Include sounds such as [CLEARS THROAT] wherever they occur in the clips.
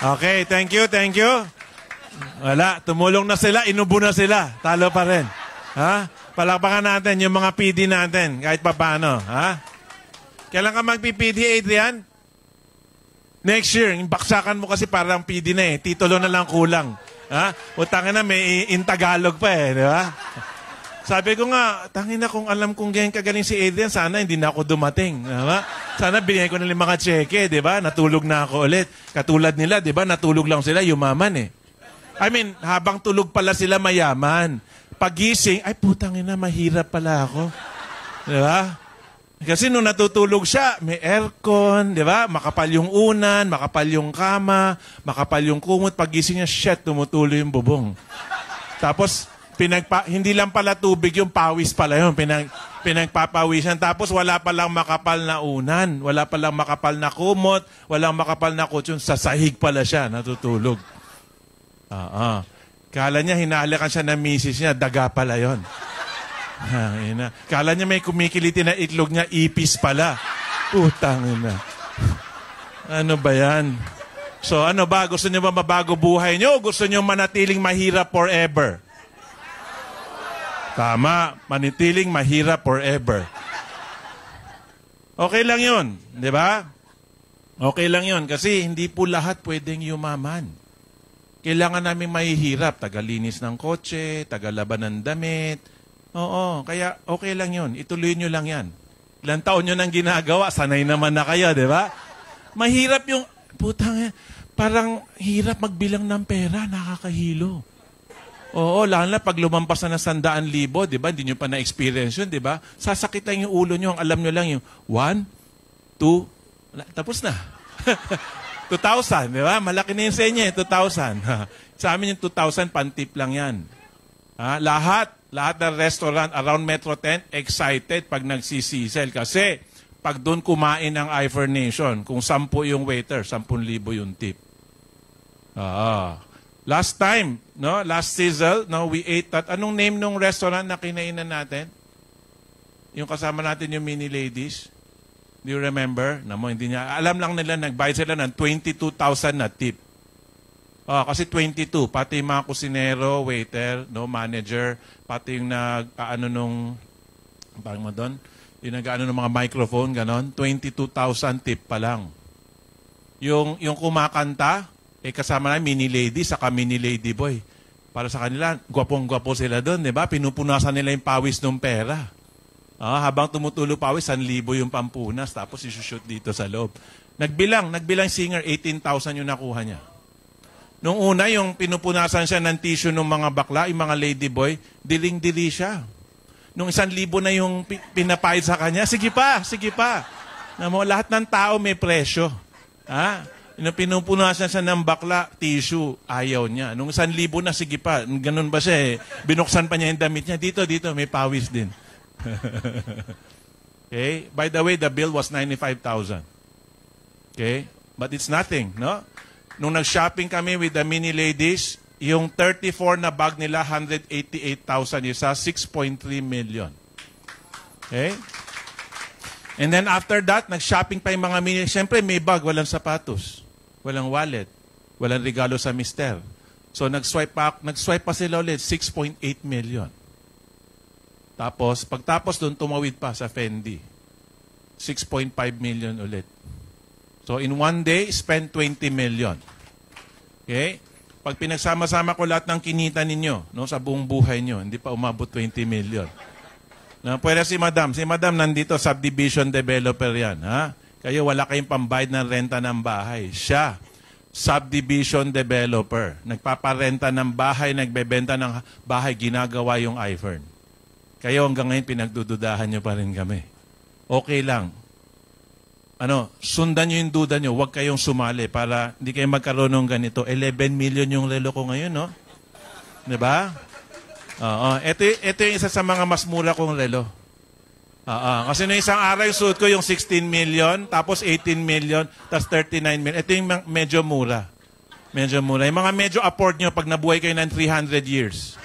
Okay, thank you, thank you. Wala, tumulong na sila, inubo na sila. Talo pa rin. Ha? Palakpakan natin yung mga PD natin, kahit pa paano. Ha? Kailan ka magpi-PD, Adrian? Next year, yung baksakan mo kasi parang PD na eh. Titulo na lang kulang. Ha? Utangin na, may in Tagalog pa eh. Di ba? Sabi ko nga, tangin na kung alam kong ganyan kagaling si Adrian, sana hindi na ako dumating. Diba? Sana binigay ko na lang mga cheque, di ba? Natulog na ako ulit. Katulad nila, di ba? Natulog lang sila, yumaman eh. I mean, habang tulog pala sila mayaman. Pagising, ay putang ina, mahirap pala ako. Di ba? Kasi nung natutulog siya, may aircon, di ba? Makapal yung unan, makapal yung kama, makapal yung kumot. Pagising niya, shit, tumutuloy yung bubong. Tapos, pinagpa, hindi lang pala tubig yung pawis pala yun. Pinag, pinagpapawisan. Tapos, wala palang makapal na unan. Wala palang makapal na kumot. Walang makapal na kutsyon. Sa sahig pala siya, natutulog. Oo. Kala niya, hinahalikan siya ng misis niya. Daga pala yon. Ina. [LAUGHS] Kala niya may kumikiliti na itlog niya, ipis pala. Putang ina. Ano ba yan? So ano ba? Gusto niyo ba mabago buhay niyo gusto niyo manatiling mahirap forever? Tama. Manatiling mahirap forever. Okay lang yun. Di ba? Okay lang yun. Kasi hindi po lahat pwedeng yumaman. Kailangan namin mahihirap. Tagalinis ng kotse, tagalaban ng damit, Oo, kaya okay lang yun. Ituloy nyo lang yan. Ilang taon nyo nang ginagawa, sanay naman na kayo, di ba? Mahirap yung, putang, parang hirap magbilang ng pera, nakakahilo. Oo, lalo na pag lumampas na ng sandaan libo, di ba? Hindi nyo pa na-experience yun, di ba? Sasakit lang yung ulo nyo, ang alam nyo lang yung one, two, tapos na. [LAUGHS] 2,000, di ba? Malaki na yun sa inyo, eh, 2,000. sa amin yung 2,000, pantip lang yan. Ha? Lahat, lahat ng restaurant around Metro 10 excited pag nagsisisel kasi pag doon kumain ang Ifer Nation, kung 10 yung waiter, 10,000 yung tip. Ah. Last time, no, last sizzle, no, we ate that. Anong name ng restaurant na kinainan natin? Yung kasama natin yung mini ladies. Do you remember? Namo, hindi niya. Alam lang nila, nagbayad sila ng 22,000 na tip. Oh, kasi 22, pati yung mga kusinero, waiter, no, manager, pati yung nag, ano nung, parang mo doon, yung nag-ano ng mga microphone, ganon, 22,000 tip pa lang. Yung, yung kumakanta, eh kasama na mini lady, saka mini lady boy. Para sa kanila, gwapong-gwapo sila doon, di ba? Pinupunasan nila yung pawis ng pera. Ah, habang tumutulo pawis, 1,000 yung pampunas, tapos isushoot dito sa loob. Nagbilang, nagbilang singer, 18,000 yung nakuha niya. Nung una, yung pinupunasan siya ng tissue ng mga bakla, yung mga ladyboy, diling-dili siya. Nung isang libo na yung pi- pinapayad sa kanya, sige pa, sige pa. Na mo, lahat ng tao may presyo. Ha? Nung pinupunasan siya ng bakla, tissue, ayaw niya. Nung isang libo na, sige pa. Ganun ba siya eh. Binuksan pa niya yung damit niya. Dito, dito, may pawis din. [LAUGHS] okay? By the way, the bill was 95,000. Okay? But it's nothing, no? Nung nag-shopping kami with the mini ladies, yung 34 na bag nila, 188,000 isa, 6.3 million. Okay? And then after that, nag-shopping pa yung mga mini. Siyempre, may bag, walang sapatos. Walang wallet. Walang regalo sa mister. So, nag-swipe pa, nag-swipe pa sila ulit, 6.8 million. Tapos, pagtapos doon, tumawid pa sa Fendi. 6.5 million ulit. So in one day, spend 20 million. Okay? Pag pinagsama-sama ko lahat ng kinita ninyo no, sa buong buhay nyo, hindi pa umabot 20 million. Na, pwede si Madam. Si Madam nandito, subdivision developer yan. Ha? Kayo wala kayong pambayad ng renta ng bahay. Siya, subdivision developer. Nagpaparenta ng bahay, nagbebenta ng bahay, ginagawa yung iFern. Kayo hanggang ngayon pinagdududahan nyo pa rin kami. Okay lang ano, sundan nyo yung duda nyo, huwag kayong sumali para hindi kayo magkaroon ng ganito. 11 million yung relo ko ngayon, no? Di ba? Oo. Ito, ito yung isa sa mga mas mura kong relo. Oo. Kasi no isang araw yung suit ko yung 16 million, tapos 18 million, tapos 39 million. Ito yung medyo mura. Medyo mura. Yung mga medyo afford nyo pag nabuhay kayo ng 300 years.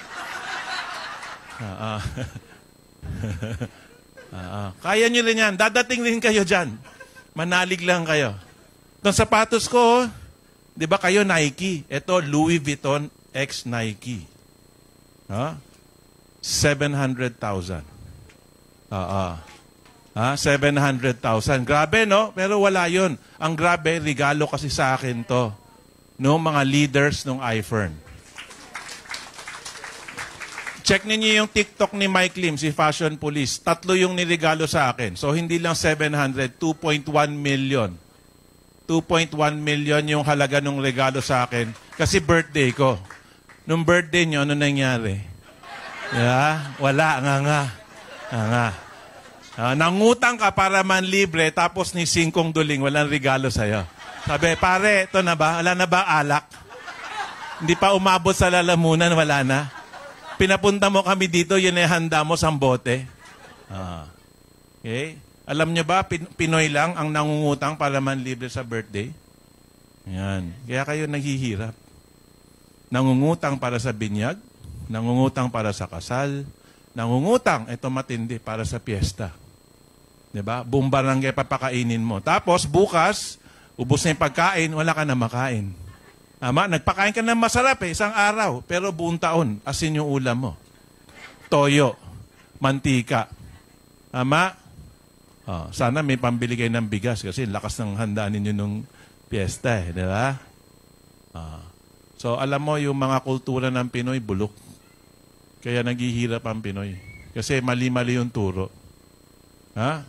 Oo. [LAUGHS] Oo. Kaya nyo rin yan. Dadating din kayo dyan. Manalig lang kayo. Itong sapatos ko, Di ba kayo Nike? Ito, Louis Vuitton x Nike. Ha? 700,000. Oo. Ha? 700,000. Grabe, no? Pero wala yon. Ang grabe, regalo kasi sa akin to. No, mga leaders ng iFern. Check ninyo yung TikTok ni Mike Lim, si Fashion Police. Tatlo yung niregalo sa akin. So, hindi lang 700, 2.1 million. 2.1 million yung halaga ng regalo sa akin. Kasi birthday ko. Nung birthday nyo, ano nangyari? Yeah, wala, nga nga. Nga nga. Ah, nangutang ka para man libre, tapos ni singkong duling, walang regalo sa'yo. Sabi, pare, ito na ba? Wala na ba alak? Hindi pa umabot sa lalamunan, wala na. Pinapunta mo kami dito, yun ay handa mo sa bote. Ah. Okay? Alam nyo ba, Pin- Pinoy lang ang nangungutang para man libre sa birthday? Yan. Kaya kayo naghihirap. Nangungutang para sa binyag, nangungutang para sa kasal, nangungutang, ito matindi, para sa piyesta. 'Di ba? Buong barangay papakainin mo. Tapos bukas, ubos na yung pagkain, wala ka na makain. Tama? Nagpakain ka ng masarap eh, isang araw. Pero buong taon, asin yung ulam mo. Toyo, mantika. Tama? Oh, sana may pambili kayo ng bigas kasi lakas ng handaan ninyo nung piyesta eh, di ba? Ah. so alam mo yung mga kultura ng Pinoy bulok. Kaya naghihirap ang Pinoy. Kasi mali-mali yung turo. Ha?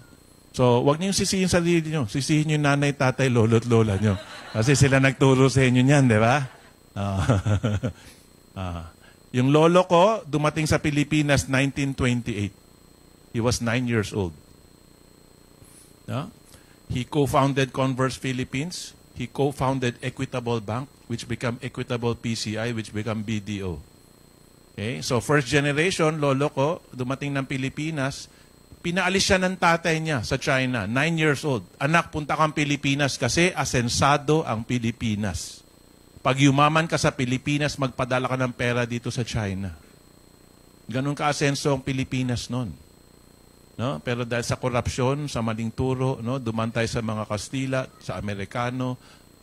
So, wag niyo sisihin sarili niyo. Sisihin yung nanay, tatay, lolo't lola niyo. Kasi sila nagturo sa inyo niyan, di ba? Ah. [LAUGHS] Ah. yung lolo ko, dumating sa Pilipinas 1928. He was nine years old. No? He co-founded Converse Philippines. He co-founded Equitable Bank, which became Equitable PCI, which became BDO. Okay? So first generation, lolo ko, dumating ng Pilipinas, pinaalis siya ng tatay niya sa China, nine years old. Anak, punta kang Pilipinas kasi asensado ang Pilipinas. Pag yumaman ka sa Pilipinas, magpadala ka ng pera dito sa China. Ganun ka-asenso ang Pilipinas noon. No? Pero dahil sa korupsyon, sa maling turo, no? dumantay sa mga Kastila, sa Amerikano,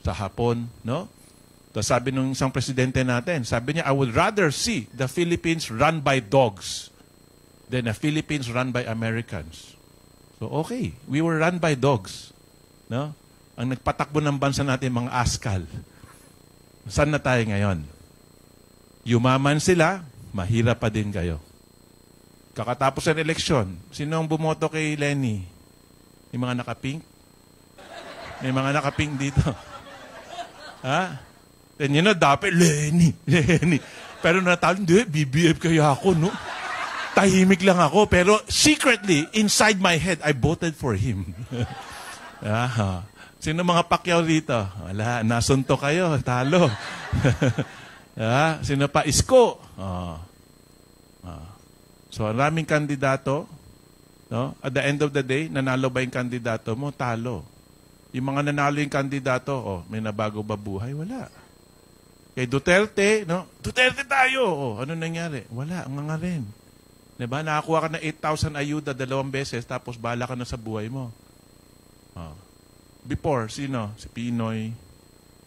sa Hapon, no? Tapos sabi nung isang presidente natin, sabi niya, I would rather see the Philippines run by dogs than the Philippines run by Americans. So okay, we were run by dogs. No? Ang nagpatakbo ng bansa natin mga askal. Saan na tayo ngayon? Yumaman sila, mahirap pa din kayo. Kakatapos ng eleksyon, sino ang bumoto kay Lenny? May mga nakapink? May mga nakapink dito. [LAUGHS] ha? Then you know, dapat Lenny, Lenny. Pero natalo, hindi, BBF kaya ako, no? Tahimik lang ako, pero secretly, inside my head, I voted for him. [LAUGHS] ah, sino mga pakyaw dito? Wala, nasunto kayo, talo. [LAUGHS] ah, sino pa? Isko. Ah. Ah. So, ang raming kandidato, no? At the end of the day, nanalo ba yung kandidato mo? Talo. Yung mga nanalo yung kandidato, oh, may nabago ba buhay? Wala. Kay Duterte, no? Duterte tayo! Oh, ano nangyari? Wala, ang nga rin. Diba? Nakakuha ka ng 8,000 ayuda dalawang beses, tapos bala ka na sa buhay mo. Oh. Before, sino? Si Pinoy,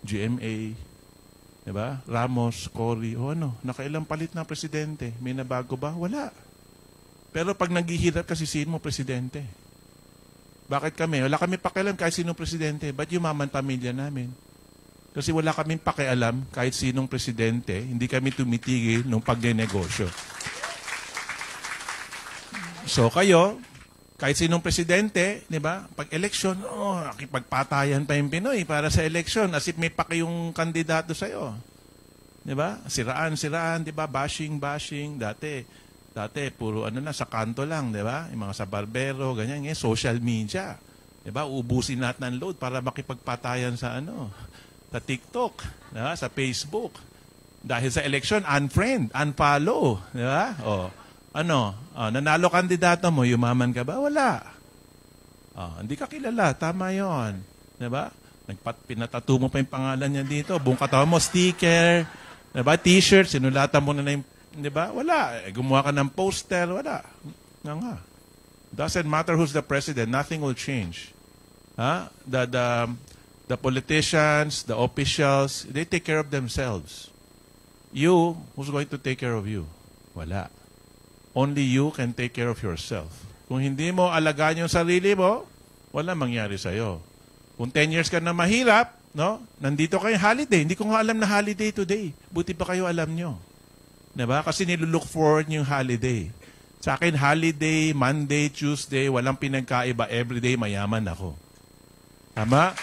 GMA, diba? Ramos, Cory, o ano, nakailang palit na presidente. May nabago ba? Wala. Pero pag naghihirap kasi sino mo presidente? Bakit kami? Wala kami pakialam kahit sinong presidente. Ba't yumaman pamilya namin? Kasi wala kaming pakialam kahit sinong presidente. Hindi kami tumitigil nung pagnenegosyo. So kayo, kahit sinong presidente, di ba? Pag election, oh, nakipagpatayan pa yung Pinoy para sa election as if may paki yung kandidato sa'yo. Di ba? Siraan, siraan, di ba? Bashing, bashing. Dati, dati, puro ano na, sa kanto lang, di ba? Yung mga sa barbero, ganyan. Ngayon, social media. Di ba? Ubusin natin ng load para makipagpatayan sa ano, sa TikTok, di ba? sa Facebook. Dahil sa election, unfriend, unfollow. Di ba? Oh. Ano? Oh, nanalo kandidato mo, yumaman ka ba? Wala. Oh, hindi ka kilala. Tama yon, Di ba? Nagpat, pinatato mo pa yung pangalan niya dito. Buong katawan mo, sticker. Di ba? T-shirt, sinulatan mo na na yung... Di ba? Wala. Eh, gumawa ka ng poster. Wala. Nga nga. Doesn't matter who's the president. Nothing will change. Ha? The, the, the politicians, the officials, they take care of themselves. You, who's going to take care of you? Wala. Only you can take care of yourself. Kung hindi mo alagaan yung sarili mo, wala mangyari sa'yo. Kung 10 years ka na mahirap, no? Nandito kayo holiday. Hindi ko nga alam na holiday today. Buti pa kayo alam nyo. Diba? Kasi nilulook forward yung holiday. Sa akin, holiday, Monday, Tuesday, walang pinagkaiba. Everyday, mayaman ako. Tama?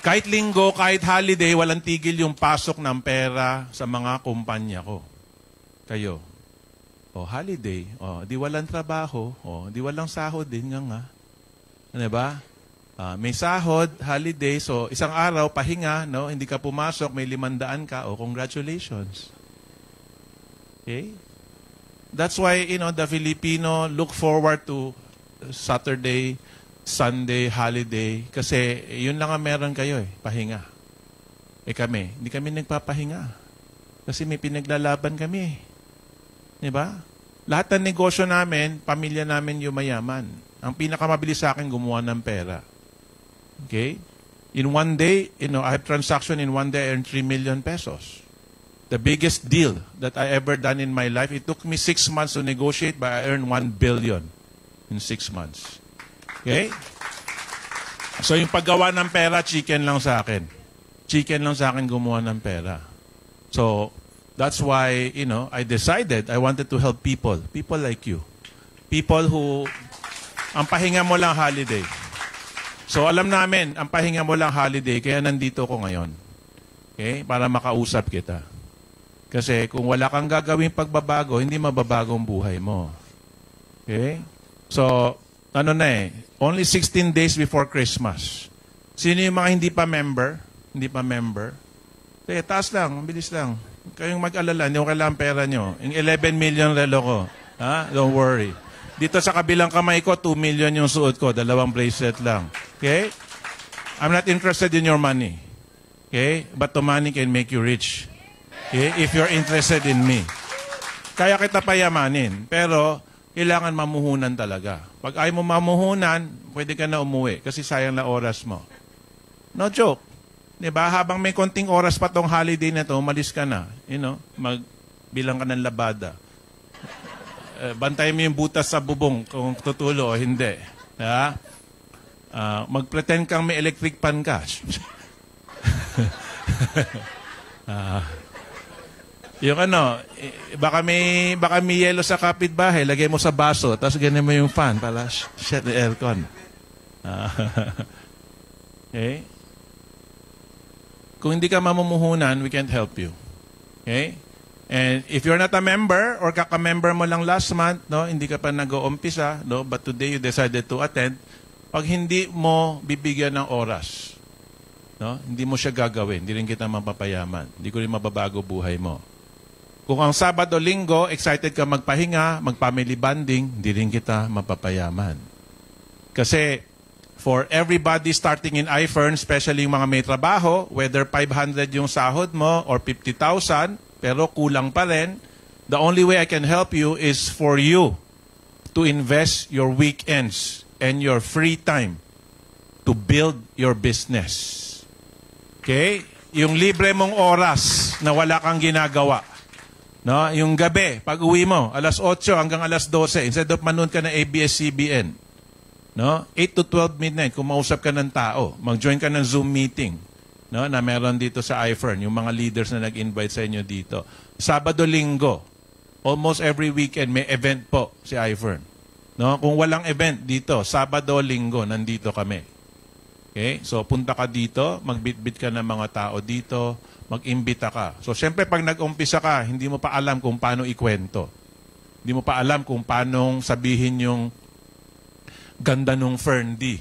Kahit linggo, kahit holiday, walang tigil yung pasok ng pera sa mga kumpanya ko. Kayo. O, holiday. O, di walang trabaho. O, di walang sahod din nga nga. Ano ba? Ah, may sahod, holiday, so isang araw, pahinga, no? hindi ka pumasok, may limandaan ka, o congratulations. Okay? That's why, you know, the Filipino look forward to Saturday, Sunday, holiday, kasi yun lang ang meron kayo eh, pahinga. Eh kami, hindi kami nagpapahinga. Kasi may pinaglalaban kami. Di ba? Lahat ng negosyo namin, pamilya namin yung mayaman. Ang pinakamabilis sa akin, gumawa ng pera. Okay? In one day, you know, I have transaction in one day, I earn 3 million pesos. The biggest deal that I ever done in my life, it took me six months to negotiate, but I earned 1 billion in six months. Okay? So yung paggawa ng pera, chicken lang sa akin. Chicken lang sa akin gumawa ng pera. So, that's why, you know, I decided I wanted to help people. People like you. People who, ang pahinga mo lang holiday. So, alam namin, ang pahinga mo lang holiday, kaya nandito ko ngayon. Okay? Para makausap kita. Kasi kung wala kang gagawing pagbabago, hindi mababago ang buhay mo. Okay? So, ano na eh, only 16 days before Christmas. Sino yung mga hindi pa member? Hindi pa member? Kaya taas lang, mabilis lang. Kayong mag-alala, hindi ko kailangan pera nyo. Yung 11 million relo ko. Ha? Don't worry. Dito sa kabilang kamay ko, 2 million yung suot ko. Dalawang bracelet lang. Okay? I'm not interested in your money. Okay? But the money can make you rich. Okay? If you're interested in me. Kaya kita payamanin. Pero, kailangan mamuhunan talaga. Pag ayaw mo mamuhunan, pwede ka na umuwi kasi sayang na oras mo. No joke. ba? Habang may konting oras pa tong holiday na to, umalis ka na. You know, magbilang ka ng labada. [LAUGHS] Eh, bantayan mo yung butas sa bubong kung tutulo o hindi. Ha? Ah, mag-pretend kang may electric pan ka. [LAUGHS] Ah, yung ano, eh, baka may, baka may yelo sa kapitbahay, lagay mo sa baso, tapos ganyan mo yung fan para sh- shut the aircon. Ah, [LAUGHS] okay? Kung hindi ka mamumuhunan, we can't help you. Okay? And if you're not a member or kaka-member mo lang last month, no, hindi ka pa nag-uumpisa, no, but today you decided to attend, pag hindi mo bibigyan ng oras, no, hindi mo siya gagawin, hindi rin kita mapapayaman, hindi ko rin mababago buhay mo. Kung ang Sabado, Linggo, excited ka magpahinga, mag-family bonding, hindi rin kita mapapayaman. Kasi for everybody starting in iFern, especially yung mga may trabaho, whether 500 yung sahod mo or 50,000, pero kulang pa rin, the only way I can help you is for you to invest your weekends and your free time to build your business. Okay? Yung libre mong oras na wala kang ginagawa. No, yung gabi, pag uwi mo, alas 8 hanggang alas 12, instead of manood ka ng ABS-CBN, no? 8 to 12 midnight, kung mausap ka ng tao, mag-join ka ng Zoom meeting, no? Na meron dito sa iFern, yung mga leaders na nag-invite sa inyo dito. Sabado, linggo, almost every weekend may event po si iFern. No? Kung walang event dito, Sabado, linggo, nandito kami. Okay? So, punta ka dito, magbitbit ka ng mga tao dito, mag-imbita ka. So, syempre, pag nag-umpisa ka, hindi mo pa alam kung paano ikwento. Hindi mo pa alam kung paano sabihin yung ganda nung Fern D,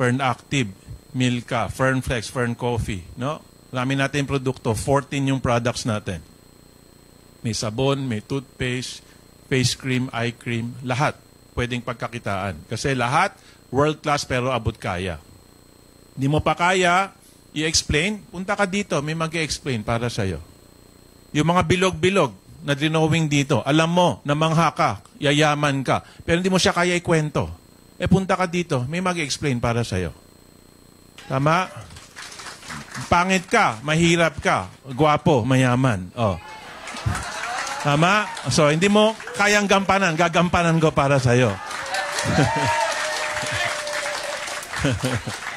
Fern Active, Milka, Fern Flex, Fern Coffee. No? Marami natin produkto. 14 yung products natin. May sabon, may toothpaste, face cream, eye cream, lahat pwedeng pagkakitaan. Kasi lahat world-class pero abot kaya. Hindi mo pa kaya i-explain, punta ka dito, may mag explain para sa'yo. Yung mga bilog-bilog na drawing dito, alam mo na mangha ka, yayaman ka, pero hindi mo siya kaya ikwento. Eh punta ka dito, may mag explain para sa'yo. Tama? Pangit ka, mahirap ka, gwapo, mayaman. Oh. Tama? So, hindi mo kayang gampanan. Gagampanan ko para sa'yo. [LAUGHS]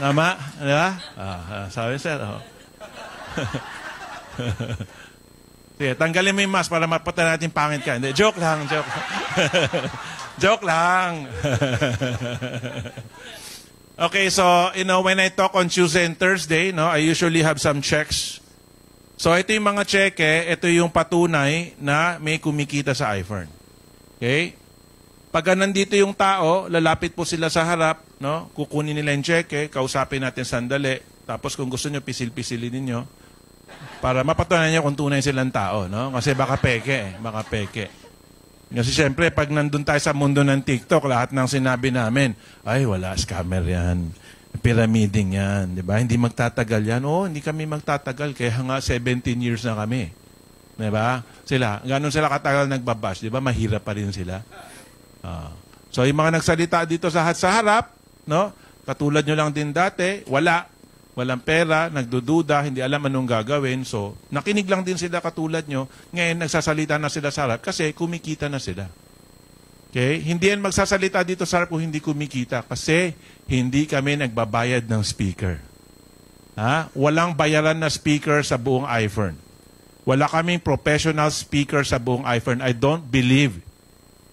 Tama? Di ba? Ah, ah, sabi sir. Oh. [LAUGHS] Tanggalin mo yung mask para mapata natin pangit ka. Hindi, joke lang, joke. [LAUGHS] joke lang. [LAUGHS] okay, so, you know, when I talk on Tuesday and Thursday, no, I usually have some checks. So, ito yung mga cheque, ito yung patunay na may kumikita sa iPhone. Okay? Pag nandito yung tao, lalapit po sila sa harap, no? kukunin nila yung cheque, kausapin natin sandali, tapos kung gusto nyo, pisil-pisilin ninyo, para mapatunayan nyo kung tunay silang tao. No? Kasi baka peke, eh. baka peke. Kasi siyempre, pag nandun tayo sa mundo ng TikTok, lahat ng sinabi namin, ay wala, scammer yan. Pyramiding yan. Di ba? Hindi magtatagal yan. Oo, hindi kami magtatagal. Kaya nga 17 years na kami. Di ba? Sila, ganun sila katagal nagbabash. Di ba? Mahirap pa rin sila. Ah. so, yung mga nagsalita dito sa, sa harap, no? Katulad nyo lang din dati, wala. Walang pera, nagdududa, hindi alam anong gagawin. So, nakinig lang din sila katulad nyo. Ngayon, nagsasalita na sila sa harap kasi kumikita na sila. Okay? Hindi yan magsasalita dito sa harap kung hindi kumikita kasi hindi kami nagbabayad ng speaker. Ha? Walang bayaran na speaker sa buong iPhone. Wala kaming professional speaker sa buong iPhone. I don't believe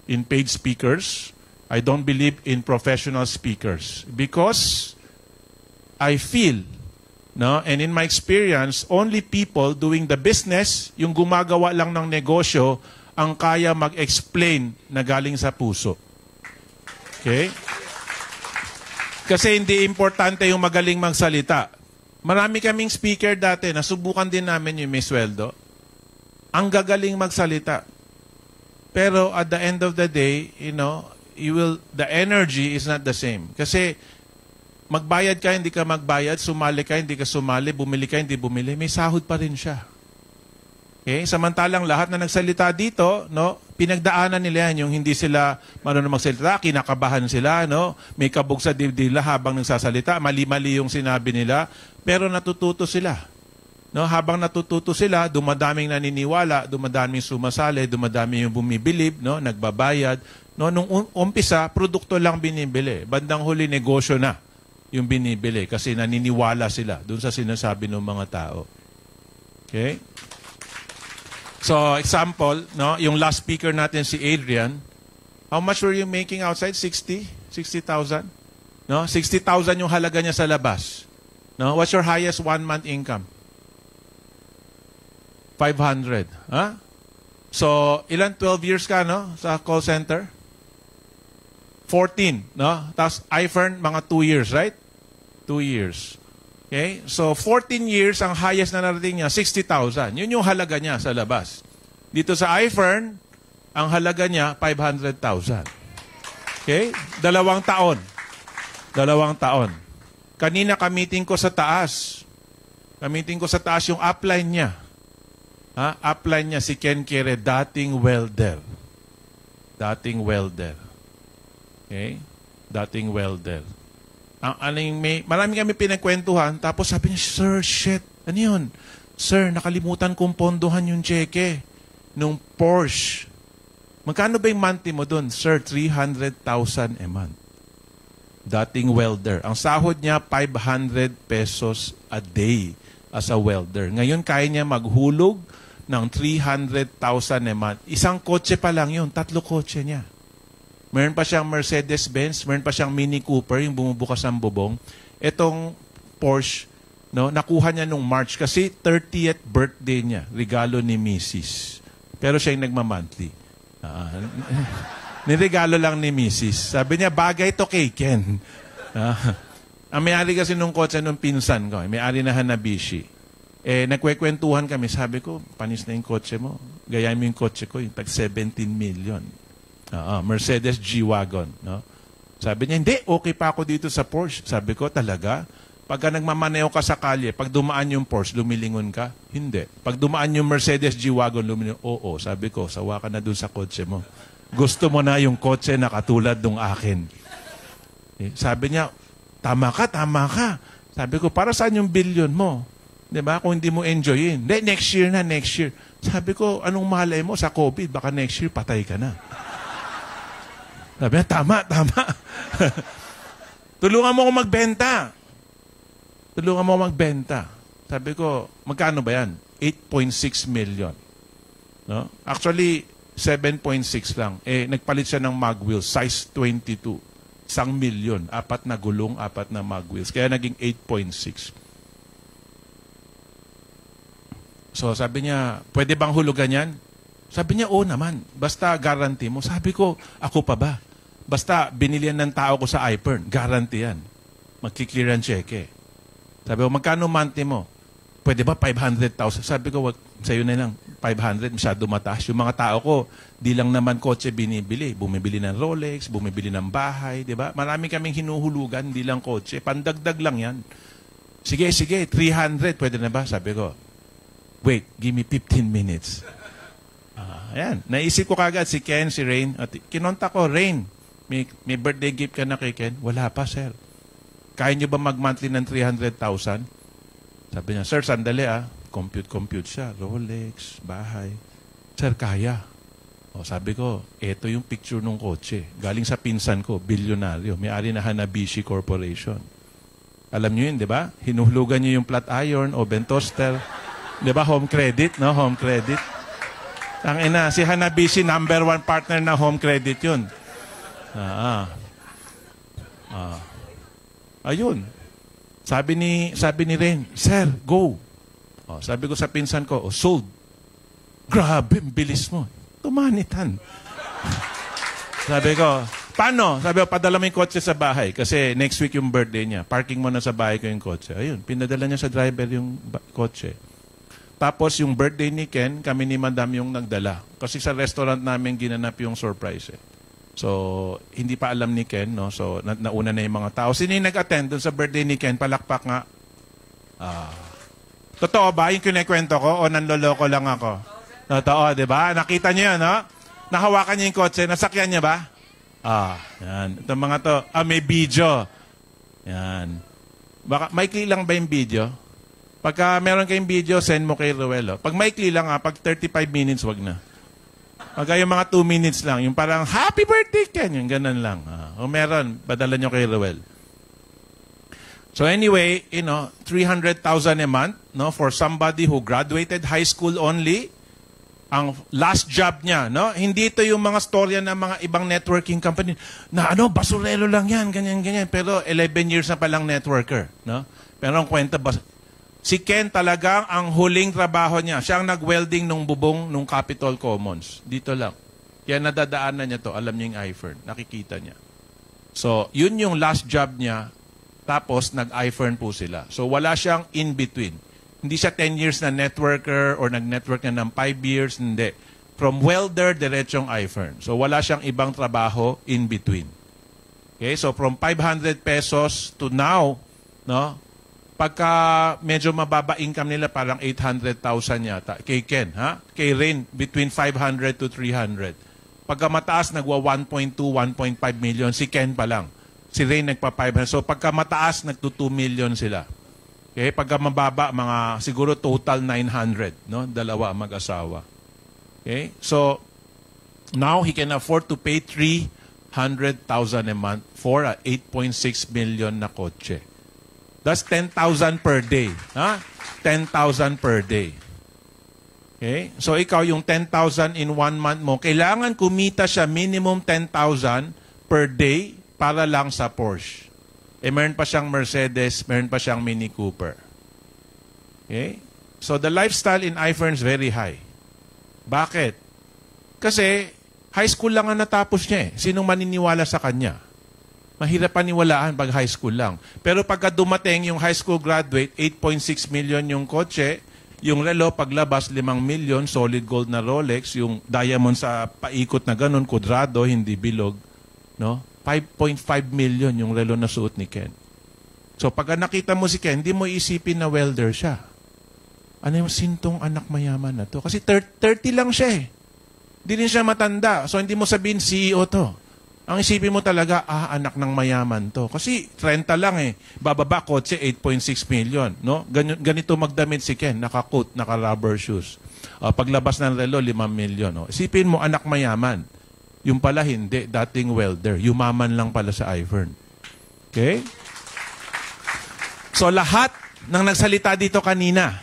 in paid speakers. I don't believe in professional speakers because I feel no and in my experience only people doing the business yung gumagawa lang ng negosyo ang kaya mag-explain na galing sa puso. Okay? Kasi hindi importante yung magaling magsalita. Marami kaming speaker dati, nasubukan din namin yung may sweldo. Ang gagaling magsalita. Pero at the end of the day, you know, you will the energy is not the same. Kasi magbayad ka, hindi ka magbayad, sumali ka, hindi ka sumali, bumili ka, hindi bumili, may sahod pa rin siya. Okay? Samantalang lahat na nagsalita dito, no, pinagdaanan nila yan, yung hindi sila marunong magsalita, kinakabahan sila, no, may kabog sa dibdib habang nagsasalita, mali-mali yung sinabi nila, pero natututo sila. No, habang natututo sila, dumadaming naniniwala, dumadaming sumasali, dumadaming yung bumibilib, no, nagbabayad. No, nung um- umpisa, produkto lang binibili. Bandang huli, negosyo na yung binibili kasi naniniwala sila dun sa sinasabi ng mga tao. Okay? So, example, no, yung last speaker natin si Adrian, how much were you making outside? 60? 60,000? No? 60,000 yung halaga niya sa labas. No? What's your highest one month income? 500. Ha? So, ilan 12 years ka, no? Sa call center? 14, no? Tapos iPhone, mga 2 years, right? 2 years. Okay? So, 14 years, ang highest na narating niya, 60,000. Yun yung halaga niya sa labas. Dito sa iPhone, ang halaga niya, 500,000. Okay? Dalawang taon. Dalawang taon. Kanina kamiting ko sa taas. Kamiting ko sa taas yung upline niya. Ha? Upline niya si Ken Kere, dating welder. Dating welder. Okay? Dating welder. Ang aling may, marami kami pinagkwentuhan, tapos sabi niya, Sir, shit, ano yun? Sir, nakalimutan kong pondohan yung cheque nung Porsche. Magkano ba yung monthly mo doon? Sir, 300,000 a month. Dating welder. Ang sahod niya, 500 pesos a day as a welder. Ngayon, kaya niya maghulog ng 300,000 a month. Isang kotse pa lang yun. Tatlo kotse niya. Meron pa siyang Mercedes-Benz, meron pa siyang Mini Cooper, yung bumubukas ng bubong. Itong Porsche, no, nakuha niya nung March kasi 30th birthday niya, regalo ni Mrs. Pero siya yung nagmamonthly. Uh, [LAUGHS] niregalo lang ni Mrs. Sabi niya, bagay to kay Ken. Uh, [LAUGHS] ang may-ari kasi nung kotse nung pinsan ko, may-ari na Hanabishi. Eh, nagkwekwentuhan kami. Sabi ko, panis na yung kotse mo. Gayahin mo yung kotse ko, yung tag 17 million. Uh, Mercedes G-Wagon. No? Sabi niya, hindi, okay pa ako dito sa Porsche. Sabi ko, talaga? Pagka nagmamaneo ka sa kalye, pag dumaan yung Porsche, lumilingon ka? Hindi. Pag dumaan yung Mercedes G-Wagon, lumilingon, oo, sabi ko, sawa ka na dun sa kotse mo. Gusto mo na yung kotse na katulad ng akin. Eh, sabi niya, tama ka, tama ka. Sabi ko, para saan yung billion mo? 'Di ba? Kung hindi mo enjoyin. Hindi, next year na, next year. Sabi ko, anong malay mo sa COVID? Baka next year patay ka na. Sabi niya, tama, tama. [LAUGHS] Tulungan mo ako magbenta. Tulungan mo ako magbenta. Sabi ko, magkano ba yan? 8.6 million. No? Actually, 7.6 lang. Eh, nagpalit siya ng mag wheels, size 22. Isang million. Apat na gulong, apat na mag wheels. Kaya naging 8.6. So sabi niya, pwede bang hulugan yan? Sabi niya, oo naman. Basta guarantee mo. Sabi ko, ako pa ba? Basta binilihan ng tao ko sa iPern, guarantee yan. Magkiklear ang cheque. Sabi ko, magkano monthly mo? Pwede ba 500,000? Sabi ko, wag, sa'yo na lang, 500, masyado mataas. Yung mga tao ko, di lang naman kotse binibili. Bumibili ng Rolex, bumibili ng bahay, di ba? Marami kaming hinuhulugan, di lang kotse. Pandagdag lang yan. Sige, sige, 300, pwede na ba? Sabi ko, wait, give me 15 minutes. Ah, ayan, naisip ko kagad si Ken, si Rain. At kinonta ko, Rain, may, may birthday gift ka na kay Ken? Wala pa, sir. Kaya nyo ba mag-monthly ng 300,000? Sabi niya, sir, sandali ah. Compute-compute siya. Rolex, bahay. Sir, kaya. O, sabi ko, eto yung picture ng kotse. Galing sa pinsan ko, bilyonaryo. May-ari na Hanabishi Corporation. Alam nyo yun, di ba? Hinuhulugan nyo yung flat iron, oven toaster. Di ba? Home credit, no? Home credit. Ang ina, si Hanabishi, number one partner na home credit yun. Ah, ah. Ayun. Sabi ni sabi ni Ren, "Sir, go." Oh, sabi ko sa pinsan ko, oh, "Sold." Grabe, bilis mo. Tumanitan. [LAUGHS] sabi ko, paano? Sabi ko, padala mo yung kotse sa bahay kasi next week yung birthday niya. Parking mo na sa bahay ko yung kotse. Ayun, pinadala niya sa driver yung kotse. Tapos yung birthday ni Ken, kami ni Madam yung nagdala. Kasi sa restaurant namin ginanap yung surprise eh. So, hindi pa alam ni Ken, no? So, na- nauna na yung mga tao. Sino yung nag-attend sa birthday ni Ken? Palakpak nga. Ah. Totoo ba yung kinikwento ko o nanloloko lang ako? Totoo, di ba? Nakita niyo yan, no? Nahawakan niya yung kotse. Nasakyan niya ba? Ah, yan. Itong mga to. Ah, may video. Yan. Baka, maikli lang ba yung video? Pagka meron kayong video, send mo kay Ruelo. Pag maikli lang, ah, pag 35 minutes, wag na. Pagka yung mga 2 minutes lang, yung parang, happy birthday, Ken! Yung ganun lang. Ah, kung meron, padala nyo kay Ruel. So anyway, you know, 300,000 a month, no, for somebody who graduated high school only, ang last job niya, no? Hindi ito yung mga storya ng mga ibang networking company na ano, basurero lang yan, ganyan, ganyan. Pero 11 years na palang networker, no? Pero ang kwenta, bas- si Ken talagang ang huling trabaho niya. Siya ang nag-welding nung bubong nung Capitol Commons. Dito lang. Kaya nadadaanan niya to. Alam niya yung iFern. Nakikita niya. So, yun yung last job niya. Tapos, nag-iFern po sila. So, wala siyang in-between. Hindi siya 10 years na networker or nag-network na ng 5 years. Hindi. From welder, diretsong iFern. So, wala siyang ibang trabaho in-between. Okay? So, from 500 pesos to now, no? Pagka medyo mababa income nila, parang 800,000 yata. Kay Ken, ha? Kay Rain, between 500 to 300. Pagka mataas, nagwa 1.2, 1.5 million. Si Ken pa lang. Si Rain nagpa 500. So pagka mataas, nagto 2 million sila. Okay? Pagka mababa, mga siguro total 900. No? Dalawa mag-asawa. Okay? So, now he can afford to pay 300,000 a month for a 8.6 million na kotse. That's 10,000 per day. Ha? 10,000 per day. Okay? So ikaw yung 10,000 in one month mo, kailangan kumita siya minimum 10,000 per day para lang sa Porsche. Eh meron pa siyang Mercedes, meron pa siyang Mini Cooper. Okay? So the lifestyle in iPhone is very high. Bakit? Kasi high school lang ang natapos niya eh. Sinong maniniwala sa kanya? Mahirap paniwalaan pag high school lang. Pero pagka dumating yung high school graduate, 8.6 million yung kotse, yung relo paglabas 5 million, solid gold na Rolex, yung diamond sa paikot na ganun, kudrado, hindi bilog, no? 5.5 million yung relo na suot ni Ken. So pagka nakita mo si Ken, hindi mo isipin na welder siya. Ano yung sintong anak mayaman na to? Kasi 30 lang siya eh. Hindi rin siya matanda. So hindi mo sabihin CEO to. Ang isipin mo talaga, ah, anak ng mayaman to. Kasi 30 lang eh. Bababa, kotse, 8.6 million. No? Ganito, ganito magdamit si Ken. Naka-coat, naka-rubber shoes. Ah, paglabas ng relo, 5 million. No? Isipin mo, anak mayaman. Yung pala hindi, dating welder. Yumaman lang pala sa iPhone. Okay? So lahat ng nagsalita dito kanina,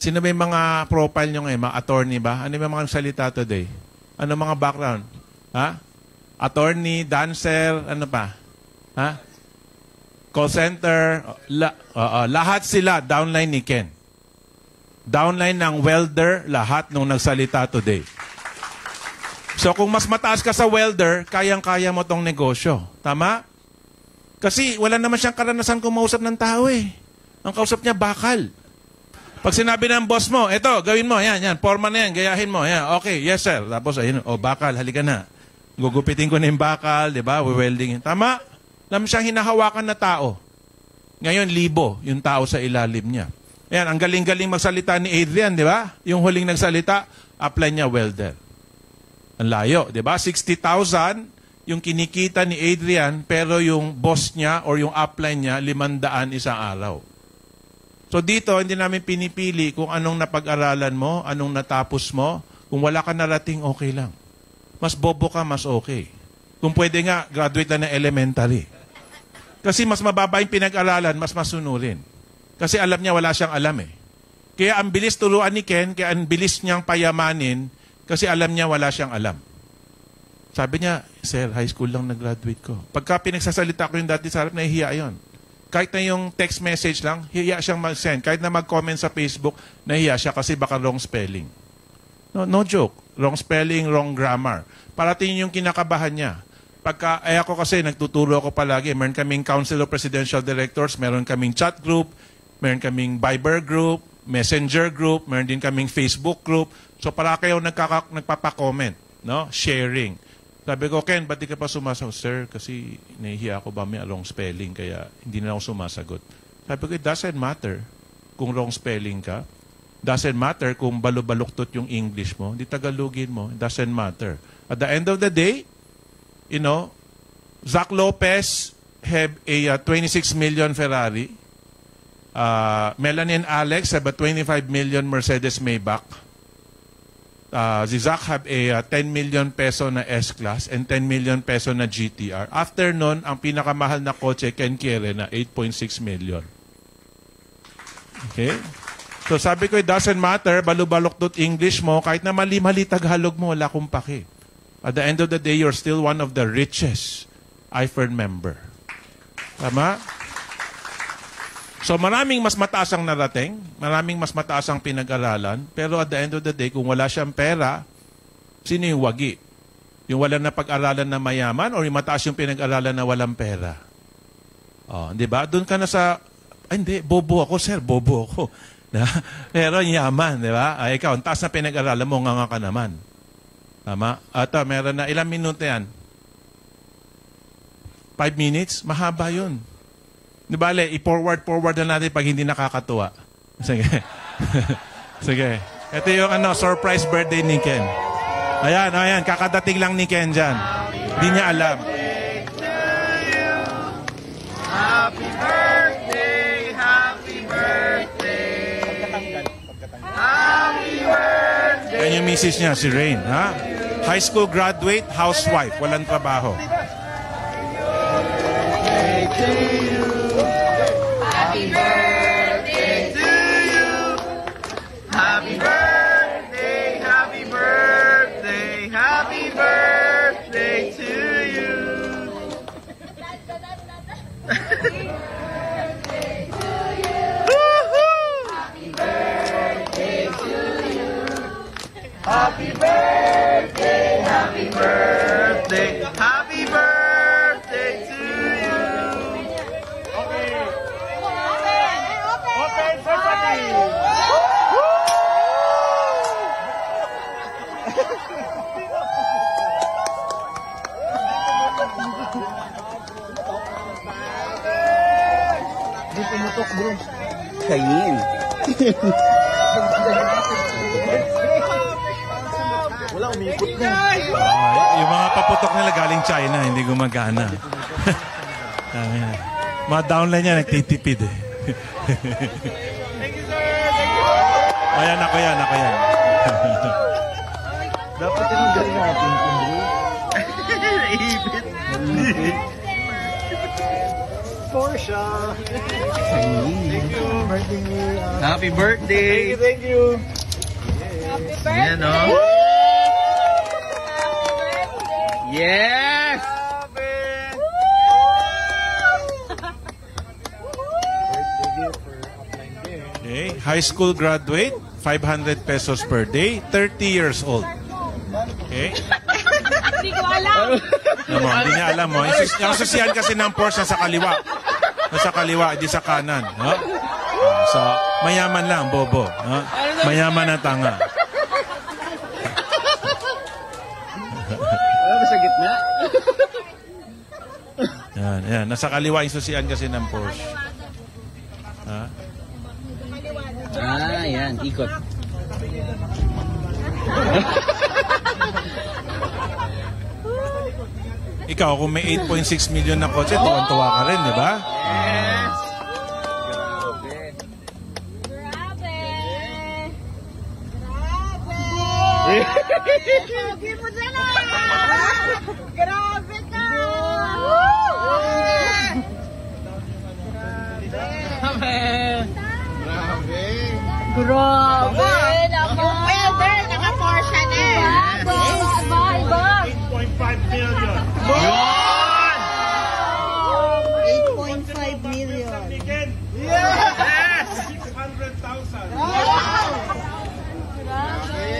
sino ba yung mga profile nyo ngayon? Mga attorney ba? Ano yung mga nagsalita today? Ano mga background? Ha? Attorney, dancer, ano pa? Ha? Call center, la, oo, lahat sila downline ni Ken. Downline ng welder, lahat nung nagsalita today. So kung mas mataas ka sa welder, kayang-kaya mo tong negosyo. Tama? Kasi wala naman siyang karanasan kumausap ng tao eh. Ang kausap niya bakal. Pag sinabi ng boss mo, eto, gawin mo, yan, yan, forma na yan, gayahin mo, yan, okay, yes sir. Tapos, ayun, oh, bakal, halika na. Gugupitin ko na yung bakal, di ba, welding. Tama? Alam siyang hinahawakan na tao. Ngayon, libo yung tao sa ilalim niya. Ayan, ang galing-galing magsalita ni Adrian, di ba? Yung huling nagsalita, apply niya welder. Ang layo, di ba? 60,000 yung kinikita ni Adrian, pero yung boss niya or yung upline niya, 500 isang araw. So dito, hindi namin pinipili kung anong napag-aralan mo, anong natapos mo. Kung wala ka narating, okay lang. Mas bobo ka, mas okay. Kung pwede nga, graduate lang ng elementary. Kasi mas mababa yung pinag-aralan, mas masunurin. Kasi alam niya, wala siyang alam eh. Kaya ang bilis turuan ni Ken, kaya ang bilis niyang payamanin, kasi alam niya, wala siyang alam. Sabi niya, Sir, high school lang nag-graduate ko. Pagka pinagsasalita ko yung dati sa harap, nahihiya yon. Kahit na yung text message lang, hiya siyang mag-send. Kahit na mag-comment sa Facebook, nahiya siya kasi baka wrong spelling. No, no joke. Wrong spelling, wrong grammar. Parating yung kinakabahan niya. Pagka, eh ako kasi nagtuturo ako palagi. Meron kaming Council of Presidential Directors, meron kaming chat group, meron kaming Viber group, Messenger group, meron din kaming Facebook group. So para kayo nagkaka, nagpapa-comment, no? sharing. Sabi ko, Ken, ba't di ka pa sumasagot? Sir, kasi nahihiya ako ba may wrong spelling, kaya hindi na ako sumasagot. Sabi ko, it doesn't matter kung wrong spelling ka. Doesn't matter kung balo-baluktot yung English mo. Hindi Tagalogin mo. Doesn't matter. At the end of the day, you know, Zach Lopez have a uh, 26 million Ferrari. Uh, Melanie and Alex have a 25 million Mercedes Maybach. Uh, si Zach have a uh, 10 million peso na S-Class and 10 million peso na GTR. After nun, ang pinakamahal na kotse, Ken Kiere, na 8.6 million. Okay? So sabi ko, it doesn't matter, balubaloktot English mo, kahit na mali-mali Tagalog mo, wala kong paki. At the end of the day, you're still one of the richest IFERN member. Tama? So maraming mas mataas ang narating, maraming mas mataas ang pinag-aralan, pero at the end of the day, kung wala siyang pera, sino yung wagi? Yung wala na pag-aralan na mayaman or yung mataas yung pinag-aralan na walang pera? Oh, 'di ba? Doon ka na sa ay, hindi, bobo ako, sir, bobo ako. [LAUGHS] Pero yaman, di ba? Ay, ikaw, ang taas na pinag-aralan mo, nga nga ka naman. Tama? At uh, meron na, ilang minuto yan? Five minutes? Mahaba yun. Di ba, Le, i-forward, forward na natin pag hindi nakakatuwa. [LAUGHS] Sige. [LAUGHS] Sige. Ito yung ano, surprise birthday ni Ken. Ayan, ayan, kakadating lang ni Ken dyan. Hindi niya alam. Happy birthday, Yan yung misis niya, si Rain. Ha? High school graduate, housewife, walang trabaho. Birthday, happy birthday to you. Kainin. Wala umikot na. Paputok nila galing China, hindi gumagana. [LAUGHS] Mga downline niya, nagtitipid eh. Thank you, sir. Thank you. Ayan, ako yan, ako yan. [LAUGHS] Dapat yung galing natin, bro. Naipit. Porsche. Thank you. Happy birthday. Thank you, thank you. Yan, no? Yes! Okay. High school graduate, 500 pesos per day, 30 years old. Okay? Hindi ko alam. Hindi niya alam mo. Yung sosyal kasi ng Porsche nasa kaliwa. Nasa kaliwa, hindi sa kanan. No? Ah, So, mayaman lang, bobo. No? Mayaman na tanga. Yan, yan. Nasa kaliwa yung susian kasi ng Porsche. Ha? Ah, yan. Ikot. Ikaw, kung may 8.6 million na kotse, tuwan-tuwa ka rin, di ba? Grabe. Naku. Pwede. Naka-Porsche na eh. Iba, iba, iba. 8.5 million. Yun! 8.5 million. Yes! 600,000. Grabe.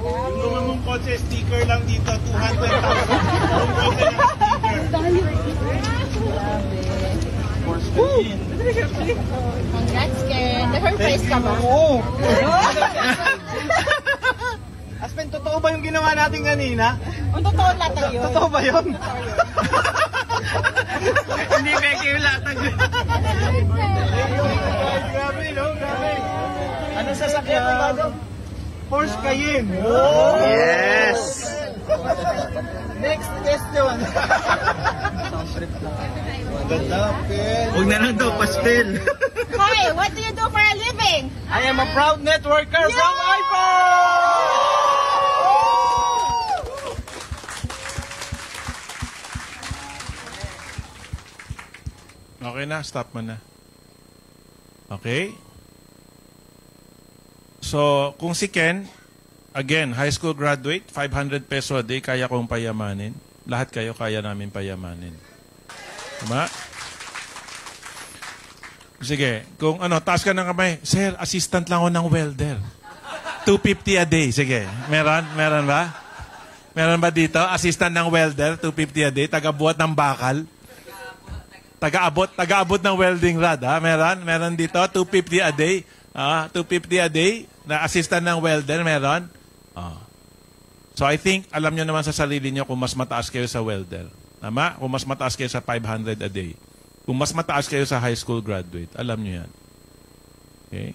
Yung naman mong kotse, sticker lang dito, 200,000. Yung kotse ng sticker. Congrats, Ken. Na-surprise ka ba? Oo. Aspen, totoo ba yung ginawa natin kanina? Ang totoo latag yun. Totoo ba yun? Hindi peke yung latag. Grabe, no? Grabe. Ano sasakyan mo bago? Porsche Cayenne. Yes! Next question. Ganda. Huwag na lang daw, pastel. Hi, what do you do for a living? I am a proud networker from iPhone! Okay na, stop mo na. Okay? So, kung si Ken, again, high school graduate, 500 peso a day, kaya kong payamanin. Lahat kayo kaya namin payamanin. Diba? Sige, kung ano, taas ka ng kamay, Sir, assistant lang ako ng welder. 250 a day, sige. Meron? Meron ba? Meron ba dito? Assistant ng welder, 250 a day, taga-buhat ng bakal. Taga-abot, taga-abot ng welding rod, ha? Meron? Meron dito, 250 a day. Ah, 250 a day na assistant ng welder, meron? Ah. So I think, alam nyo naman sa sarili nyo kung mas mataas kayo sa welder. Tama? Kung mas mataas kayo sa 500 a day. Kung mas mataas kayo sa high school graduate. Alam nyo yan. Okay?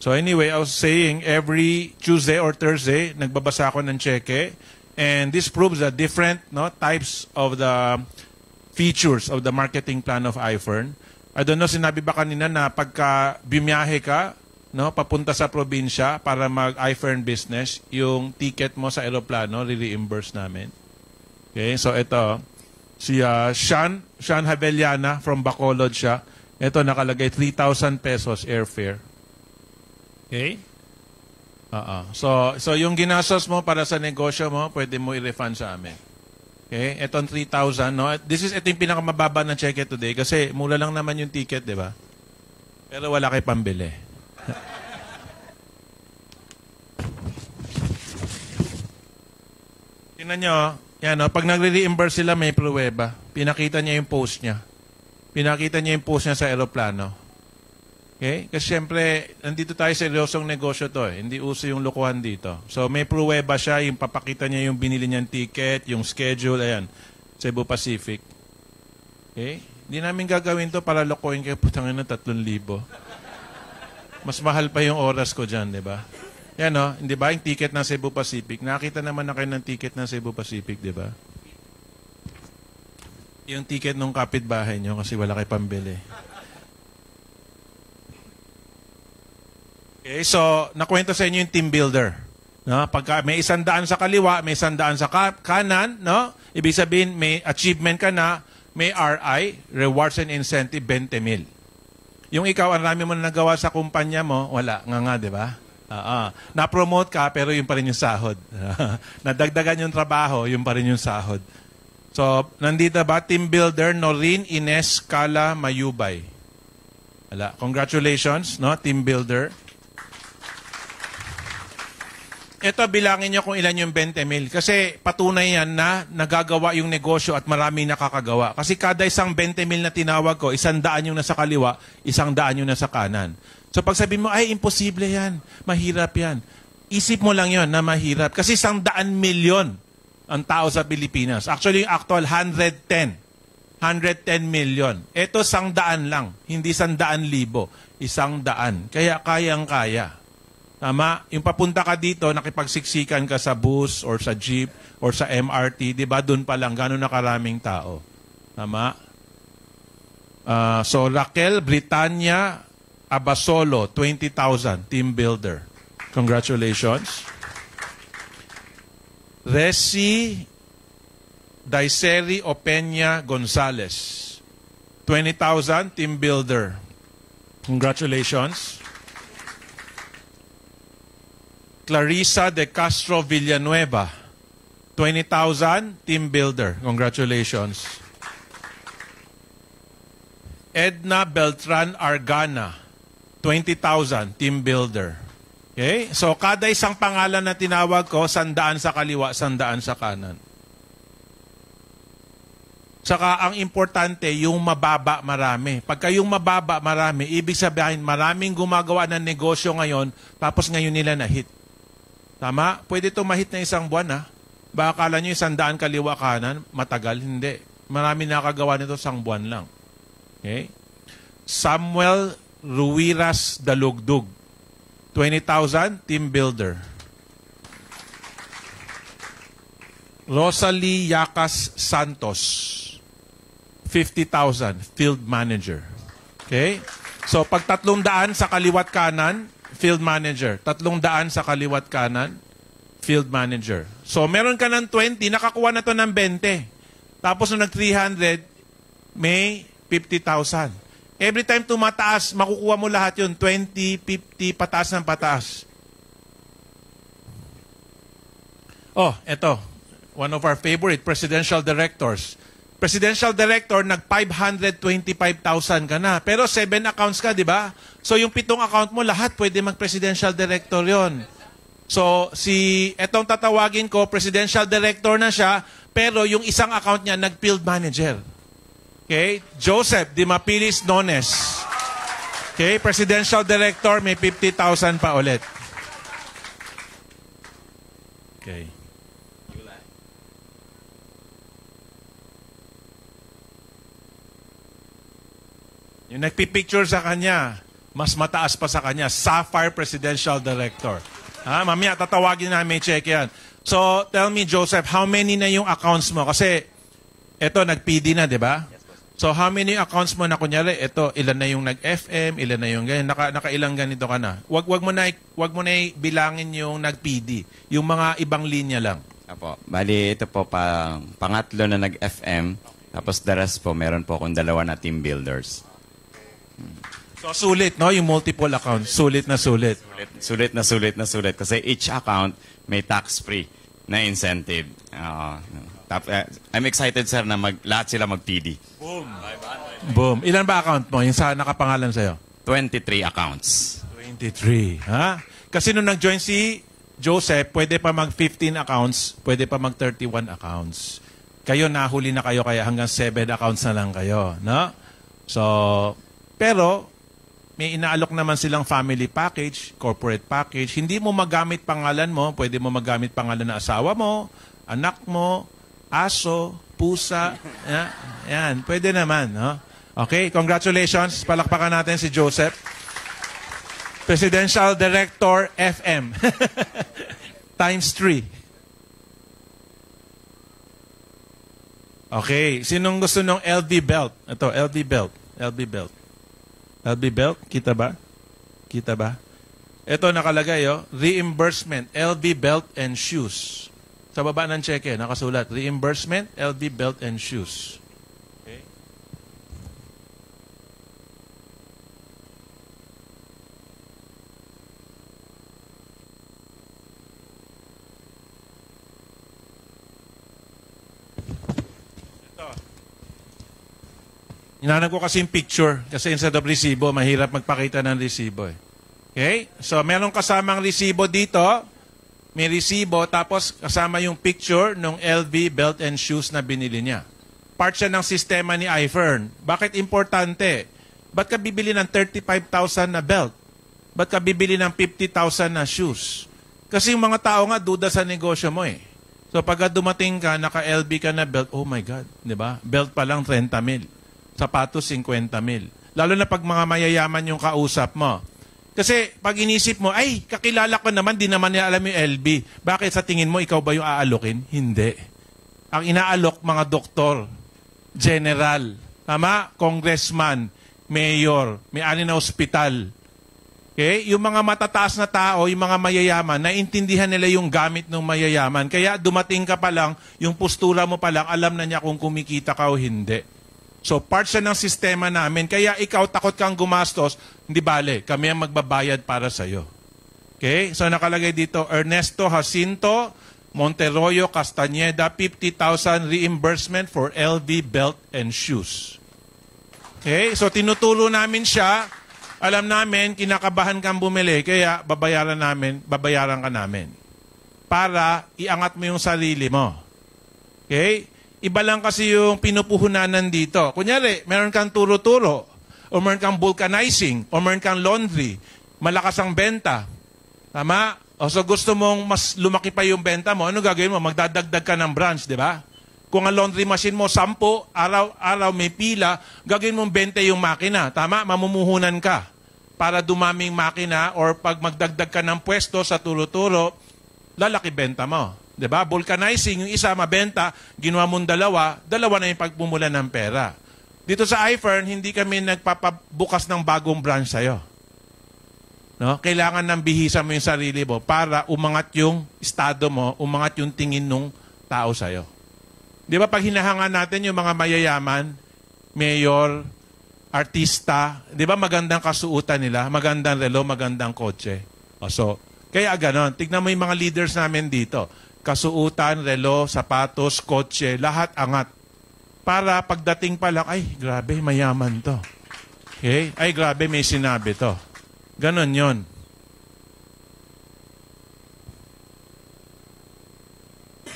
So anyway, I was saying every Tuesday or Thursday, nagbabasa ako ng cheque. And this proves the different no, types of the features of the marketing plan of iFern. I don't know, sinabi ba kanina na pagka biyahe ka, no, papunta sa probinsya para mag iFern business, yung ticket mo sa aeroplano, re-reimburse namin. Okay, so ito, si uh, Sean, Sean Habeliana from Bacolod siya. Ito, nakalagay 3,000 pesos airfare. Okay? Oo. So, so yung ginastos mo para sa negosyo mo, pwede mo i-refund sa amin. Okay? Itong 3,000, no? This is, ito yung pinakamababa na check today kasi mula lang naman yung ticket, di ba? Pero wala kay pambili. [LAUGHS] Tingnan nyo, yan, no? pag nagre-reimburse sila, may pruweba. Pinakita niya yung post niya. Pinakita niya yung post niya sa aeroplano. Okay? Kasi syempre, nandito tayo sa seryosong negosyo to eh. Hindi uso yung lokohan dito. So may pruweba siya, yung papakita niya yung binili niyang ticket, yung schedule, ayan, Cebu Pacific. Okay? Hindi namin gagawin to para lokohin kayo putangin ng 3,000. Mas mahal pa yung oras ko dyan, di ba? Yan o, hindi ba? Yung ticket ng Cebu Pacific. Nakita naman na kayo ng ticket ng Cebu Pacific, di ba? Yung ticket ng kapitbahay nyo kasi wala kayo pambili. Okay, so nakwento sa inyo yung team builder. No? Pagka may isang daan sa kaliwa, may isang daan sa ka- kanan, no? Ibig sabihin may achievement ka na, may RI, rewards and incentive 20 mil. Yung ikaw, ang rami mo na nagawa sa kumpanya mo, wala. Nga nga, di ba? Oo. Na-promote ka, pero yun pa rin yung sahod. [LAUGHS] Nadagdagan yung trabaho, yun pa rin yung sahod. So, nandito ba? Team Builder, Noreen Ines Kala Mayubay. Wala. Congratulations, no? Team Builder. Ito, bilangin nyo kung ilan yung 20 mil. Kasi patunay yan na nagagawa yung negosyo at maraming nakakagawa. Kasi kada isang 20 mil na tinawag ko, isang daan yung nasa kaliwa, isang daan yung nasa kanan. So pag sabihin mo, ay, imposible yan. Mahirap yan. Isip mo lang yon na mahirap. Kasi isang daan milyon ang tao sa Pilipinas. Actually, yung actual 110. 110 million. Ito, isang daan lang. Hindi isang daan libo. Isang daan. Kaya kayang-kaya. Tama? Yung papunta ka dito, nakipagsiksikan ka sa bus or sa jeep or sa MRT, di ba? Doon pa lang, gano'n na karaming tao. Tama? Ah, so, Raquel Britannia Abasolo, 20,000, team builder. Congratulations. Resi Daiseri Opeña Gonzalez, 20,000, team builder. Congratulations. Clarissa de Castro Villanueva, 20,000, team builder. Congratulations. Edna Beltran Argana, 20,000, team builder. Okay? So, kada isang pangalan na tinawag ko, sandaan sa kaliwa, sandaan sa kanan. Saka ang importante, yung mababa marami. Pagka yung mababa marami, ibig sabihin maraming gumagawa ng negosyo ngayon, tapos ngayon nila na-hit. Tama? Pwede ito mahit na isang buwan, ha? Baka akala nyo isang daan kaliwa kanan, matagal. Hindi. Marami nakagawa nito isang buwan lang. Okay? Samuel Ruiras Dalugdug. 20,000, team builder. Rosalie Yakas Santos. 50,000, field manager. Okay? So, pag tatlong daan sa kaliwat kanan, field manager. Tatlong daan sa kaliwat kanan, field manager. So, meron ka ng 20, nakakuha na to ng 20. Tapos, nung nag-300, may 50,000. Every time tumataas, makukuha mo lahat yun. 20, 50, pataas ng pataas. Oh, eto. One of our favorite presidential directors. Presidential director, nag 525,000 ka na. Pero seven accounts ka, di ba? So yung pitong account mo, lahat pwede mag-presidential director yon. So si etong tatawagin ko, presidential director na siya, pero yung isang account niya, nag-field manager. Okay? Joseph Dimapilis Nones. Okay? Presidential director, may 50,000 pa ulit. Okay. Yung nagpipicture sa kanya, mas mataas pa sa kanya, Sapphire Presidential Director. Ha, mamaya tatawagin namin check yan. So, tell me, Joseph, how many na yung accounts mo? Kasi, eto, nag-PD na, di ba? So, how many accounts mo na kunyari, eto, ilan na yung nag-FM, ilan na yung ganyan, naka, nakailang ganito ka na. Wag, wag mo na, wag mo na bilangin yung nag-PD. Yung mga ibang linya lang. Apo. Bali, ito po pa, pangatlo na nag-FM. Tapos the rest po, meron po akong dalawa na team builders. So, sulit, no? Yung multiple accounts. Sulit na sulit. Sulit, sulit na sulit na sulit. Kasi each account may tax-free na incentive. Ah, tap, eh, I'm excited, sir, na mag, lahat sila mag-TD. Boom. Ilan ba account mo? Yung sa nakapangalan sa'yo? 23 accounts. 23. Ha? Kasi nung nag-join si Joseph, pwede pa mag-15 accounts, pwede pa mag-31 accounts. Kayo, nahuli na kayo, kaya hanggang 7 accounts na lang kayo. No? So, pero, may inaalok naman silang family package, corporate package. Hindi mo magamit pangalan mo, pwede mo magamit pangalan ng asawa mo, anak mo, aso, pusa. [LAUGHS] Yan, yan. pwede naman. No? Okay, congratulations. Palakpakan natin si Joseph. Presidential Director FM. [LAUGHS] Times 3. Okay. Sinong gusto ng LV belt? Ito, LV belt. LV belt. LV belt. Kita ba? Kita ba? Ito nakalagay, oh. Reimbursement. LV belt and shoes. Sa baba ng cheque, nakasulat. Reimbursement, LV belt and shoes. Inanap ko kasi yung picture kasi instead of resibo, mahirap magpakita ng resibo eh. Okay? So, meron kasamang resibo dito. May resibo, tapos kasama yung picture ng LV belt and shoes na binili niya. Part siya ng sistema ni iFern. Bakit importante? Ba't ka bibili ng 35,000 na belt? Ba't ka bibili ng 50,000 na shoes? Kasi yung mga tao nga, duda sa negosyo mo eh. So pagka dumating ka, naka-LV ka na belt, oh my God, di ba? Belt pa lang 30 mil. Sapatos 50 mil. Lalo na pag mga mayayaman yung kausap mo. Kasi pag inisip mo, ay, kakilala ko naman, di naman niya alam yung LB. Bakit sa tingin mo, ikaw ba yung aalokin? Hindi. Ang inaalok, mga doktor, general, tama? Congressman, mayor, may-ari na ospital. Okay? Yung mga matataas na tao, yung mga mayayaman, naintindihan nila yung gamit ng mayayaman. Kaya dumating ka pa lang, yung postura mo pa lang, alam na niya kung kumikita ka o hindi. So, part siya ng sistema namin. Kaya ikaw takot kang gumastos, hindi bale, kami ang magbabayad para sa'yo. Okay? So, nakalagay dito, Ernesto Jacinto, Monteroyo Castañeda, 50,000 reimbursement for LV belt and shoes. Okay? So, tinuturo namin siya. Alam namin, kinakabahan kang bumili, kaya babayaran namin, babayaran ka namin. Para iangat mo yung sarili mo. Okay? Iba lang kasi yung pinupuhunanan dito. Kunyari, meron kang turo-turo, o meron kang vulcanizing, o meron kang laundry, malakas ang benta. Tama? O so gusto mong mas lumaki pa yung benta mo, ano gagawin mo? Magdadagdag ka ng branch, di ba? Kung ang laundry machine mo, sampo, araw-araw may pila, gagawin mong 20 yung makina. Tama? Mamumuhunan ka para dumaming makina or pag magdagdag ka ng pwesto sa turo-turo, lalaki benta mo. 'Di ba? Vulcanizing, yung isa mabenta, ginawa mong dalawa, dalawa na yung pagpumula ng pera. Dito sa iFern, hindi kami nagpapabukas ng bagong branch sa'yo. No? Kailangan ng bihisa mo yung sarili mo para umangat yung estado mo, umangat yung tingin ng tao sa'yo. Di ba pag hinahanga natin yung mga mayayaman, mayor, artista, di ba magandang kasuutan nila, magandang relo, magandang kotse. O, so, kaya ganon. Tignan mo yung mga leaders namin dito kasuutan, relo, sapatos, kotse, lahat angat. Para pagdating pa lang, ay, grabe, mayaman to. Okay? Ay, grabe, may sinabi to. Ganon yon.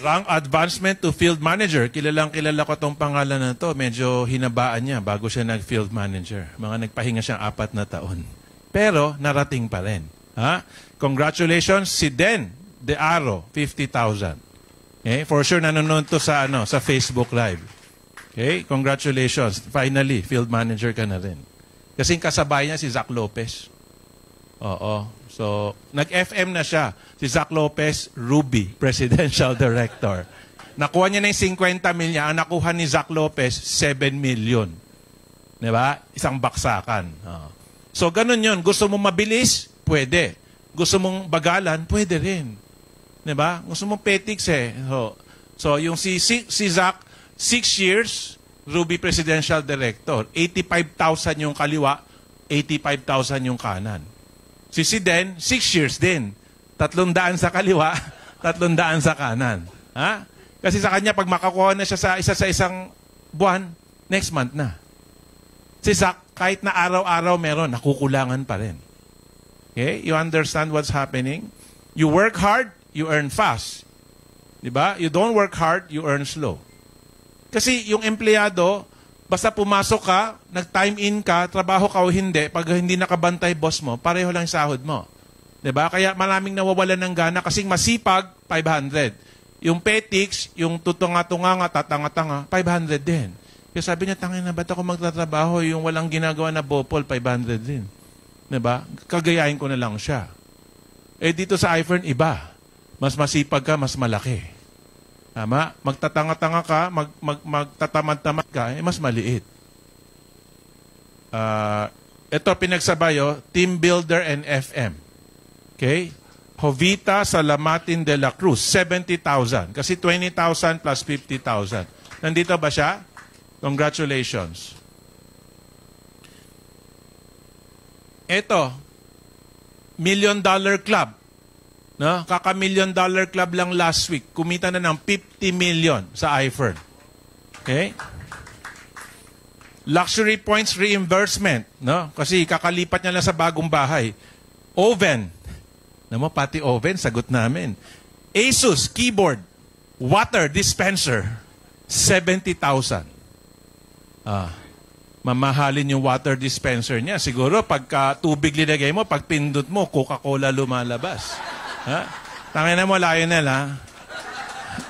Rank advancement to field manager. Kilalang kilala ko tong pangalan na to. Medyo hinabaan niya bago siya nag-field manager. Mga nagpahinga siyang apat na taon. Pero narating pa rin. Ha? Congratulations si Den De Aro, 50,000. Okay? For sure, nanonood to sa, ano, sa Facebook Live. Okay? Congratulations. Finally, field manager ka na rin. Kasi kasabay niya si Zach Lopez. Oo. So, nag-FM na siya. Si Zach Lopez, Ruby, [LAUGHS] Presidential Director. Nakuha niya na yung 50 million. Ang nakuha ni Zach Lopez, 7 million. Ba? Isang baksakan. Oo. So, ganun yun. Gusto mo mabilis? Pwede. Gusto mong bagalan? Pwede rin. Di ba? Gusto mong petics eh. So, so yung si, si, si Zach, 6 years, Ruby Presidential Director. 85,000 yung kaliwa, 85,000 yung kanan. Si si Den, 6 years din. Tatlong daan sa kaliwa, [LAUGHS] tatlong daan sa kanan. Ha? Kasi sa kanya, pag makakuha na siya sa isa sa isang buwan, next month na. Si Zach, kahit na araw-araw meron, nakukulangan pa rin. Okay? You understand what's happening? You work hard, you earn fast. Di ba? You don't work hard, you earn slow. Kasi yung empleyado, basta pumasok ka, nag-time in ka, trabaho ka o hindi, pag hindi nakabantay boss mo, pareho lang sahod mo. 'Di ba? Kaya maraming nawawalan ng gana kasi masipag 500. Yung petics, yung tutunga-tunga nga, tatanga-tanga, 500 din. Kaya sabi niya, tangin na ba't ako magtatrabaho yung walang ginagawa na bopol, 500 din. 'Di ba? Kagayahin ko na lang siya. Eh dito sa iPhone iba. Mas masipag ka, mas malaki. Tama? Magtatanga-tanga ka, mag, mag, magtatamad-tamad ka, eh mas maliit. Ah, ito pinagsabayo, Team Builder and FM. Okay? Jovita Salamatin de la Cruz, 70,000. Kasi 20,000 plus 50,000. Nandito ba siya? Congratulations. Ito, Million Dollar Club. No? Kaka Million Dollar Club lang last week. Kumita na ng 50 million sa iPhone. Okay? Luxury points reimbursement, no? Kasi kakalipat niya lang sa bagong bahay. Oven. Naman pati oven sagot namin. Asus keyboard, water dispenser, 70,000. Ah. Mamahalin yung water dispenser niya. Siguro pagka tubig linagay mo, pag pindot mo, Coca-Cola lumalabas. Ha? Na mo, Lionel, ha?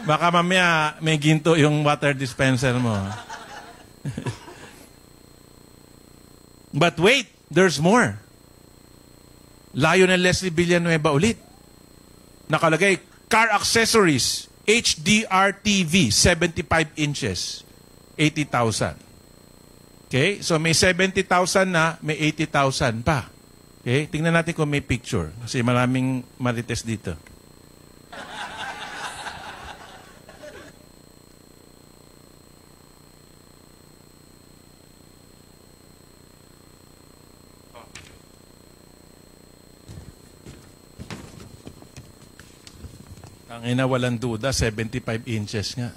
Baka mamaya may ginto yung water dispenser mo. [LAUGHS] But wait, there's more. Lionel Leslie Villanueva ulit. Nakalagay, car accessories, HDR TV, 75 inches, 80,000. Okay? So may 70,000 na, may 80,000 pa. Okay? Tingnan natin kung may picture. Kasi maraming marites dito. Ang ina, walang duda, 75 inches nga.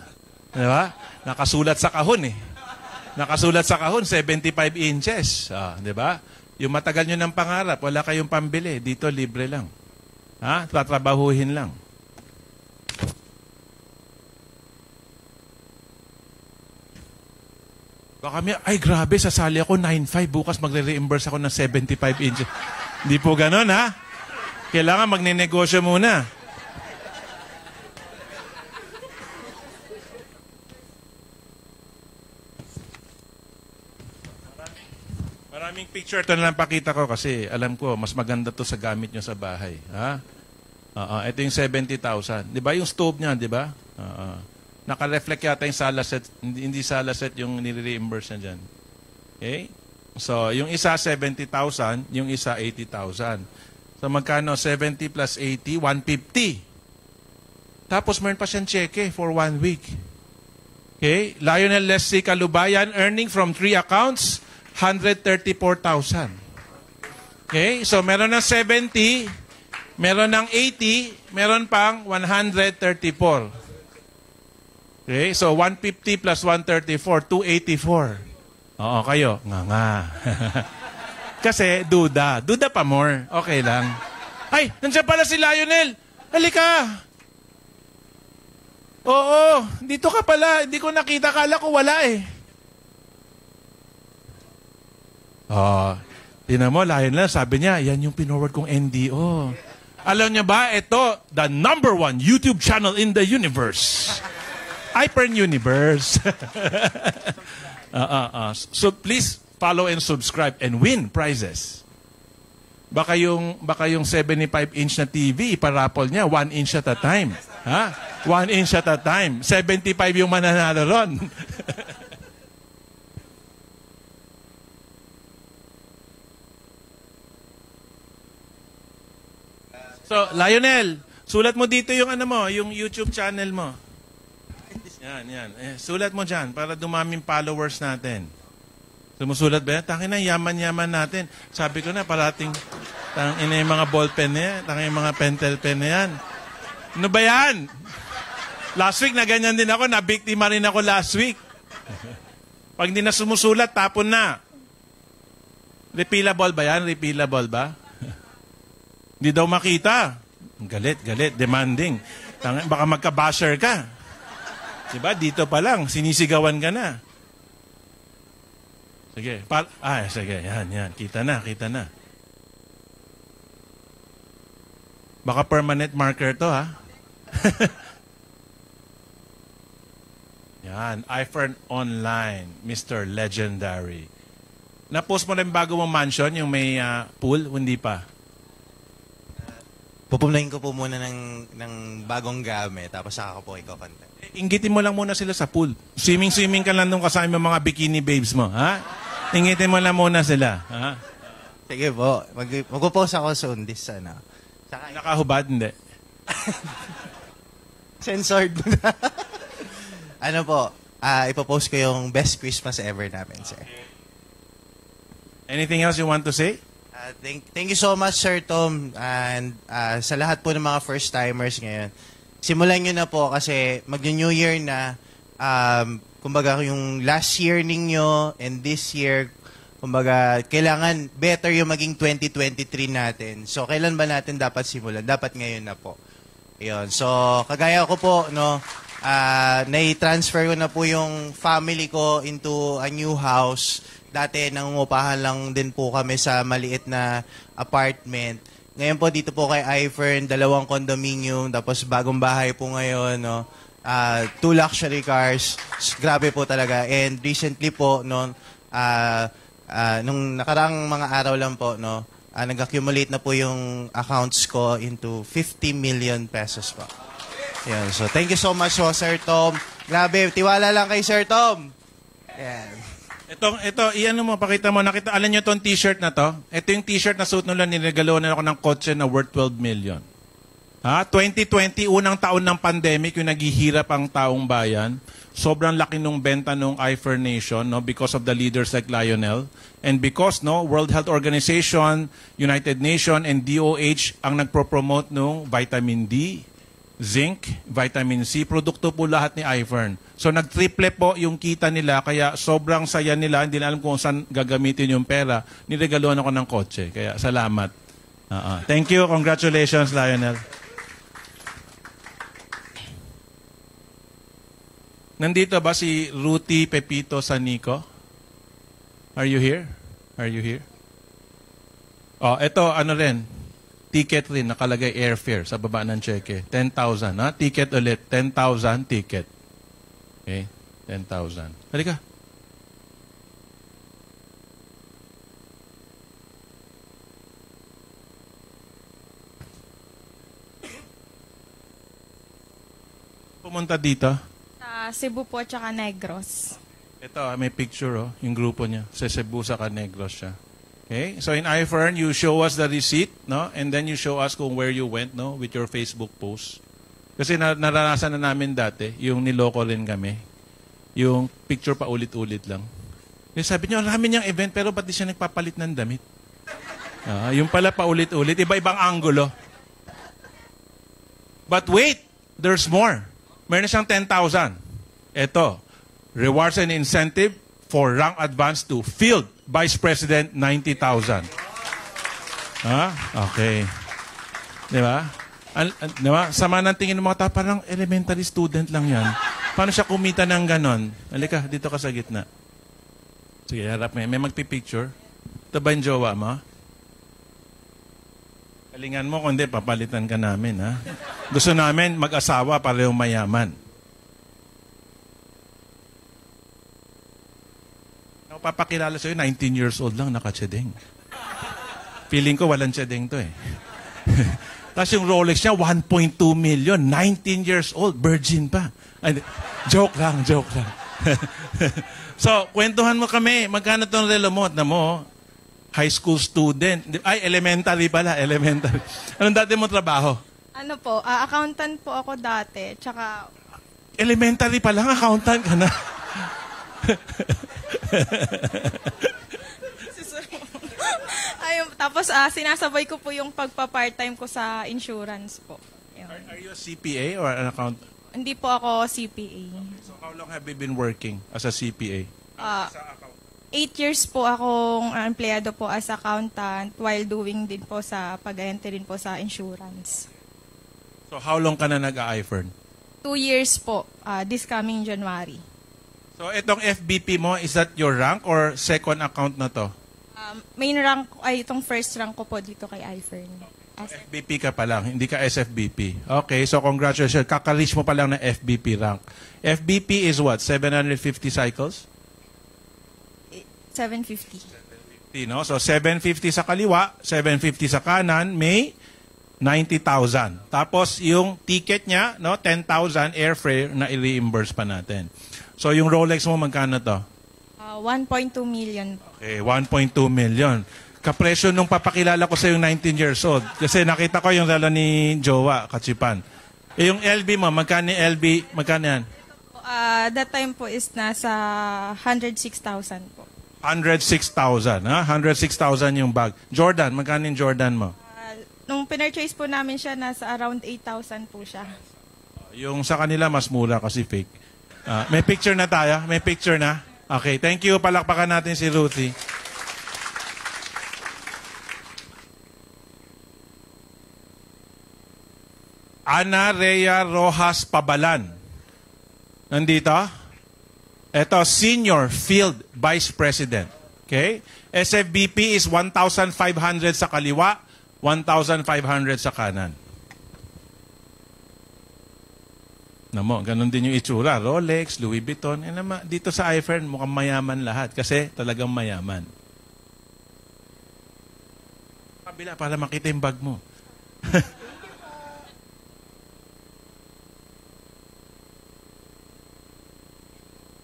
Di ba? Nakasulat sa kahon eh. Nakasulat sa kahon, 75 inches. Ah, di ba? Yung matagal nyo ng pangarap, wala kayong pambili. Dito, libre lang. Ha? Tatrabahuhin lang. Baka may, ay grabe, sasali ako 9.5. Bukas magre-reimburse ako ng 75 inches. Hindi po ganon, ha? Kailangan magne-negosyo muna. Maraming picture ito na lang pakita ko kasi alam ko, mas maganda to sa gamit nyo sa bahay. Ha? Oo, ito yung 70,000. Di ba yung stove niya, di ba? Oo. Naka-reflect yata yung sala set, hindi, hindi sala set yung nire-reimburse na dyan. Okay? So, yung isa 70,000, yung isa 80,000. So, magkano? 70 plus 80, 150. Tapos, meron pa siyang cheque for one week. Okay? Lionel Leslie Kalubayan earning from three accounts, 134,000. Okay? So, meron ng 70, meron ng 80, meron pang 134. Okay? So, 150 plus 134, 284. Oo, kayo. Nga nga. [LAUGHS] Kasi, duda. Duda pa more. Okay lang. Ay, nandiyan pala si Lionel. Halika. Oo, dito ka pala. Hindi ko nakita. Kala ko wala eh. Oh, tinan mo, Lionel, sabi niya, yan yung pinorward kong NDO. Alam niya ba, ito, the number one YouTube channel in the universe. Hypern Universe. uh, uh, uh. So please follow and subscribe and win prizes. Baka yung, baka yung 75 inch na TV, iparapol niya, 1 inch at a time. Ha? 1 inch at a time. 75 yung mananalo ron. [LAUGHS] So, Lionel, sulat mo dito yung ano mo, yung YouTube channel mo. Yan, yan. Eh, sulat mo dyan para dumaming followers natin. Sumusulat ba yan? Tangin na, yaman-yaman natin. Sabi ko na, parating, tang ina yung mga ballpen na yan, tangin yung mga pentel pen na yan. Ano ba yan? Last week, na ganyan din ako, nabiktima rin ako last week. Pag hindi na sumusulat, tapon na. Repealable ba yan? Repealable ba? Hindi daw makita. Galit, galit, demanding. Baka magka-basher ka. Diba? Dito pa lang, sinisigawan ka na. Sige. Pa- ah, sige. Yan, yan. Kita na, kita na. Baka permanent marker to, ha? [LAUGHS] yan. iPhone Online, Mr. Legendary. Na-post mo na yung bago mong mansion, yung may ah, pool? Hindi pa. Pupunayin ko po muna ng, ng bagong gamit, tapos saka ko po. Eh, Inggitin mo lang muna sila sa pool. Swimming-swimming ka lang doon kasama mga bikini babes mo, ha? Ingitin mo lang muna sila, ha? Sige po, mag, magpo-post ako soon this, ano. Saka, Nakahubad, hindi. [LAUGHS] censored mo na. ano po, ah ipopost ko yung best Christmas ever namin, sir. Anything else you want to say? Ah, thank, thank you so much, Sir Tom. And ah, sa lahat po ng mga first-timers ngayon, simulan nyo na po kasi mag-New Year na. Um, kumbaga, yung last year ninyo and this year, kumbaga, kailangan better yung maging 2023 natin. So, kailan ba natin dapat simulan? Dapat ngayon na po. Yun. So, kagaya ko po, no, ah nai-transfer ko na po yung family ko into a new house. Dati nangungupahan lang din po kami sa maliit na apartment. Ngayon po dito po kay iFern, dalawang condominium, tapos bagong bahay po ngayon, no. Ah, two luxury cars. Grabe po talaga. And recently po, no, ah, ah, nung nakarang mga araw lang po, no, ah, nag-accumulate na po yung accounts ko into 50 million pesos po. Yan. So, thank you so much po, Sir Tom. Grabe, tiwala lang kay Sir Tom. Yan. Ito, ito, iyan mo, pakita mo. Nakita, alam nyo itong t-shirt na to? Ito yung t-shirt na suot nila, niregalo na ako ng kotse na worth 12 million. Ha? 2020, unang taon ng pandemic, yung naghihirap ang taong bayan. Sobrang laki nung benta nung iFer Nation no, because of the leaders like Lionel. And because no, World Health Organization, United Nation, and DOH ang nagpro-promote nung vitamin D, zinc, vitamin C, produkto po lahat ni iFern. So nag-triple po yung kita nila, kaya sobrang saya nila, hindi na alam kung saan gagamitin yung pera. Niregaluhan ako ng kotse, kaya salamat. Ah. Thank you, congratulations Lionel. Nandito ba si Ruti Pepito Sanico? Are you here? Are you here? Oh, ito ano rin, ticket rin, nakalagay airfare sa baba ng cheque. 10,000, ha? Ticket ulit, 10,000 ticket. Okay? 10,000. Halika. Pumunta dito. Sa Cebu po at saka Negros. Ito, ah, may picture, oh, yung grupo niya. Sa Cebu, sa Negros siya. Okay? So in iFern, you show us the receipt, no? And then you show us kung where you went, no? With your Facebook post. Kasi na, naranasan na namin dati, yung niloko rin kami. Yung picture pa ulit-ulit lang. Yung sabi niyo, marami niyang event, pero ba't di siya nagpapalit ng damit? Ah, yung pala pa ulit-ulit, iba-ibang angulo. But wait, there's more. Meron siyang 10,000. Ito, rewards and incentive for rank advance to field vice president 90,000. Ha? Okay. Di ba? Al- al- di ba? Sama ng tingin ng mga tao, parang elementary student lang yan. Paano siya kumita ng ganon? Halika, dito ka sa gitna. Sige, harap may. May magpipicture. Ito ba yung jowa mo? Kalingan mo, kundi papalitan ka namin, ha? Gusto namin mag-asawa parehong mayaman. Papakilala sa'yo, 19 years old lang, nakachedeng. Feeling ko walang chedeng to eh. [LAUGHS] Tapos yung Rolex niya, 1.2 million, 19 years old, virgin pa. Ay, joke lang, joke lang. [LAUGHS] so, kwentuhan mo kami, magkano tong relo mo? Na mo, high school student. Ay, elementary pala, [LAUGHS] elementary. Anong dati mo trabaho? Ano po, ah, accountant po ako dati. Tsaka, Elementary pa lang, accountant ka na. [LAUGHS] ayun, tapos ah, sinasabay ko po yung pagpa-part-time ko sa insurance po. Yun. Are, are you a CPA or an accountant? Hindi po ako CPA. So how long have you been working as a CPA? Ah, eight years po akong empleyado po as accountant while doing din po sa pag-enter din po sa insurance. So how long ka na nag-iFern? Two years po, ah, this coming January. So itong FBP mo, is that your rank or second account na to? Um, main rank, ay itong first rank ko po dito kay iFern. As, FBP ka pa lang, hindi ka SFBP. Okay, so congratulations. Kaka-reach mo pa lang ng FBP rank. FBP is what? 750 cycles? 750. no? So 750 sa kaliwa, 750 sa kanan, may 90,000. Tapos yung ticket niya, no, 10,000 airfare na i-reimburse pa natin. So yung Rolex mo magkano to? Ah, 1.2 million. Okay, 1.2 million. Kapresyo nung papakilala ko sa yung 19 years old. Kasi nakita ko yung lala ni Jowa, Kachipan. Eh, yung LB mo, magkano yung LB, magkano yan? Ah, that time po is nasa 106,000 po. 106,000, ha? 106,000 yung bag. Jordan, magkano yung Jordan mo? Ah, nung pinurchase po namin siya, nasa around 8,000 po siya. Yung sa kanila, mas mura kasi fake. Ah, may picture na tayo? May picture na? Okay, thank you. Palakpakan natin si Ruthie. Ana Rhea Rojas Pabalan. Nandito? Ito, Senior Field Vice President. Okay? SFBP is 1,500 sa kaliwa, 1,500 sa kanan. Namo, ganun din yung itsura. Rolex, Louis Vuitton. Eh, nama, dito sa iFern, mukhang mayaman lahat kasi talagang mayaman. Kabila, para makita yung bag mo. [LAUGHS]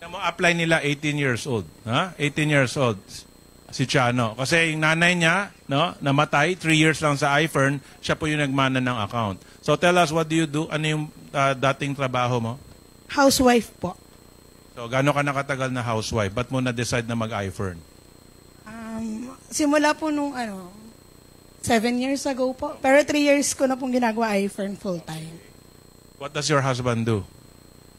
Mo, apply nila 18 years old. Ha? 18 years old. Si Chano. Kasi yung nanay niya, no, namatay, 3 years lang sa iFern, siya po yung nagmana ng account. So tell us, what do you do? Ano yung ah, dating trabaho mo? Housewife po. So, gano'n ka nakatagal na housewife? Ba't mo na-decide na mag-iFern? Um, simula po nung ano, seven years ago po. Pero three years ko na pong ginagawa iFern full-time. What does your husband do?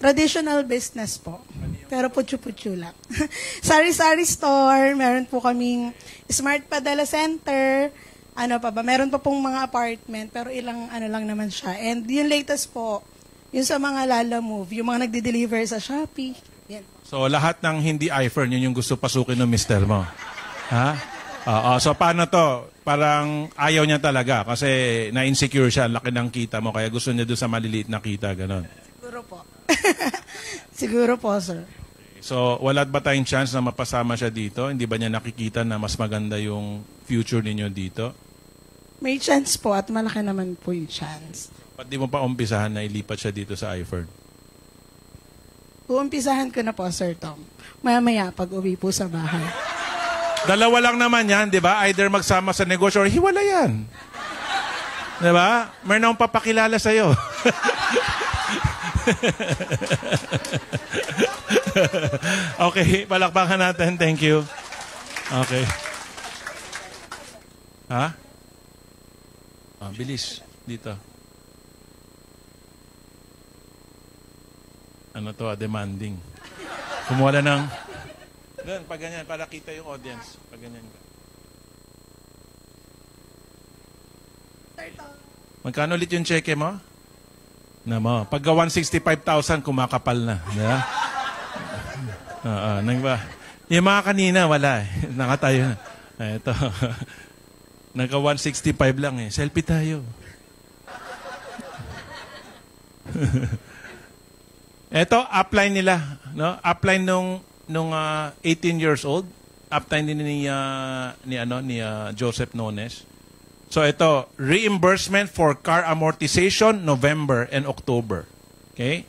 Traditional business po. Pero putyo-putyo lang. [LAUGHS] Sari-sari store, meron po kaming smart padala center, ano pa ba, meron pa pong mga apartment, pero ilang ano lang naman siya. And yung latest po, yung sa mga Lala Move, yung mga nagde-deliver sa Shopee. Yan. So, lahat ng hindi iFern, yun yung gusto pasukin ng mister mo. Ha? Oo. so, paano to? Parang ayaw niya talaga kasi na-insecure siya, laki ng kita mo, kaya gusto niya doon sa maliliit na kita, ganon. Siguro po. [LAUGHS] Siguro po, sir. So, wala ba tayong chance na mapasama siya dito? Hindi ba niya nakikita na mas maganda yung future ninyo dito? May chance po at malaki naman po yung chance. Ba't di mo pa umpisahan na ilipat siya dito sa iFern? Uumpisahan ko na po, Sir Tom. Maya-maya, pag uwi po sa bahay. Dalawa lang naman yan, di ba? Either magsama sa negosyo or hiwala yan. Di ba? Meron akong papakilala sa'yo. [LAUGHS] okay, palakpakan natin. Thank you. Okay. Ha? Ah, bilis. Dito. Ano to, ah, demanding. Kumuha ng... Doon, pag ganyan, para kita yung audience. Pag ganyan ka. Magkano ulit yung cheque mo? Na mo. Pagka 165,000, kumakapal na. Di ba? Oo, nang ba? Yung mga kanina, wala eh. [LAUGHS] Nakatayo na. Ah, Ito. [LAUGHS] Nagka 165 lang eh. Selfie tayo. [LAUGHS] Ito, upline nila. No? Upline nung, nung ah, 18 years old. Upline din ni, ah, ni, ano, ni ah, Joseph Nones. So ito, reimbursement for car amortization November and October. Okay?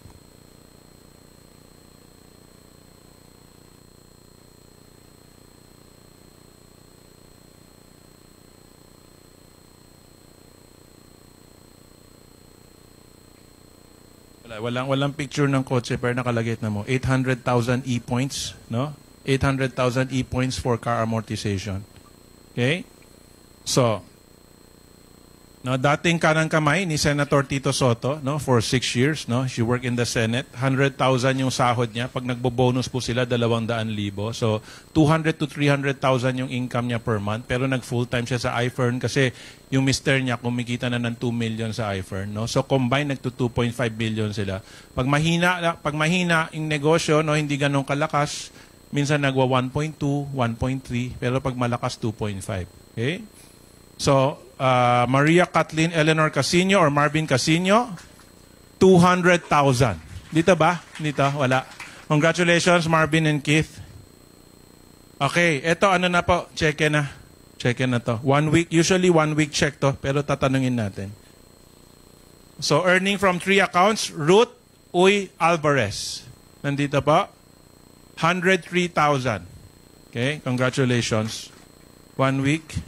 Walang walang picture ng kotse pero nakalagay na mo 800,000 e-points, no? 800,000 e-points for car amortization. Okay? So, No, dating kanang kamay ni Senator Tito Soto, no, for six years, no, she worked in the Senate. 100,000 yung sahod niya. Pag nagbo-bonus po sila, 200,000. So, 200 to 300,000 yung income niya per month. Pero nag full-time siya sa iFern kasi yung mister niya kumikita na ng 2 million sa iFern, no. So, combined nagto 2.5 billion sila. Pag mahina, pag mahina yung negosyo, no, hindi ganun kalakas, minsan nagwa 1.2, 1.3, pero pag malakas 2.5. Okay? So, uh, Maria Kathleen Eleanor Casino or Marvin Casino, 200,000. Dito ba? Dito? Wala. Congratulations, Marvin and Keith. Okay, eto ano na po, check na. Check na to. One week, usually one week check to, pero tatanungin natin. So earning from three accounts, Ruth Uy Alvarez. Nandito po. 103,000. Okay, congratulations. One week.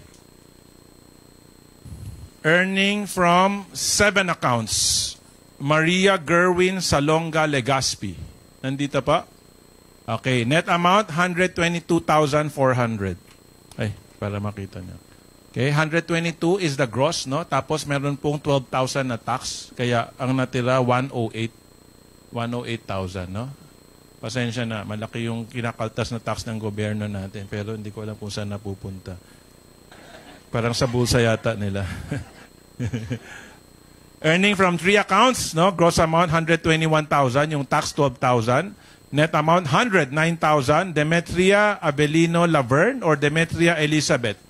Earning from seven accounts. Maria Gerwin Salonga Legaspi. Nandito pa? Okay, net amount 122,400. Ay, para makita niyo. Okay, 122 is the gross, no? Tapos meron pong 12,000 na tax. Kaya ang natira 108 108,000, no? Pasensya na, malaki yung kinakaltas na tax ng gobyerno natin, pero hindi ko alam kung saan napupunta. Parang sa bulsa yata nila. [LAUGHS] [LAUGHS] Earning from three accounts, no? Gross amount 121,000, yung tax 12,000. Net amount 109,000. Demetria Abelino Laverne or Demetria Elizabeth.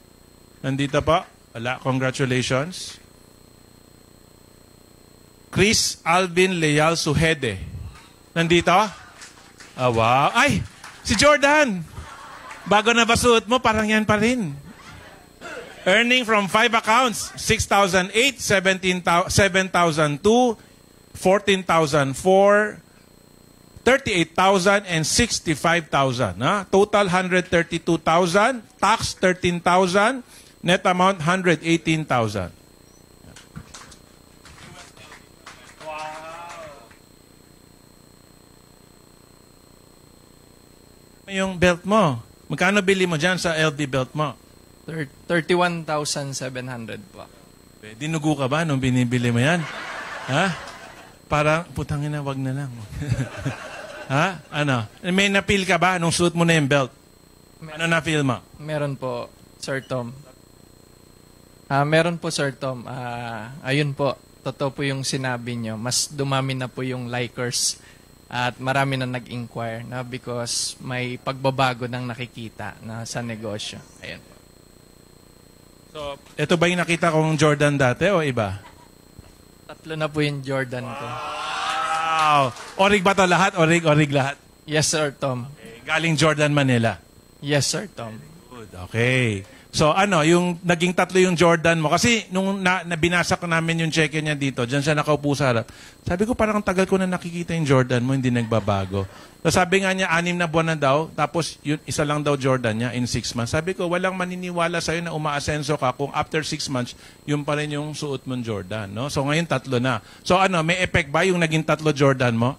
Nandito pa. Wala. Congratulations. Chris Alvin Leal Suhede. Nandito? Ah, wow. Ay! Si Jordan! Bago na ba suot mo, parang yan pa rin. Earning from five accounts, 6,008, 17,000 7,002, 14,004, 38,000, and 65,000. Ha? Total 132,000, tax 13,000, net amount 118,000. Yung belt mo. Magkano bili mo dyan sa LV belt mo? Thir- 31,700 po. Eh, Dinugo ka ba nung binibili mo yan? Ha? Parang, putang ina, wag na lang. [LAUGHS] ha? Ano? May napil ka ba nung suit mo na yung belt? Ano na-feel mo? Meron po, Sir Tom. Ah, meron po, Sir Tom. Ah, ayun po, totoo po yung sinabi nyo. Mas dumami na po yung likers at marami na nag-inquire na because may pagbabago ng nakikita na sa negosyo. Ayan po. So, ito ba yung nakita kong Jordan dati o iba? Tatlo na po yung Jordan ko. Wow! Orig ba to lahat? Orig, orig lahat. Yes, Sir Tom. Eh, Galing Jordan, Manila. Yes, Sir Tom. Good. Okay. So ano, yung naging tatlo yung Jordan mo. Kasi nung na, nabinasa ko namin yung check niya dito, dyan siya nakaupo sa harap. Sabi ko parang ang tagal ko na nakikita yung Jordan mo, hindi nagbabago. So sabi nga niya, anim na buwan na daw, tapos yun, isa lang daw Jordan niya in six months. Sabi ko, walang maniniwala sa'yo na umaasenso ka kung after six months, yun pa rin yung suot mong Jordan. No? So ngayon tatlo na. So ano, may effect ba yung naging tatlo Jordan mo?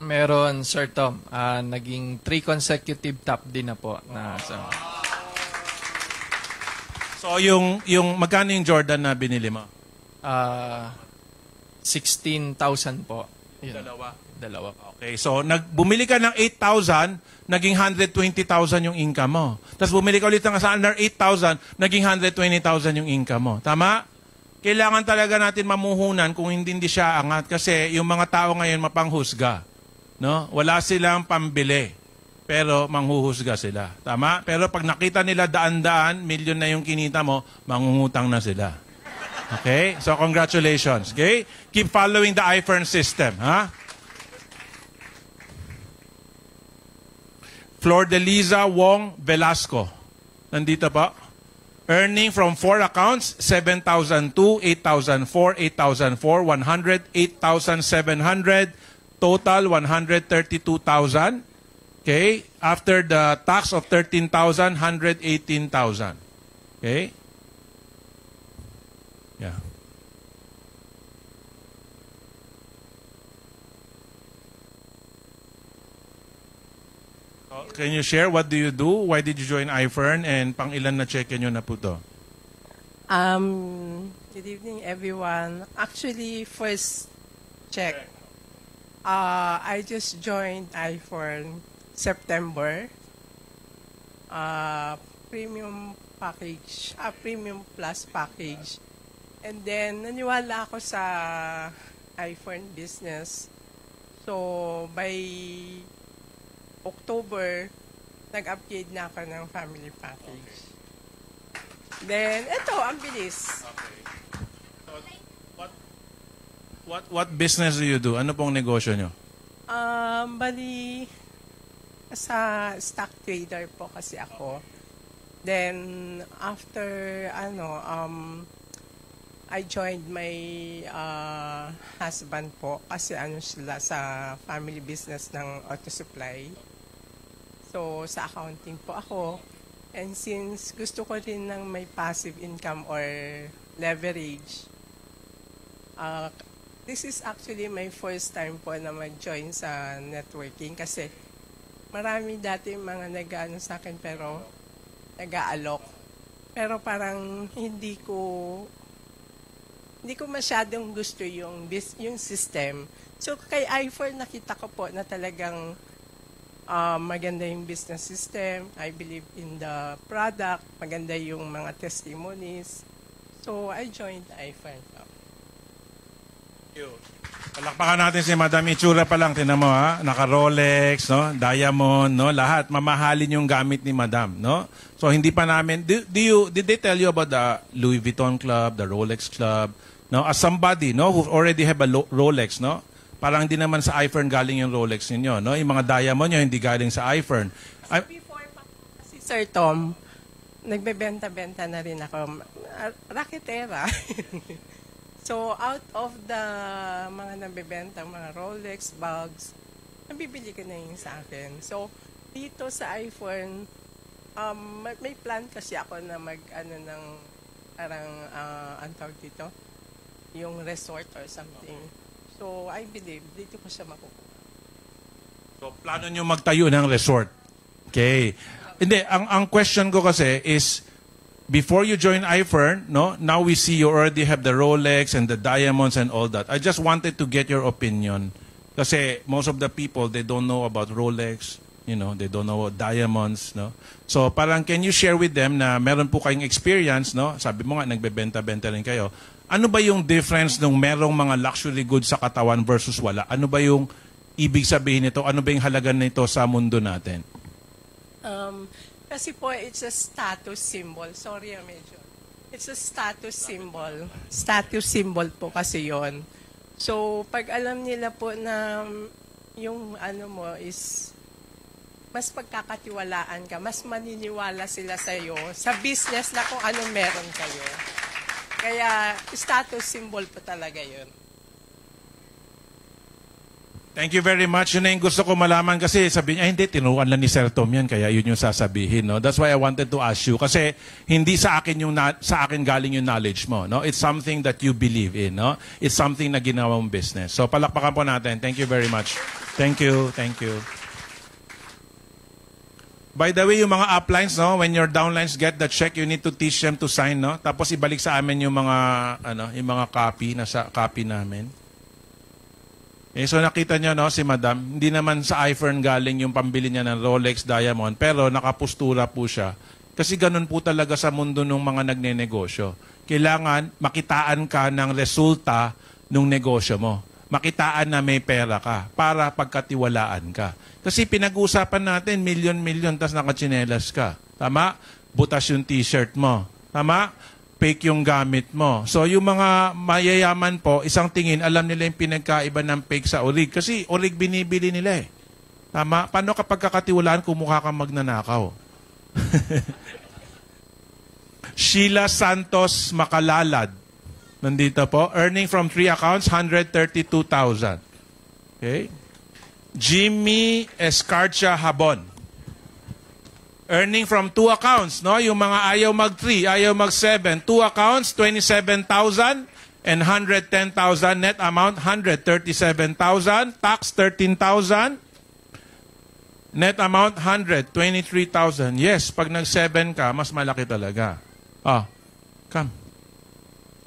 Meron, Sir Tom. Ah, naging three consecutive top din na po. Na, so, So yung, yung magkano yung Jordan na binili mo? ah 16,000 po. Yun. Dalawa. Dalawa. Okay, so nag bumili ka ng 8,000, naging 120,000 yung income mo. Tapos bumili ka ulit ng sa under 8,000, naging 120,000 yung income mo. Tama? Kailangan talaga natin mamuhunan kung hindi, hindi siya angat kasi yung mga tao ngayon mapanghusga. No? Wala silang pambili. Pero manghuhusga sila. Tama? Pero pag nakita nila daan-daan, milyon na yung kinita mo, mangungutang na sila. Okay? So congratulations. Okay? Keep following the iFern system. Ha? Flor de Liza Wong Velasco. Nandito pa. Earning from four accounts, 7,002, 8,004, 8,004, 100, 8,700, total 132,000. Okay? After the tax of 13,000, 118,000. Okay? Yeah. So, Can you share what do you do? Why did you join iFern? And pang ilan na check nyo na po to? Um, good evening, everyone. Actually, first check. Uh, I just joined iPhone September. Uh, premium package, ah, premium plus package. And then, naniwala ako sa iPhone business. So, by October, nag-upgrade na ako ng family package. Then, eto, ang bilis. What, what, what business do you do? Ano pong negosyo nyo? Um, bali, sa stock trader po kasi ako. Then, after, ano, um, I joined my uh, husband po kasi ano sila sa family business ng auto supply. So, sa accounting po ako. And since gusto ko rin ng may passive income or leverage, uh, this is actually my first time po na mag-join sa networking kasi marami dati mga nag-ano sa akin pero nag-aalok. Pero parang hindi ko hindi ko masyadong gusto yung yung system. So kay i4 nakita ko po na talagang ah, maganda yung business system. I believe in the product. Maganda yung mga testimonies. So I joined i4. po. Palakpakan natin si Madam Itsura pa lang. Tinan mo ha. Naka-Rolex, no? Diamond, no? Lahat. Mamahalin yung gamit ni Madam, no? So, hindi pa namin... Do, do you, did they tell you about the Louis Vuitton Club, the Rolex Club? No? As somebody, no? Who already have a Rolex, no? Parang hindi naman sa iPhone galing yung Rolex ninyo, no? Yung mga diamond nyo, hindi galing sa iPhone. I, Before pa si Sir Tom, nagbebenta-benta na rin ako. Raketera. [LAUGHS] so, out of the mga nabebenta, mga Rolex, bags, nabibili ko na yung sa akin. So, dito sa iPhone, um, may plan kasi ako na mag, ano, ng, parang, uh, ang tawag dito, yung resort or something. So, I believe, dito ko siya makukuha. So, plano nyo magtayo ng resort. Okay. Hindi, ang, ang question ko kasi is, before you join iFern, no, now we see you already have the Rolex and the diamonds and all that. I just wanted to get your opinion. Kasi most of the people, they don't know about Rolex, you know, they don't know about diamonds, no. So, parang can you share with them na meron po kayong experience, no? Sabi mo nga, nagbebenta-benta rin kayo. Ano ba yung difference ng merong mga luxury goods sa katawan versus wala? Ano ba yung ibig sabihin nito? Ano ba yung halaga nito sa mundo natin? Um, kasi po, it's a status symbol. Sorry, ah, medyo. It's a status symbol. Status symbol po kasi yon. So, pag alam nila po na yung ano mo is mas pagkakatiwalaan ka, mas maniniwala sila sa iyo sa business na kung ano meron kayo. Kaya status symbol po talaga yun. Thank you very much. Yun na yung gusto ko malaman kasi sabi niya, "Ay, hindi, tinuruan lang ni Sir Tom yan, kaya yun yung sasabihin. No? That's why I wanted to ask you. Kasi hindi sa akin, yung na- sa akin galing yung knowledge mo. No? It's something that you believe in. No? It's something na ginawa mong business. So palakpakan po natin. Thank you very much. Thank you. Thank you. By the way, yung mga uplines, no, when your downlines get the check, you need to teach them to sign, no? Tapos ibalik sa amin yung mga ano, yung mga copy na sa copy namin. Eh, so nakita nyo, no, si Madam, hindi naman sa iPhone galing yung pambili niya ng Rolex Diamond, pero nakapustura po siya. Kasi ganun po talaga sa mundo ng mga nagnenegosyo. Kailangan makitaan ka ng resulta ng negosyo mo. Makitaan na may pera ka para pagkatiwalaan ka. Kasi pinag-uusapan natin, milyon-milyon, tas nakachinelas ka. Tama? Butas yung t-shirt mo. Tama? Fake yung gamit mo. So, yung mga mayayaman po, isang tingin, alam nila yung pinagkaiba ng fake sa orig. Kasi orig binibili nila eh. Tama? Paano kapag kakatiwalaan kung mukha kang magnanakaw? [LAUGHS] Sheila Santos Makalalad. Nandito po. Earning from three accounts, 132,000. Okay? Jimmy Escarcha Habon. Earning from two accounts, no? Yung mga ayaw mag-3, ayaw mag-7. Two accounts, 27,000 and 110,000. Net amount, 137,000. Tax, 13,000. Net amount, 123,000. Yes, pag nag-7 ka, mas malaki talaga. Ah, come.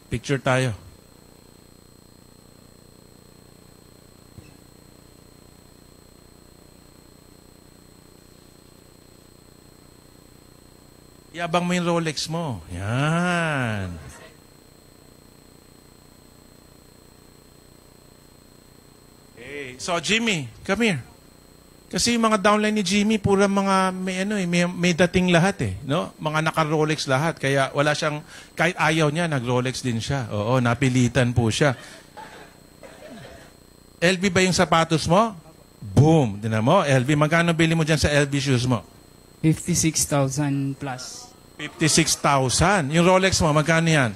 Picture tayo. Iabang mo yung Rolex mo. Yan. Okay. So, Jimmy, come here. Kasi yung mga downline ni Jimmy, pura mga may ano eh, may, may dating lahat eh, no? Mga naka-Rolex lahat. Kaya wala siyang kahit ayaw niya, nag-Rolex din siya. Oo, napilitan po siya. LB ba yung sapatos mo? Boom! Tinan mo, LV. Magkano bili mo dyan sa LV shoes mo? 56,000 plus. 56,000. Yung Rolex mo, magkano yan?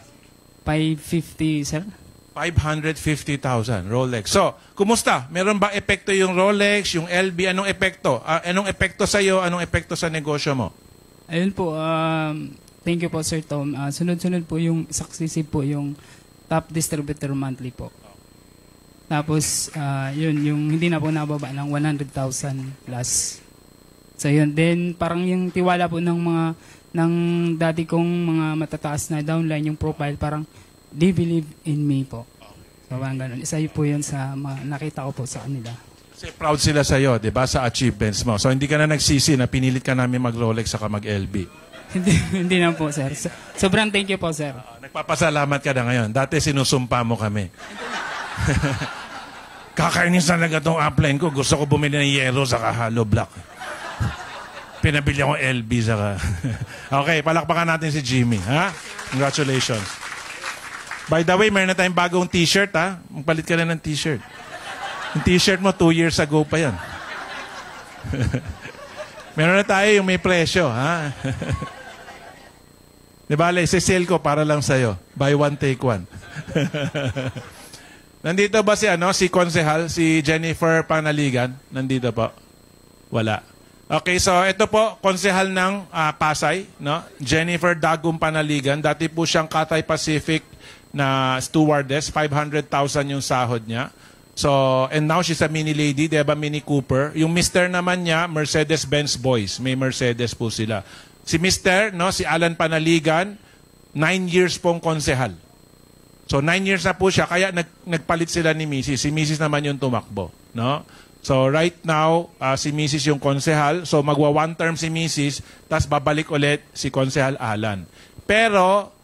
550, sir? 550,000 Rolex. So, kumusta? Meron ba epekto yung Rolex, yung LV? Anong epekto? Ah, anong epekto sa iyo? Anong epekto sa negosyo mo? Ayun po, um, thank you po, Sir Tom. Ah, sunod-sunod po yung successive po yung top distributor monthly po. Tapos, ah, yun, yung hindi na po nababa ng 100,000 plus. So, yun. Then, parang yung tiwala po ng mga, ng dati kong mga matataas na downline, yung profile, parang, they believe in me po. So, parang ganun. Isa po yun sa mga nakita ko po sa kanila. Kasi proud sila sa iyo, 'di ba, sa achievements mo. So hindi ka na nagsisi na pinilit ka namin mag-Rolex saka mag-LV. [LAUGHS] hindi, hindi na po, sir. So, sobrang thank you po, sir. Ah, Nagpapasalamat ka na ngayon. Dati sinusumpa mo kami. [LAUGHS] Kakainis talaga tong upline ko. Gusto ko bumili ng yellow saka hollow block. Pinabili akong LB saka. [LAUGHS] okay, palakpakan natin si Jimmy. Ha? Congratulations. By the way, meron na tayong bagong t-shirt ha. Magpalit ka na ng t-shirt. Yung t-shirt mo, two years ago pa yan. [LAUGHS] meron na tayo yung may presyo, ha? [LAUGHS] Di ba, Ale, sale ko para lang sa'yo. Buy one, take one. Nandito ba si, ano, si Konsehal, si Jennifer Panaligan? Nandito po? Wala. Okay, so ito po, konsehal ng ah, Pasay, no? Jennifer Dagum Panaligan. Dati po siyang Cathay Pacific na stewardess. 500,000 yung sahod niya. So, and now she's a mini lady, di ba, Mini Cooper. Yung mister naman niya, Mercedes-Benz Boys. May Mercedes po sila. Si mister, no, si Alan Panaligan, nine years pong konsehal. So, nine years na po siya, kaya nag, nagpalit sila ni Mrs. Si Mrs. naman yung tumakbo. No? So, right now, ah, si Mrs. yung konsehal. So, magwa one term si Mrs. Tapos babalik ulit si konsehal Alan. Pero,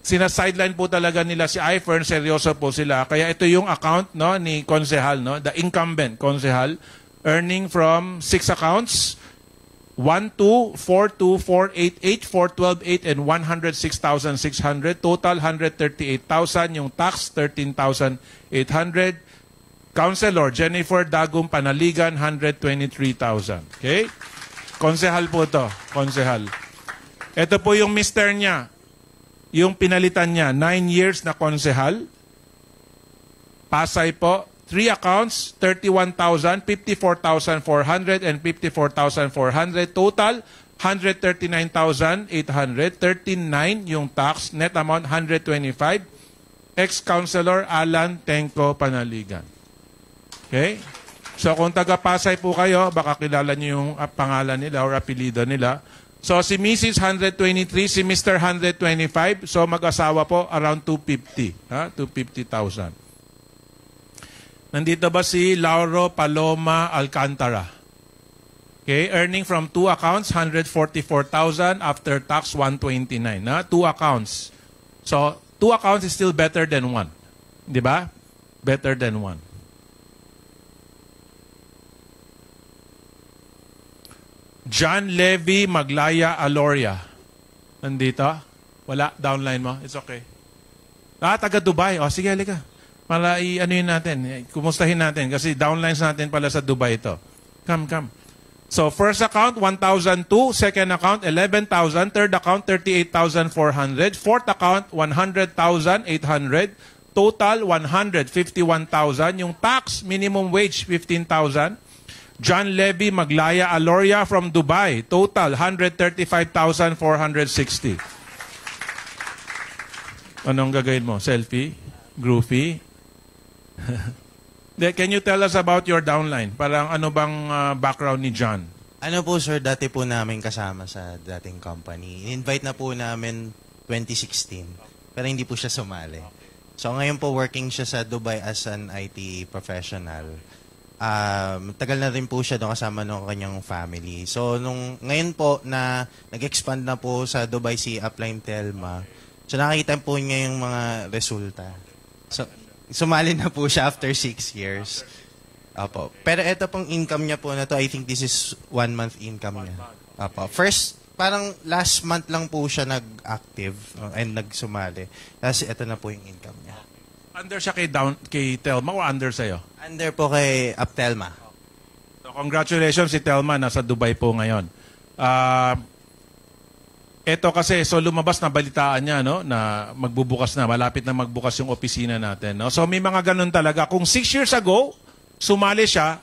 sina-sideline po talaga nila si iFern, seryoso po sila. Kaya ito yung account no, ni konsehal, no, the incumbent konsehal, earning from six accounts, 1, 2, 4, 2, 4, 8, 8, 4, 12, 8, and 106,600. Total, 138,000. Yung tax, 13,800. Counselor, Jennifer Dagum Panaligan, 123,000. Okay? Konsehal po to. Konsehal. Ito po yung mister niya. Yung pinalitan niya, 9 years na konsehal. Pasay po, 3 accounts, 31,000, 54,400, and 54,400. Total, 139,800. 13,900 yung tax. Net amount, 125. Ex-Councilor Alan Tenko Panaligan. Okay? So kung taga-Pasay po kayo, baka kilala niyo yung ah, pangalan nila or apelido nila. So si Mrs. 123, si Mr. 125. So mag-asawa po around 250. Ha? 250,000. Nandito ba si Lauro Paloma Alcantara? Okay, earning from two accounts, 144,000 after tax 129. Na two accounts. So, two accounts is still better than one. 'Di ba? Better than one. John Levy Maglaya Aloria. Nandito? Wala, downline mo. It's okay. Ah, taga Dubai. O, sige, halika. Para i-ano yun natin. eh, Kumustahin natin. Kasi downlines natin pala sa Dubai ito. Come, come. So, first account, 1,002. Second account, 11,000. Third account, 38,400. Fourth account, 100,800. Total, 151,000. Yung tax, minimum wage, 15,000. John Levy Maglaya Aloria from Dubai. Total, 135,460. Anong gagawin mo? Selfie? Groovy? [LAUGHS] Can you tell us about your downline? Parang ano bang ah, background ni John? Ano po sir, dati po namin kasama sa dating company. In-invite na po namin 2016. Pero hindi po siya sumali. So ngayon po working siya sa Dubai as an IT professional. Um, tagal na rin po siya doon kasama ng kanyang family. So nung ngayon po na nag-expand na po sa Dubai si Upline Telma, so nakikita po niya yung mga resulta. So sumali na po siya after six years. Apo. Pero ito pong income niya po na to, I think this is one month income niya. Apo. First, parang last month lang po siya nag-active and nagsumali. Tapos ito na po yung income niya. Under siya kay, down, kay Telma o under sa'yo? Under po kay Aptelma. congratulations si Telma, nasa Dubai po ngayon. Ah, ito kasi, so lumabas na balitaan niya, no, na magbubukas na, malapit na magbukas yung opisina natin. No? So may mga ganun talaga. Kung six years ago, sumali siya,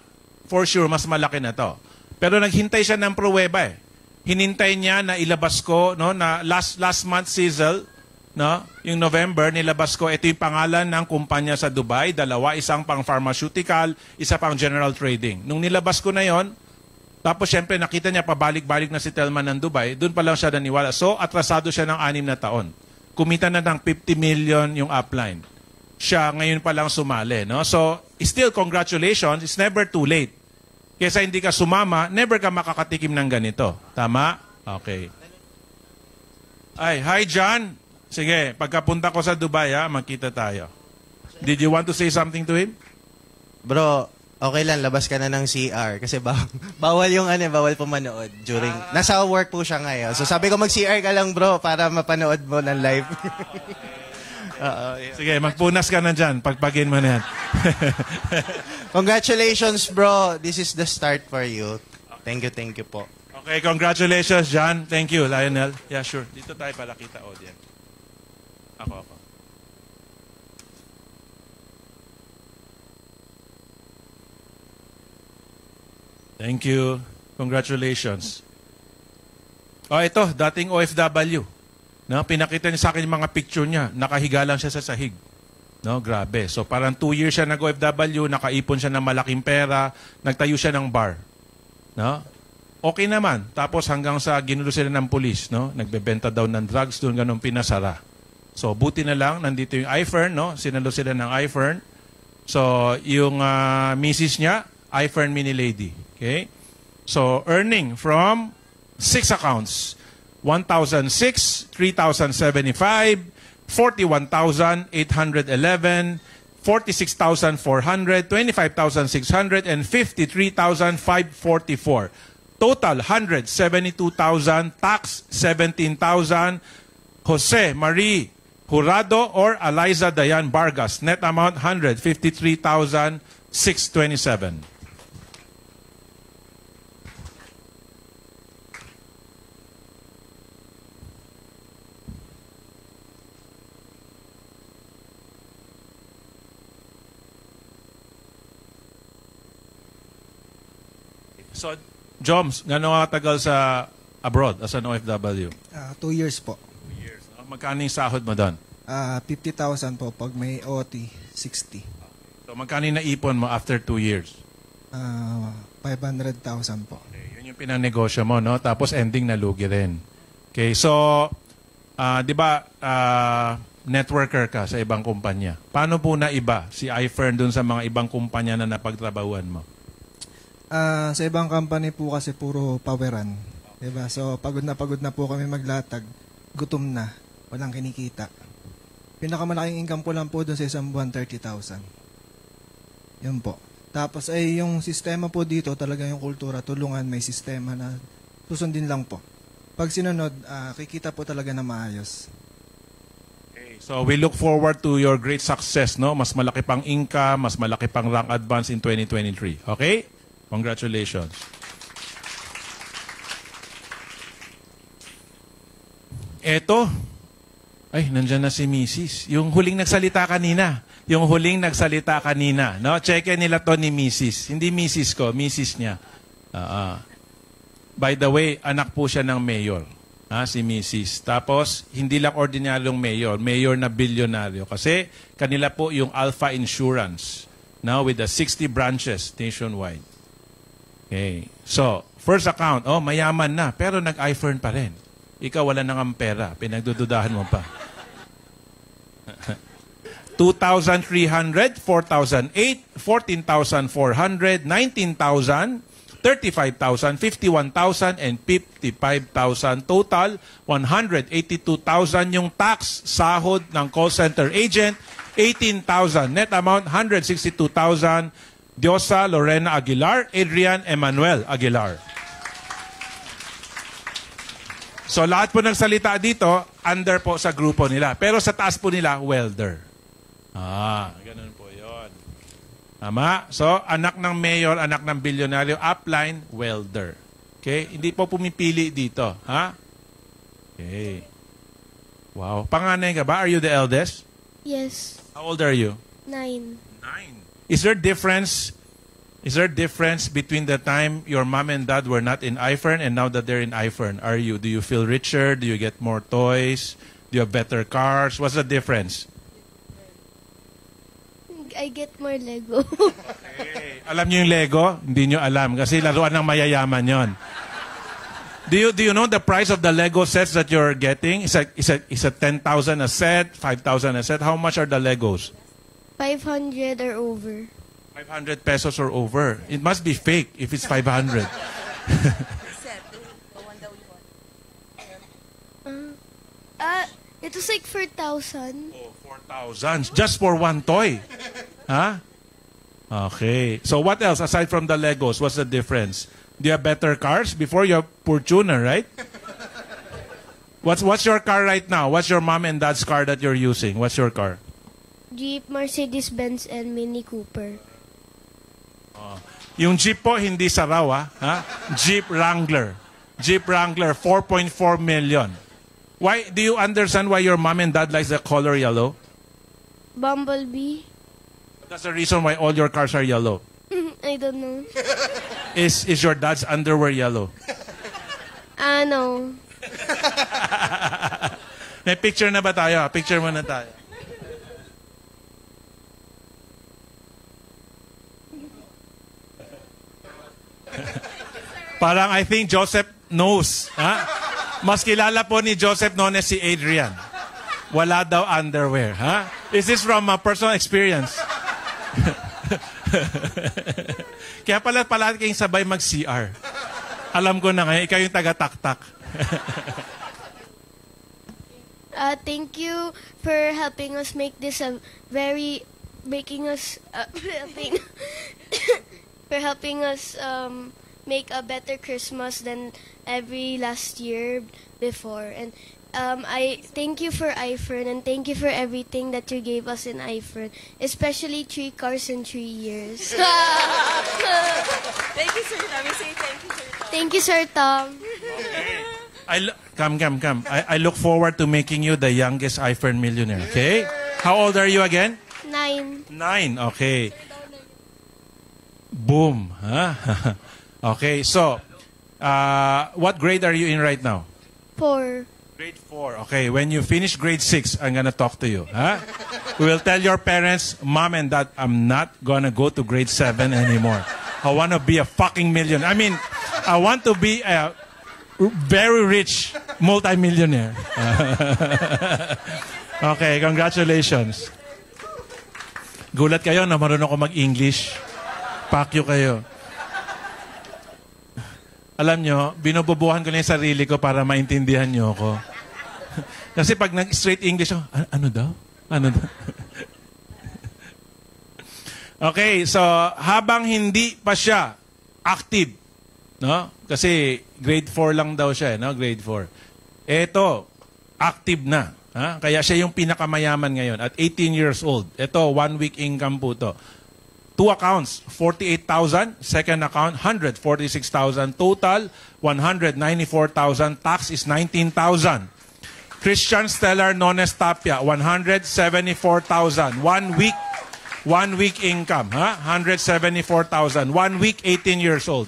for sure, mas malaki na to. Pero naghintay siya ng pruweba eh. Hinintay niya na ilabas ko, no, na last, last month sizzle, no, yung November, nilabas ko, ito yung pangalan ng kumpanya sa Dubai, dalawa, isang pang pharmaceutical, isa pang general trading. Nung nilabas ko na yon, tapos syempre nakita niya pabalik-balik na si Telman ng Dubai, doon pa lang siya naniwala. So atrasado siya ng anim na taon. Kumita na ng 50 million yung upline. Siya ngayon pa lang sumali. No? So still congratulations, it's never too late. Kesa hindi ka sumama, never ka makakatikim ng ganito. Tama? Okay. Ay, hi John. Sige, pagkapunta ko sa Dubai, ha, magkita tayo. Did you want to say something to him? Bro, okay lang, labas ka na ng CR. Kasi ba- [LAUGHS] bawal yung ano, bawal pumanood during... Nasa work po siya ngayon. So sabi ko mag-CR ka lang bro para mapanood mo ng live. [LAUGHS] Oo, yun. Sige, magpunas ka na dyan. Pagpagin mo na yan. [LAUGHS] Congratulations bro. This is the start for you. Thank you, thank you po. Okay, congratulations, John. Thank you, Lionel. Yeah, sure. Dito tayo para kita audience. Ako, ako. Thank you. Congratulations. Oh, ito, dating OFW. No, pinakita niya sa akin yung mga picture niya. Nakahiga lang siya sa sahig. No, grabe. So parang two years siya nag-OFW, nakaipon siya ng malaking pera, nagtayo siya ng bar. No? Okay naman. Tapos hanggang sa ginulo sila ng pulis, no? Nagbebenta daw ng drugs doon, ganun pinasara. So buti na lang, nandito yung iFern, no? Sinalo sila ng iFern. So yung ah, misis niya, iFern Mini Lady. Okay? So earning from six accounts. 1,006, 3,075, 41,811, 46,400, 25,600, and 53,544. Total, 172,000. Tax, 17,000. Jose Marie Jurado or Eliza Dayan Vargas. Net amount, 153,627. So, Joms, gano'ng katagal sa abroad as an OFW? Ah, two years po. Magkano yung sahod mo doon? Ah, 50,000 po pag may OT, 60. So, magkano yung naipon mo after two years? Ah, 500,000 po. Okay, yun yung pinanegosyo mo, no? Tapos ending nalugi rin. Okay, so, ah, di ba, ah, networker ka sa ibang kumpanya. Paano po na iba si iFern dun sa mga ibang kumpanya na napagtrabahuan mo? Ah, sa ibang company po kasi puro poweran. 'Di ba? So pagod na pagod na po kami maglatag. Gutom na, walang kinikita. Pinakamalaking income ko lang po doon sa isang buwan 30,000. Yun po. Tapos ay yung sistema po dito, talaga yung kultura, tulungan, may sistema na susundin lang po. Pag sinunod, ah, kikita po talaga na maayos. Okay, so we look forward to your great success, no? Mas malaki pang income, mas malaki pang rank advance in 2023. Okay? Congratulations. Eto. Ay, nandyan na si Mrs. Yung huling nagsalita kanina. Yung huling nagsalita kanina. No? Check nila to ni Mrs. Hindi Mrs. ko, Mrs. niya. Ah. By the way, anak po siya ng mayor. Ha, si Mrs. Tapos, hindi lang ordinaryong mayor, mayor na bilyonaryo. Kasi kanila po yung Alpha Insurance. Now with the 60 branches nationwide. Okay. So, first account, oh, mayaman na, pero nag-iPhone pa rin. Ikaw wala nang ang pera, pinagdududahan mo pa. 2,300, 4,008, 14,400, 19,000, 35,000, 51,000, and 55,000. Total, 182,000 yung tax, sahod ng call center agent, 18,000. Net amount, 162,000. Diosa Lorena Aguilar, Adrian Emmanuel Aguilar. So lahat po ng salita dito, under po sa grupo nila. Pero sa taas po nila, welder. Ah, ganun po yon. Tama? So, anak ng mayor, anak ng bilyonaryo, upline, welder. Okay? Hindi po pumipili dito. Ha? Okay. Wow. Panganay ka ba? Are you the eldest? Yes, How old are you? nine. Is there difference? Is there a difference between the time your mom and dad were not in iFern and now that they're in iFern? Are you? Do you feel richer? Do you get more toys? Do you have better cars? What's the difference? I get more Lego. [LAUGHS] Alam niyo yung Lego? Hindi niyo alam kasi laruan ng mayayaman yon. Do you do you know the price of the Lego sets that you're getting? Is a is a is a 10,000 a set, 5,000 a set. How much are the Legos? 500 or over. 500 pesos or over. It must be fake if it's 500. [LAUGHS] Uh, it was like 4,000. Thousands just for one toy. Huh? Okay. So what else aside from the Legos? What's the difference? Do you have better cars? Before you have Fortuner, right? What's what's your car right now? What's your mom and dad's car that you're using? What's your car? Jeep, Mercedes-Benz, and Mini Cooper. Yung Jeep po hindi Sarawa, ha? Jeep Wrangler. Jeep Wrangler 4.4 million. Why do you understand why your mom and dad likes the color yellow? Bumblebee. That's the reason why all your cars are yellow. [LAUGHS] I don't know. Is is your dad's underwear yellow? Ah, no. [LAUGHS] May picture na ba tayo? Picture muna tayo. [LAUGHS] Parang I think Joseph knows. Ha? Mas kilala po ni Joseph Nones si Adrian. Wala daw underwear. Ha? Is this from a personal experience? [LAUGHS] Kaya pala pala kayong sabay mag-CR. Alam ko na ngayon, ikaw yung taga-taktak. [LAUGHS] Uh, thank you for helping us make this a very making us uh, helping for helping us um, make a better Christmas than every last year before. And um, I thank you for iFern and thank you for everything that you gave us in iFern, especially three cars in three years. [LAUGHS] Thank you, Sir Tom. We say thank you, Sir Tom. thank you, Sir Tom. I lo- come, come, come. I, I look forward to making you the youngest iFern millionaire. Okay? How old are you again? Nine. Nine. Okay. Boom. Huh? [LAUGHS] okay. So, uh, what grade are you in right now? Four. Grade four. Okay. When you finish grade six, I'm gonna talk to you. Huh? we will tell your parents, mom and dad, I'm not gonna go to grade seven anymore. I want to be a fucking million. I mean, I want to be a very rich multimillionaire. [LAUGHS] okay, congratulations. Gulat kayo na marunong ko mag-English. Pakyo kayo. Alam nyo, binububuhan ko na yung sarili ko para maintindihan nyo ako. [LAUGHS] Kasi pag nag-straight English ako, "A- ano daw? Ano daw? [LAUGHS] okay, so habang hindi pa siya active, no? Kasi grade 4 lang daw siya, eh, no? Grade 4. Eto, active na. Ha? Kaya siya yung pinakamayaman ngayon at 18 years old. Ito, one week income po to. Two accounts, 48,000. Second account, 146,000. Total, 194,000. Tax is 19,000. Christian Stellar Nones Tapia, 174,000. One week, one week income, ha? 174,000. One week, 18 years old.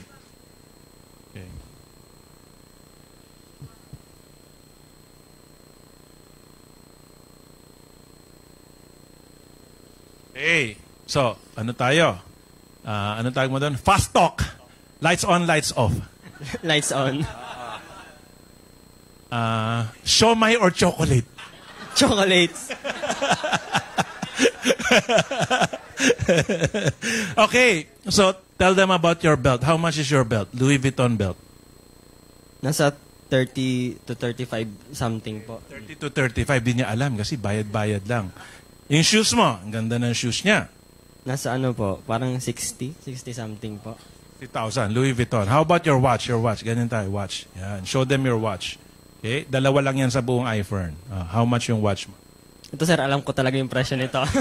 Hey, so, ano tayo? Ah, ano tawag mo doon? Fast talk. Lights on, lights off. [LAUGHS] Lights on. Ah, siomay or chocolate? Chocolates. [LAUGHS] okay, so tell them about your belt. How much is your belt? Louis Vuitton belt. Nasa 30 to 35 something po. 30 to 35, di niya alam kasi bayad-bayad lang. Yung shoes mo, ang ganda ng shoes niya. Nasa ano po, parang 60, 60 something po. 3,000, Louis Vuitton. How about your watch? Your watch. Ganyan tayo, watch. Yan. Show them your watch. Okay? Dalawa lang yan sa buong iPhone. Ah, how much yung watch mo? Ito sir, alam ko talaga yung presyo nito. [LAUGHS]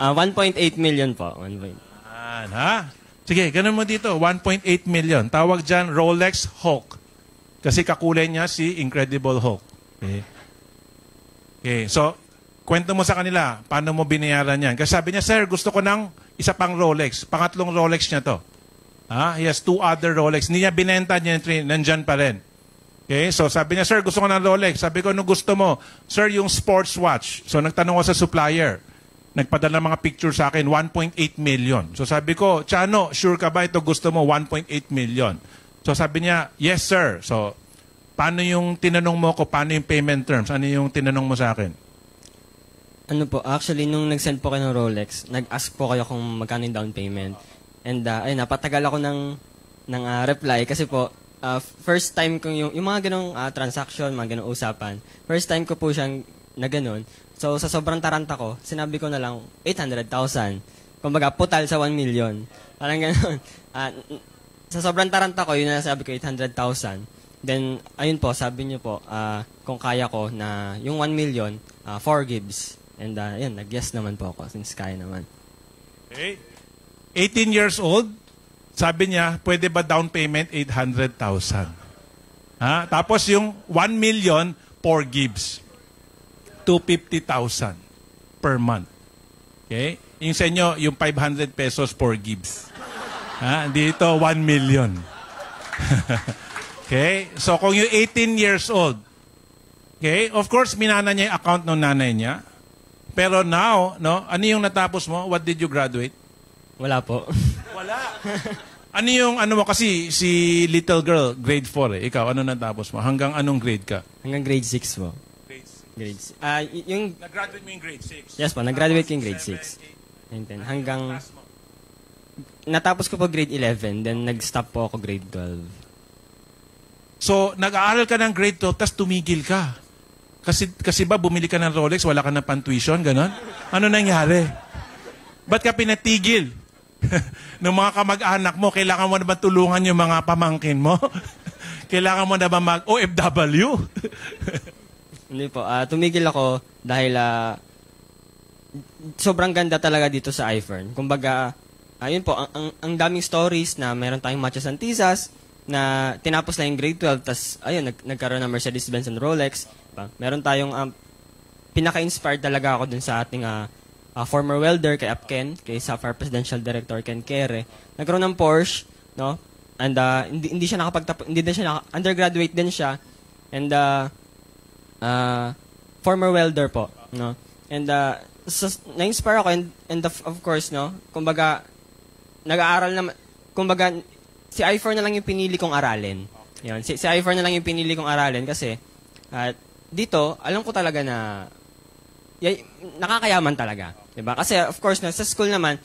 Ah, 1.8 million po. 1. Yan, ha? Sige, ganun mo dito. 1.8 million. Tawag dyan Rolex Hulk. Kasi kakulay niya si Incredible Hulk. Okay. Okay, so, kwento mo sa kanila, paano mo binayaran yan? Kasi sabi niya, sir, gusto ko ng isa pang Rolex. Pangatlong Rolex niya to. Ha? He has two other Rolex. Hindi niya binenta niya yung. Nandyan pa rin. Okay, so sabi niya, sir, gusto ko ng Rolex. Sabi ko, ano gusto mo? Sir, yung sports watch. So nagtanong ko sa supplier. Nagpadala ng mga picture sa akin, 1.8 million. So sabi ko, Chano, sure ka ba ito gusto mo? 1.8 million. So sabi niya, yes sir. So, paano yung tinanong mo ko, paano yung payment terms? Ano yung tinanong mo sa akin? Ano po, actually, nung nag-send po kayo ng Rolex, nag-ask po kayo kung magkano yung down payment. And, uh, ayun, napatagal ako ng, ng ah, reply kasi po, ah, first time ko yung, yung mga ganong ah, transaction, mga ganong usapan, first time ko po siyang na ganon. So, sa sobrang taranta ko, sinabi ko na lang, 800,000. Kumbaga, putal sa 1 million. Parang ganon. [LAUGHS] Ah, n- sa sobrang taranta ko, yun na sabi ko, 800,000. Then, ayun po, sabi niyo po, ah, kung kaya ko na yung 1 million, ah, 4 gives. And, uh, yun, nag-yes naman po ako, since kaya naman. Okay. 18 years old, sabi niya, pwede ba down payment 800,000? Ha? Tapos yung 1 million, 4 gives. 250,000 per month. Okay? Yung sa inyo, yung 500 pesos, 4 gives. Ha? Dito, 1 million. [LAUGHS] okay? So, kung yung 18 years old, okay, of course, minana niya yung account ng nanay niya. Pero now, no, ano yung natapos mo? What did you graduate? Wala po. [LAUGHS] Wala. ano yung, ano mo, kasi si little girl, grade 4 eh. Ikaw, ano natapos mo? Hanggang anong grade ka? Hanggang grade 6 po. Grade 6. Ah, y- yung, Nag-graduate mo yung grade 6? yes po, nag-graduate ko yung grade 6. And then, hanggang, natapos ko po grade 11, then nag-stop po ako grade 12. So, nag-aaral ka ng grade 12, tapos tumigil ka. Kasi, kasi ba, bumili ka ng Rolex, wala ka ng pan-tuition, ganon? Ano nangyari? Ba't ka pinatigil? [LAUGHS] ng mga kamag-anak mo, kailangan mo na ba tulungan yung mga pamangkin mo? [LAUGHS] kailangan mo na ba mag-OFW? [LAUGHS] Hindi po, ah, tumigil ako dahil ah, sobrang ganda talaga dito sa iFern. Kumbaga, ayun po, ang, ang, ang daming stories na meron tayong matches and tisas, na tinapos na yung grade 12, tas ayun, nag, nagkaroon ng Mercedes-Benz and Rolex. Pa. Meron tayong, um, pinaka-inspired talaga ako dun sa ating ah, ah, former welder, kay Apken, kay Sapphire Presidential Director Ken Kere. Nagkaroon ng Porsche, no? And ah, hindi, hindi siya nakapagtapos, hindi din siya naka, undergraduate din siya. And uh, uh, former welder po, no? And uh, so, na-inspire ako and, and of, of course, no? Kumbaga, nag-aaral na, kumbaga, si i4 na lang yung pinili kong aralin. Yun, si, si i4 na lang yung pinili kong aralin kasi at dito, alam ko talaga na yay, nakakayaman talaga. 'Di ba? Kasi of course, na, sa school naman,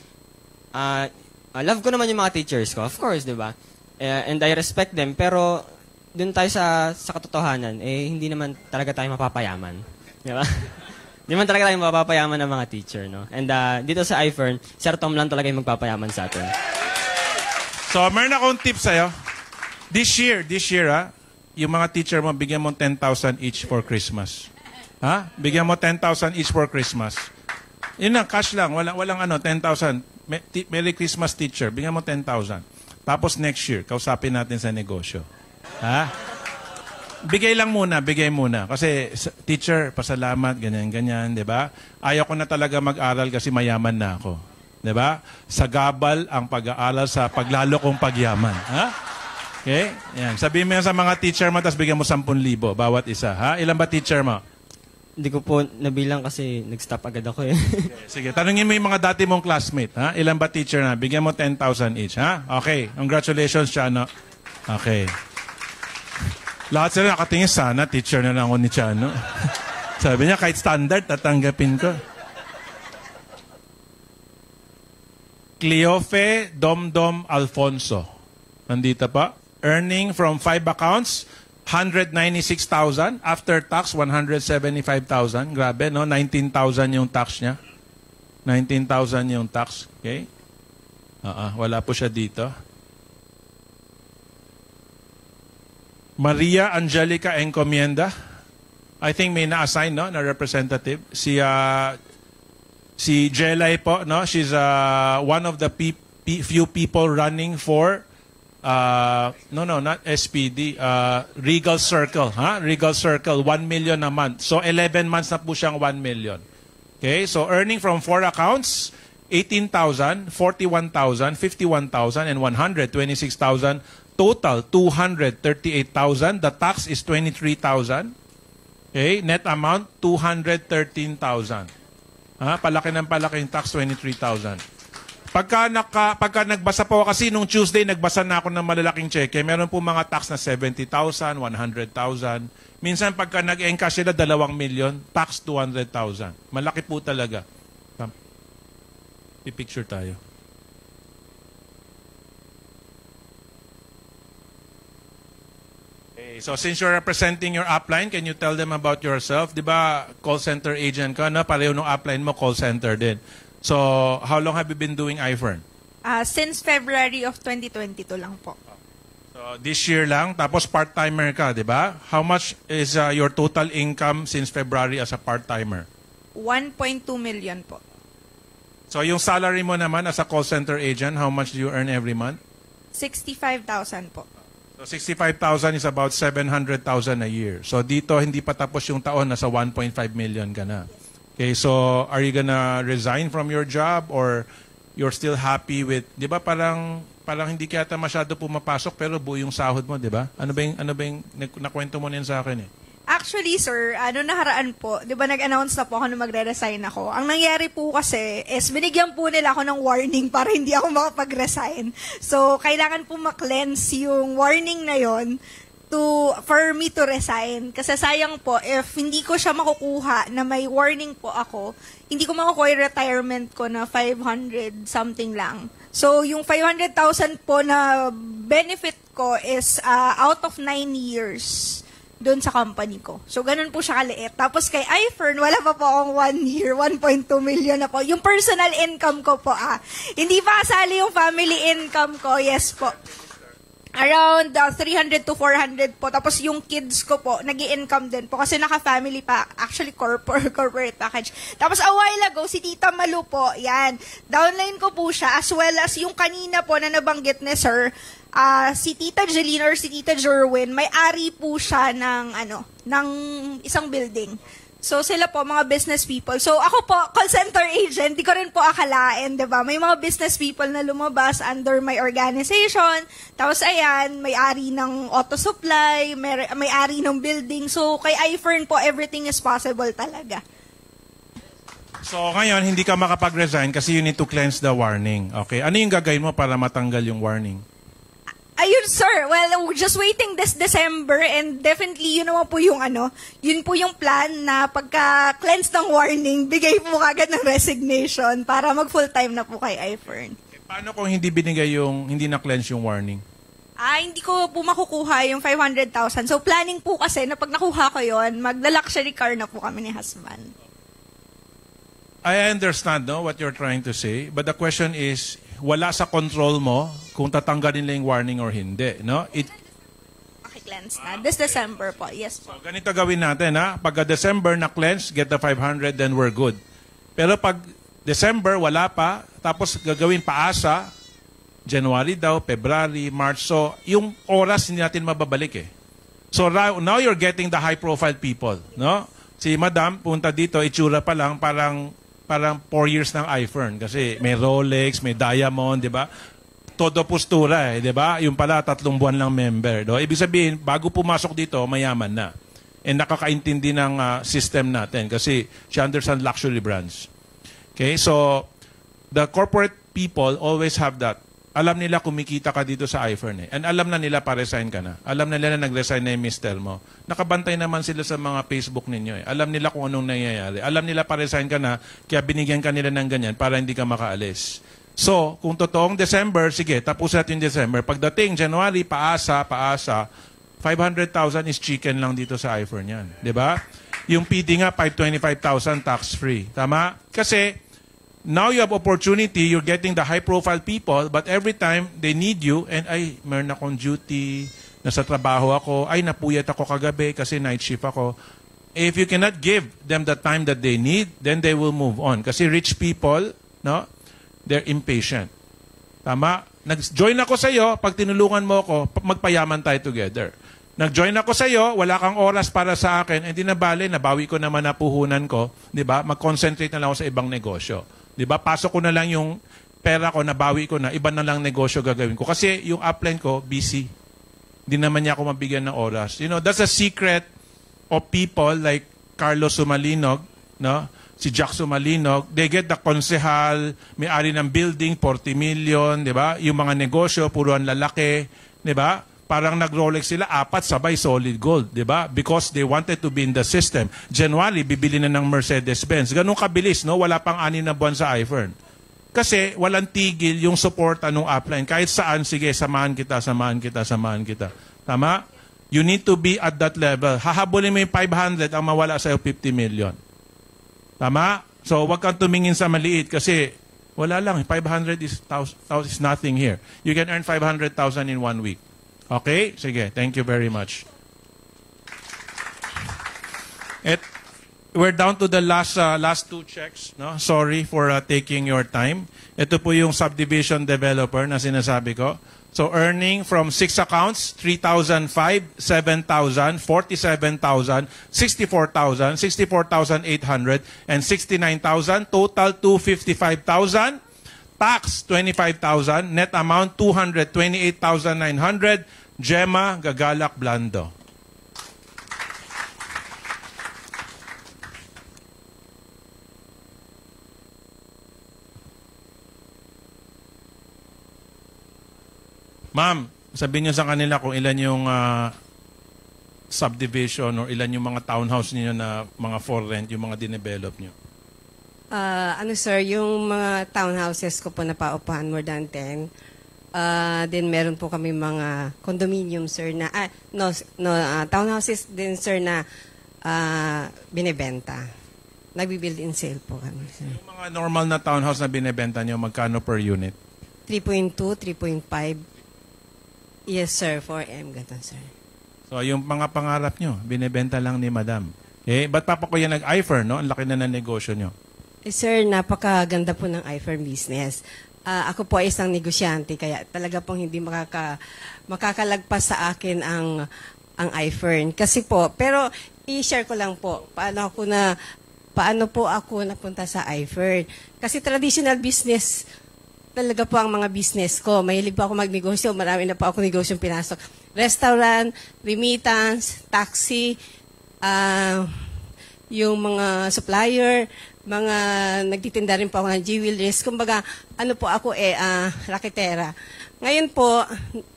ah, ah, love ko naman yung mga teachers ko, of course, 'di ba? Eh, and I respect them, pero dun tayo sa sa katotohanan, eh hindi naman talaga tayo mapapayaman. 'Di ba? [LAUGHS] Hindi man talaga tayo mapapayaman ng mga teacher, no? And ah, dito sa iFern, Sir Tom lang talaga yung magpapayaman sa atin. So, meron akong tip sa'yo. This year, this year ha, yung mga teacher mo, bigyan mo 10,000 each for Christmas. Ha? Bigyan mo 10,000 each for Christmas. Yun na, cash lang. Walang, walang ano, 10,000. Me- ti- Merry Christmas, teacher. Bigyan mo 10,000. Tapos next year, kausapin natin sa negosyo. Ha? Bigay lang muna, bigay muna. Kasi, teacher, pasalamat, ganyan, ganyan, di ba? Ayaw ko na talaga mag-aral kasi mayaman na ako. Di ba? Sa gabal ang pag-aaral sa paglalo kong pagyaman. Ha? Okay? Yan. Sabihin mo yan sa mga teacher mo, tapos bigyan mo 10,000 bawat isa. Ha? Ilan ba teacher mo? Hindi ko po nabilang kasi nag-stop agad ako eh. Sige, tanungin mo yung mga dati mong classmate. Ha? Ilan ba teacher na? Bigyan mo 10,000 each. Ha? Okay. Congratulations, Chano. Okay. Lahat sila nakatingin sana, teacher na lang ako ni Chano. [LAUGHS] Sabi niya, kahit standard, tatanggapin ko. Cleofe Domdom Alfonso. Nandito pa. Earning from five accounts, 196,000. After tax, 175,000. Grabe, no? 19,000 yung tax niya. 19,000 yung tax. Okay? Ah, wala po siya dito. Maria Angelica Encomienda. I think may na-assign, no? Na representative. Si ah, Si Jelay po, no? She's uh, one of the pe- pe- few people running for uh, no, no, not SPD, uh, Regal Circle, ha? Regal Circle, 1 million a month. So 11 months na po siyang 1 million. Okay, so earning from four accounts, 18,000, 41,000, 51,000, and 126,000. Total, 238,000. The tax is 23,000. Okay, net amount, 213,000. Ha, palaki ng palaki yung tax, 23,000. Pagka, naka, pagka nagbasa po, kasi nung Tuesday, nagbasa na ako ng malalaking cheque, meron po mga tax na 70,000, 100,000. Minsan pagka nag-encash sila, 2 million, tax 200,000. Malaki po talaga. Pipicture tayo. Okay, so since you're representing your upline, can you tell them about yourself? Di ba, call center agent ka, no? Pareho nung upline mo, call center din. So, how long have you been doing iFern? Ah, since February of 2022 lang po. So, this year lang, tapos part-timer ka, di ba? How much is uh, your total income since February as a part-timer? 1.2 million po. So, yung salary mo naman as a call center agent, how much do you earn every month? 65,000 po. So 65,000 is about 700,000 a year. So dito hindi pa tapos yung taon nasa 1.5 million ka na. Okay, so are you gonna resign from your job or you're still happy with 'di ba parang parang hindi kaya masyado pumapasok pero buo yung sahod mo, 'di ba? Ano ba yung ano ba yung nak- nakwento mo niyan sa akin eh? Actually, sir, ano naharaan po, di ba nag-announce na po ako na magre-resign ako. Ang nangyari po kasi is binigyan po nila ako ng warning para hindi ako makapag-resign. So, kailangan po ma-cleanse yung warning na yon to for me to resign kasi sayang po if hindi ko siya makukuha na may warning po ako hindi ko makukuha yung retirement ko na 500 something lang so yung 500,000 po na benefit ko is uh, out of 9 years doon sa company ko. So, ganun po siya kaliit. Tapos kay iFern, wala pa po akong one year, 1.2 million na po. Yung personal income ko po, ah. Hindi pa kasali yung family income ko, yes po. Around uh, 300 to 400 po. Tapos yung kids ko po, nag income din po. Kasi naka-family pa, actually corporate, [LAUGHS] corporate package. Tapos a while ago, si Tita Malu po, yan. Downline ko po siya, as well as yung kanina po na nabanggit ni Sir, ah si Tita Jeline or si Tita Jerwin, may-ari po siya ng, ano, ng isang building. So sila po, mga business people. So ako po, call center agent, di ko rin po akalain, di ba? May mga business people na lumabas under my organization. Tapos ayan, may-ari ng auto supply, may- may-ari ng building. So kay iFern po, everything is possible talaga. So ngayon hindi ka makapag-resign kasi you need to cleanse the warning. Okay? Ano yung gagawin mo para matanggal yung warning? Ayun, sir. Well, just waiting this December and definitely yun naman po yung ano, yun po yung plan na pagka-cleanse ng warning, bigay po kagad ng resignation para mag full-time na po kay iFern. Paano kung hindi binigay yung hindi na cleanse yung warning? Ah, hindi ko po makukuha yung 500,000. So, planning po kasi na pag nakuha ko yon magla-luxury car na po kami ni husband. I understand no what you're trying to say, but the question is wala sa control mo kung tatanggalin nila yung warning or hindi, no? It Maki-cleanse na. This December po. Yes po. ganito gawin natin ha. Pagka December na cleanse, get the 500 then we're good. Pero pag December wala pa, tapos gagawin paasa January daw, February, March. So, yung oras hindi natin mababalik eh. So now you're getting the high profile people, no? Si Madam punta dito, itsura pa lang parang parang 4 years ng iPhone kasi may Rolex, may Diamond, 'di ba? Todo postura eh, 'di ba? Yung pala tatlong buwan lang member, do. Ibig sabihin, bago pumasok dito, mayaman na. And nakakaintindi ng ah, system natin kasi siya understand luxury brands. Okay? So the corporate people always have that alam nila kumikita ka dito sa iPhone eh. And alam na nila pa-resign ka na. Alam na nila na nag-resign na yung mister mo. Nakabantay naman sila sa mga Facebook ninyo eh. Alam nila kung anong nangyayari. Alam nila pa-resign ka na, kaya binigyan ka nila ng ganyan para hindi ka makaalis. So, kung totoong December, sige, tapos natin yung December. Pagdating January, paasa, paasa, 500,000 is chicken lang dito sa iPhone yan. ba? Yung PD nga, 525,000 tax-free. Tama? Kasi, now you have opportunity, you're getting the high-profile people, but every time they need you, and ay, meron akong duty, nasa trabaho ako, ay, napuyat ako kagabi kasi night shift ako. if you cannot give them the time that they need, then they will move on. Kasi rich people, no, they're impatient. Tama? Nag-join ako sa iyo, pag tinulungan mo ako, pa- magpayaman tayo together. Nag-join ako sa iyo, wala kang oras para sa akin, hindi na bale, nabawi ko naman na puhunan ko, 'di ba? Mag-concentrate na lang ako sa ibang negosyo. 'Di ba? Pasok ko na lang yung pera ko, nabawi ko na, iba na lang negosyo gagawin ko. Kasi yung upline ko, busy. Hindi naman niya ako mabigyan ng oras. You know, that's a secret of people like Carlos Sumalinog, no? Si Jack Sumalinog, they get the konsehal, may-ari ng building, 40 million, di ba? Yung mga negosyo, puro ang lalaki, di ba? Parang nag-Rolex sila, apat sabay solid gold, di ba? Because they wanted to be in the system. January, bibili na ng Mercedes-Benz. Ganun kabilis, no? Wala pang anin na buwan sa iPhone. Kasi walang tigil yung suporta ng upline. Kahit saan, sige, samahan kita, samahan kita, samahan kita. Tama? You need to be at that level. Hahabulin mo yung 500, ang mawala sa'yo 50 million. Tama? So, wag kang tumingin sa maliit kasi wala lang. 500 is, is nothing here. You can earn 500,000 in one week. Okay? Sige. Thank you very much. At we're down to the last uh, last two checks. No, sorry for uh, taking your time. Ito po yung subdivision developer na sinasabi ko. So earning from six accounts, 3,005, 7,000, 47,000, 64,000, 64,800, and 69,000. Total 255,000. Tax 25,000. Net amount 228,900. Gemma Gagalak Blando. Ma'am, sabihin niyo sa kanila kung ilan yung ah, subdivision or ilan yung mga townhouse niyo na mga for rent, yung mga dinevelop niyo. Ah, ano sir, yung mga townhouses ko po na paupahan more than 10. Ah, then meron po kami mga condominium sir na ah, no no ah, townhouses din sir na ah, binebenta. Nagbi-build in sale po kami sir. Yung mga normal na townhouse na binebenta niyo, magkano per unit? 3.2, 3.5. Yes sir, 4M ganun sir. So, yung mga pangarap niyo, binebenta lang ni Madam. Eh, ba't pa po kayo nag-IFER, no? Ang laki na ng negosyo niyo. Eh, sir, napakaganda po ng iFirm business. Ah, ako po ay isang negosyante, kaya talaga pong hindi makaka, makakalagpas sa akin ang ang iFern. Kasi po, pero i-share ko lang po, paano ako na, paano po ako napunta sa iFern. Kasi traditional business, talaga po ang mga business ko. Mahilig po ako magnegosyo, marami na po ako negosyong pinasok. Restaurant, remittance, taxi, ah, yung mga supplier, mga nagtitinda rin po ng jewelries. Kumbaga, ano po ako eh, ah, raketera. Ngayon po,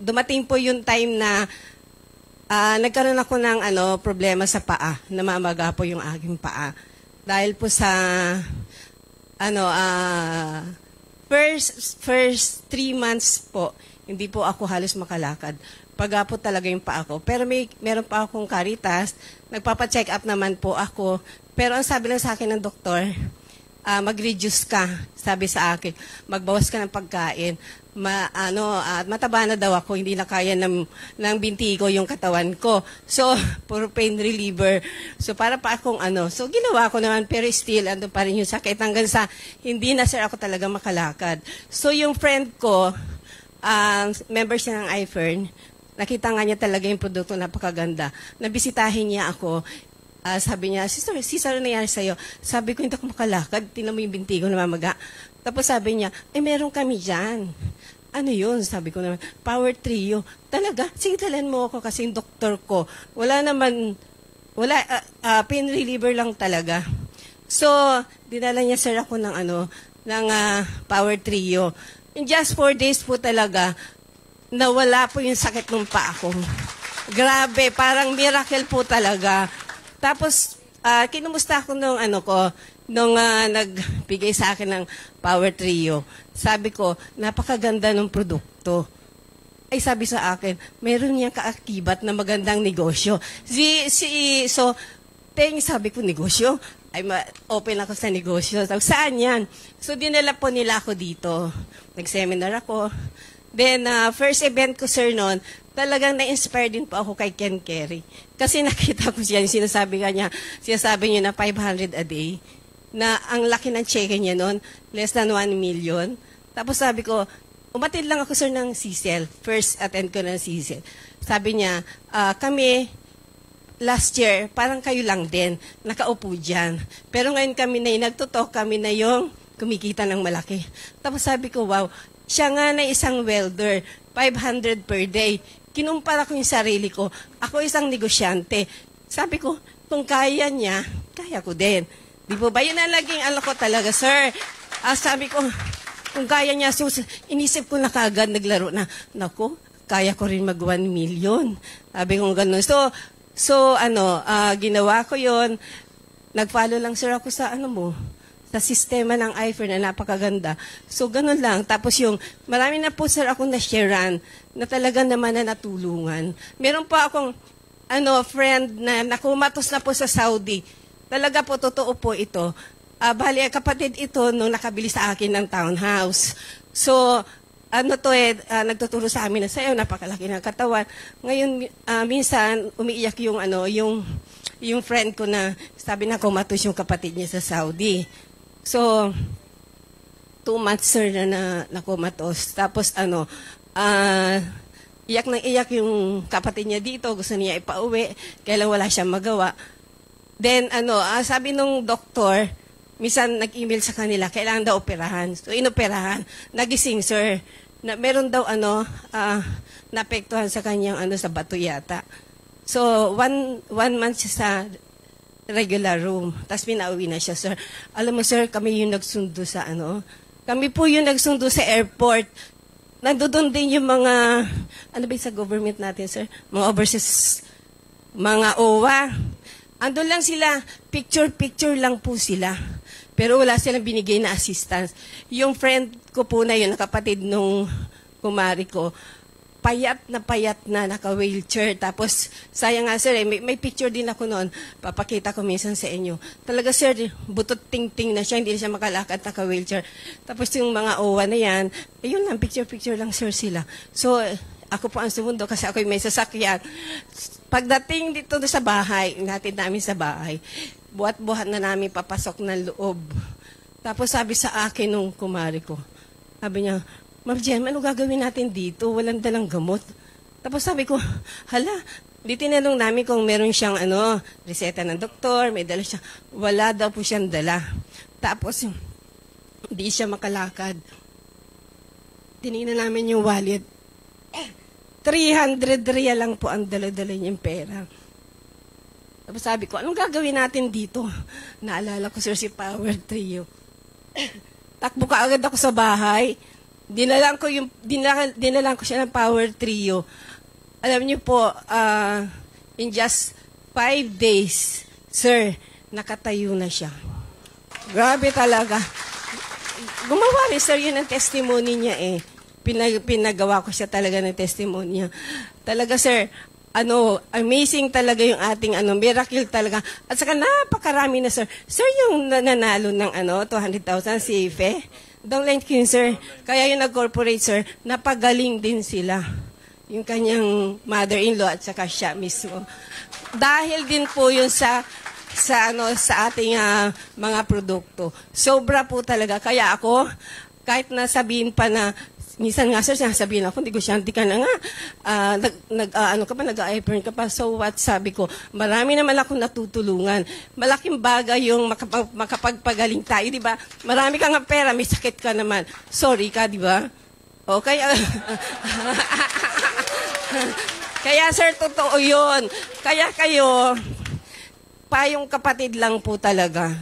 dumating po yung time na ah, nagkaroon ako ng ano, problema sa paa. Namamaga po yung aking paa. Dahil po sa, ano, ah, first, first three months po, hindi po ako halos makalakad. Paga po talaga yung paa ko. Pero may, meron pa akong karitas. Nagpapa-check up naman po ako. Pero ang sabi lang sa akin ng doktor, ah, mag-reduce ka. Sabi sa akin, magbawas ka ng pagkain. Ma, ano, at mataba na daw ako, hindi na kaya ng, ng binti ko yung katawan ko. So, [LAUGHS] puro pain reliever. So, para pa akong ano. So, ginawa ko naman, pero still, ando pa rin yung sakit. Hanggang sa, hindi na sir ako talaga makalakad. So, yung friend ko, uh, member siya ng iFern, nakita nga niya talaga yung produkto napakaganda. Nabisitahin niya ako. Ah, sabi niya, Sister, Sister, ano nangyari sa'yo? Sabi ko, hindi ako makalakad. Tinan mo yung binti ko namamaga. Tapos sabi niya, eh, meron kami dyan. Ano yun? Sabi ko naman, Power Trio. Talaga? Sige, talan mo ako kasi yung doktor ko. Wala naman, wala, ah, ah, pain reliever lang talaga. So, dinala niya sir ako ng ano, ng ah, Power Trio. In just four days po talaga, nawala po yung sakit ng paa ko. Grabe, parang miracle po talaga. Tapos, ah, kinumusta ako nung ano ko, nung ah, nagbigay sa akin ng Power Trio. Sabi ko, napakaganda ng produkto. Ay sabi sa akin, meron niyang kaakibat na magandang negosyo. Si, si, so, Teng, sabi ko, negosyo? Ay, open ako sa negosyo. Sabi, saan yan? So, dinala po nila ako dito. Nag-seminar ako. Then, ah, first event ko, sir, noon, talagang na-inspire din po ako kay Ken Kerry. Kasi [LAUGHS] nakita ko siya, yung sinasabi nga niya, sinasabi niya na 500 a day, na ang laki ng cheque niya noon, less than 1 million. Tapos sabi ko, umatid lang ako sir ng CCL. First attend ko ng CCL. Sabi niya, "Ah, kami, last year, parang kayo lang din, nakaupo dyan. Pero ngayon kami na yung nagtutok, kami na yung kumikita ng malaki. Tapos sabi ko, wow, siya nga na isang welder, 500 per day. Kinumpara ko yung sarili ko. Ako isang negosyante. Sabi ko, kung kaya niya, kaya ko din. Di po ba? Yun ang naging ano ko talaga, sir. Ah, sabi ko, kung kaya niya, sus, inisip ko na kagad, naglaro na, nako, kaya ko rin mag 1 million. Sabi ko gano'n. So, so ano, ah, ginawa ko yon Nag-follow lang sir ako sa ano mo, sa sistema ng iPhone na napakaganda. So, ganun lang. Tapos yung, marami na po sir akong na-sharean na talaga naman na natulungan. Meron pa akong, ano, friend na nakumatos na po sa Saudi. Talaga po, totoo po ito. Ah, bali, kapatid ito nung nakabili sa akin ng townhouse. So, ano to eh, ah, nagtuturo sa amin na sa'yo, napakalaki ng katawan. Ngayon, ah, minsan, umiiyak yung, ano, yung, yung friend ko na sabi na kumatos yung kapatid niya sa Saudi. So, two months sir na, na nakumatos. Tapos ano, ah, iyak na iyak yung kapatid niya dito, gusto niya ipauwi, kailan wala siyang magawa. Then ano, ah, sabi nung doktor, minsan nag-email sa kanila, kailangan daw operahan. So inoperahan, nagising sir, na meron daw ano, ah, naapektuhan sa kanyang ano sa bato yata. So one one month siya sa regular room. Tapos pinauwi na siya, sir. Alam mo, sir, kami yung nagsundo sa ano. Kami po yung nagsundo sa airport. Nandoon din yung mga, ano ba sa government natin, sir? Mga overseas, mga OWA. Ando lang sila, picture-picture lang po sila. Pero wala silang binigay na assistance. Yung friend ko po na yun, kapatid nung kumari ko, payat na payat na, naka-wheelchair. Tapos, sayang nga sir, eh, may, may picture din ako noon. Papakita ko minsan sa inyo. Talaga sir, butot ting-ting na siya, hindi na siya makalakad, naka-wheelchair. Tapos yung mga OWA na yan, ayun lang, picture-picture lang sir sila. So, ako po ang sumundo kasi ako may sasakyan. Pagdating dito sa bahay, natin namin sa bahay, buhat-buhat na namin papasok ng loob. Tapos sabi sa akin nung kumari ko, sabi niya, Ma'am Jem, ano gagawin natin dito? Walang dalang gamot. Tapos sabi ko, hala, di tinanong namin kung meron siyang ano, reseta ng doktor, may dala siya. Wala daw po siyang dala. Tapos, hindi siya makalakad. Tinignan namin yung wallet. 300 real lang po ang dala-dala niyang pera. Tapos sabi ko, anong gagawin natin dito? Naalala ko, sir, si Power Trio. [CLEARS THROAT] Takbo ka agad ako sa bahay. Dinalan ko yung dinalan, dinalan ko siya ng Power Trio. Alam niyo po, ah, in just five days, sir, nakatayo na siya. Grabe talaga. Gumawa rin, sir, yun ang testimony niya eh. Pinag, pinagawa ko siya talaga ng testimony niya. Talaga, sir, ano, amazing talaga yung ating ano, miracle talaga. At saka napakarami na, sir. Sir, yung nananalo ng ano, 200,000 si Ife, Downline sir. Kaya yung nag-corporate, sir, napagaling din sila. Yung kanyang mother-in-law at saka siya mismo. Dahil din po yun sa sa ano sa ating ah, mga produkto. Sobra po talaga. Kaya ako, kahit nasabihin pa na minsan nga sir, sinasabihin ako, negosyante ka na nga, Ah, nag, nag ah, ano ka pa, nag-i-burn ka pa. So what, sabi ko, marami naman ako natutulungan. Malaking bagay yung makapag, makapagpagaling tayo, di ba? Marami ka nga pera, may sakit ka naman. Sorry ka, di ba? Okay. [LAUGHS] Kaya sir, totoo yun. Kaya kayo, payong kapatid lang po talaga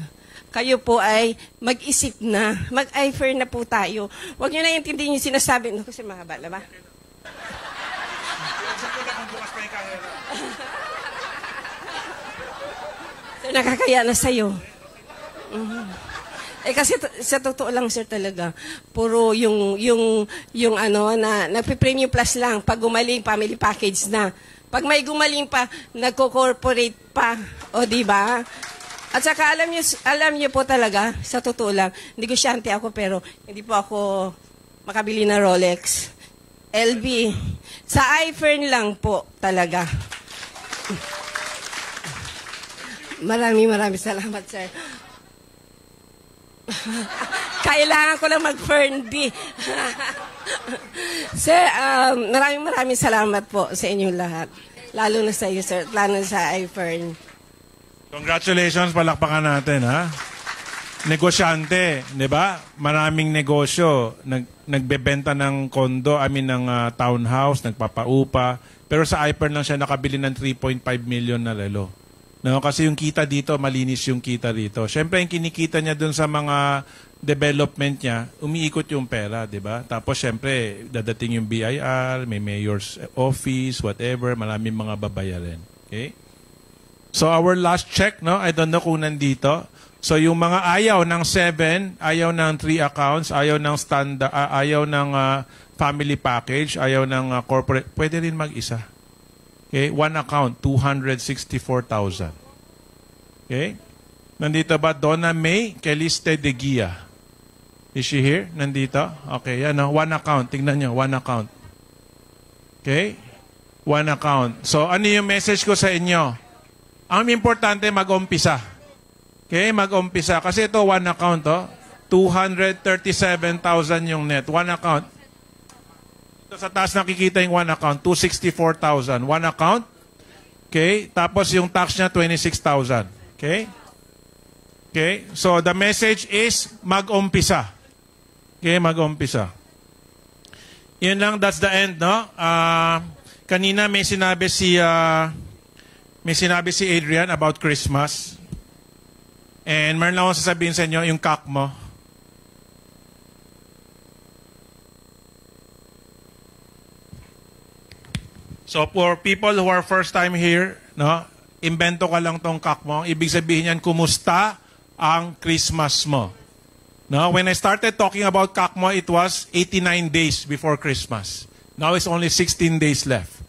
kayo po ay mag-isip na, mag-ifer na po tayo. Huwag niyo na intindihin yung sinasabi. No, kasi mahaba na ba? [LAUGHS] Sir, nakakaya na sa'yo. Mhm. Eh kasi sa totoo lang sir talaga, puro yung yung yung ano na nagpe-premium plus lang pag gumaling family package na. Pag may gumaling pa, nagko-corporate pa. O di ba? At saka alam niyo alam niyo po talaga sa totoo lang, negosyante ako pero hindi po ako makabili ng Rolex. LB, sa iFern lang po talaga. Maraming maraming salamat, sir. Kailangan ko lang mag-Fern D. sir, um, maraming maraming salamat po sa inyong lahat. Lalo na sa iyo, sir. Lalo na sa iFern. Congratulations, palakpakan natin, ha? Negosyante, di ba? Maraming negosyo. Nag, nagbebenta ng kondo, I mean, ng ah, townhouse, nagpapaupa. Pero sa iPern lang siya nakabili ng 3.5 million na relo. No, kasi yung kita dito, malinis yung kita dito. Siyempre, yung kinikita niya dun sa mga development niya, umiikot yung pera, di ba? Tapos, siyempre, dadating yung BIR, may mayor's office, whatever, maraming mga babayarin. Okay? So, our last check, no? I don't know kung nandito. So, yung mga ayaw ng 7, ayaw ng 3 accounts, ayaw ng standard, ayaw ng ah, family package, ayaw ng ah, corporate, pwede rin mag-isa. Okay? One account, 264,000. Okay? Nandito ba Donna May Caliste de Gia? Is she here? Nandito? Okay, yan. no? One account. Tingnan nyo, one account. Okay? One account. So, ano yung message ko sa inyo? Ang importante, mag-umpisa. Okay, mag-umpisa. Kasi ito, one account, oh. 237,000 yung net. One account. Ito sa taas nakikita yung one account, 264,000. One account. Okay, tapos yung tax niya, 26,000. Okay? Okay, so the message is mag-umpisa. Okay, mag-umpisa. Yun lang, that's the end, no? Ah, kanina may sinabi si ah, may sinabi si Adrian about Christmas. And meron lang akong sasabihin sa inyo, yung kak mo. So for people who are first time here, no, imbento ka lang tong kak mo. Ibig sabihin yan, kumusta ang Christmas mo? No, when I started talking about kak mo, it was 89 days before Christmas. Now it's only 16 days left.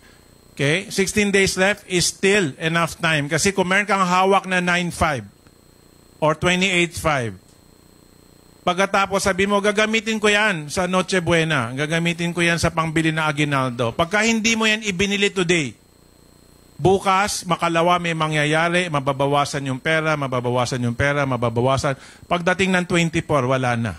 Okay? 16 days left is still enough time. Kasi kung meron kang hawak na 9.5 or 28.5, pagkatapos sabi mo, gagamitin ko yan sa Noche Buena. Gagamitin ko yan sa pangbili na aginaldo. Pagka hindi mo yan ibinili today, bukas, makalawa may mangyayari, mababawasan yung pera, mababawasan yung pera, mababawasan. Pagdating ng 24, wala na.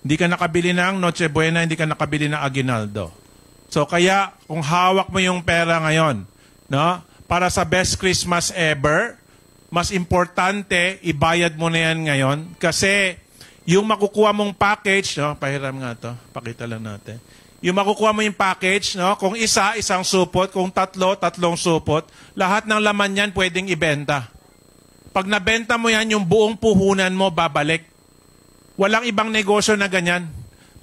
Hindi ka nakabili ng Noche Buena, hindi ka nakabili ng aginaldo. So kaya kung hawak mo yung pera ngayon, no? Para sa best Christmas ever, mas importante ibayad mo na yan ngayon kasi yung makukuha mong package, no? Pahiram nga to, pakita lang natin. Yung makukuha mo yung package, no? Kung isa, isang supot, kung tatlo, tatlong supot, lahat ng laman yan pwedeng ibenta. Pag nabenta mo yan, yung buong puhunan mo babalik. Walang ibang negosyo na ganyan.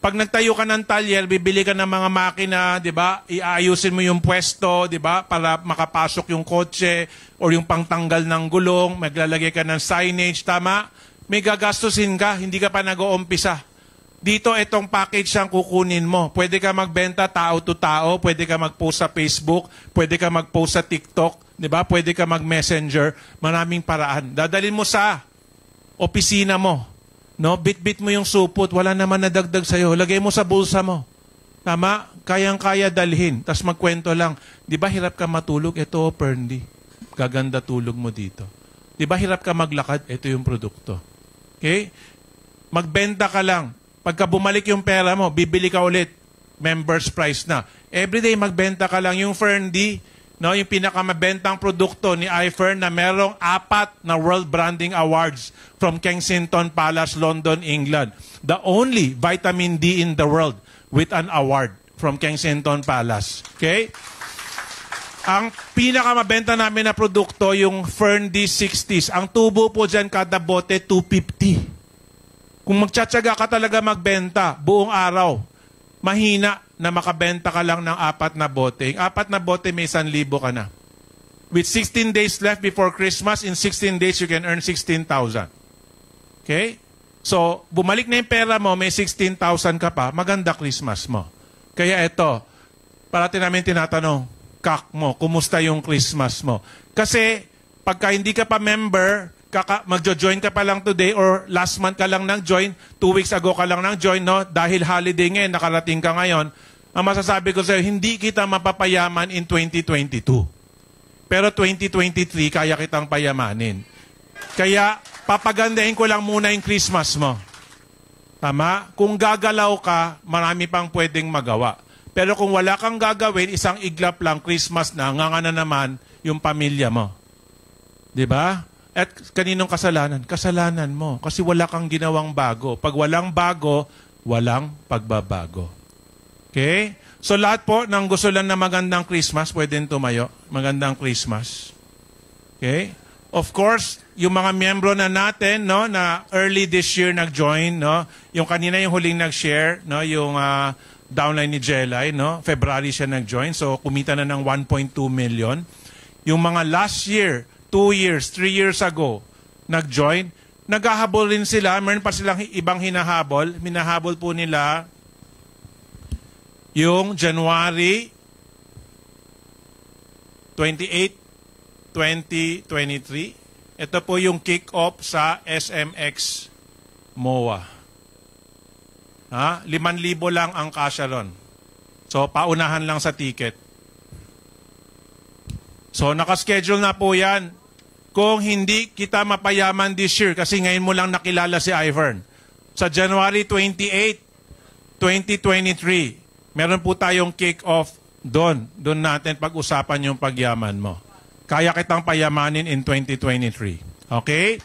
Pag nagtayo ka ng talyer, bibili ka ng mga makina, 'di ba? Iayusin mo yung pwesto, 'di ba? Para makapasok yung kotse or yung pangtanggal ng gulong, maglalagay ka ng signage, tama? May gagastusin ka, hindi ka pa nag-uumpisa. Dito, itong package ang kukunin mo. Pwede ka magbenta tao to tao, pwede ka mag-post sa Facebook, pwede ka mag-post sa TikTok, 'di ba? Pwede ka mag-messenger, maraming paraan. Dadalhin mo sa opisina mo. No, bit-bit mo yung supot, wala naman nadagdag sa'yo. Lagay mo sa bulsa mo. Tama? Kayang-kaya dalhin. Tapos magkwento lang. Di ba hirap ka matulog? Ito, Perndy. Gaganda tulog mo dito. Di ba hirap ka maglakad? Ito yung produkto. Okay? Magbenta ka lang. Pagka bumalik yung pera mo, bibili ka ulit. Members price na. Everyday magbenta ka lang. Yung Ferndy, no, yung pinakamabentang produkto ni iFern na merong apat na World Branding Awards from Kensington Palace, London, England. The only vitamin D in the world with an award from Kensington Palace. Okay? Ang pinakamabenta namin na produkto, yung Fern D60s. Ang tubo po dyan kada bote, 250. Kung magtsatsaga ka talaga magbenta, buong araw, mahina na makabenta ka lang ng apat na bote. Yung apat na bote, may 1,000 ka na. With 16 days left before Christmas, in 16 days, you can earn 16,000. Okay? So, bumalik na yung pera mo, may 16,000 ka pa, maganda Christmas mo. Kaya ito, parati namin tinatanong, kak mo, kumusta yung Christmas mo? Kasi, pagka hindi ka pa member, kaka, magjo-join ka pa lang today or last month ka lang nang join, two weeks ago ka lang nang join, no? Dahil holiday ngayon, nakarating ka ngayon, ang masasabi ko sa'yo, hindi kita mapapayaman in 2022. Pero 2023, kaya kitang payamanin. Kaya, papagandahin ko lang muna yung Christmas mo. Tama? Kung gagalaw ka, marami pang pwedeng magawa. Pero kung wala kang gagawin, isang iglap lang, Christmas na, nga na naman yung pamilya mo. 'Di ba? At kaninong kasalanan? Kasalanan mo. Kasi wala kang ginawang bago. Pag walang bago, walang pagbabago. Okay? So lahat po ng gusto lang na magandang Christmas, pwedeng tumayo. Magandang Christmas. Okay? Of course, yung mga miyembro na natin, no, na early this year nag-join, no, yung kanina yung huling nag-share, no, yung ah, downline ni Jelay, no, February siya nag-join, so kumita na ng 1.2 million. Yung mga last year, two years, three years ago, nag-join, naghahabol rin sila, meron pa silang ibang hinahabol, minahabol po nila yung January 28, 2023. Ito po yung kick-off sa SMX MOA. Ha? 5,000 lang ang kasya ron. So, paunahan lang sa ticket. So, nakaschedule na po yan. Kung hindi kita mapayaman this year, kasi ngayon mo lang nakilala si Ivern, sa January 28, 2023, meron po tayong kick-off doon. Doon natin pag-usapan yung pagyaman mo. Kaya kitang payamanin in 2023. Okay?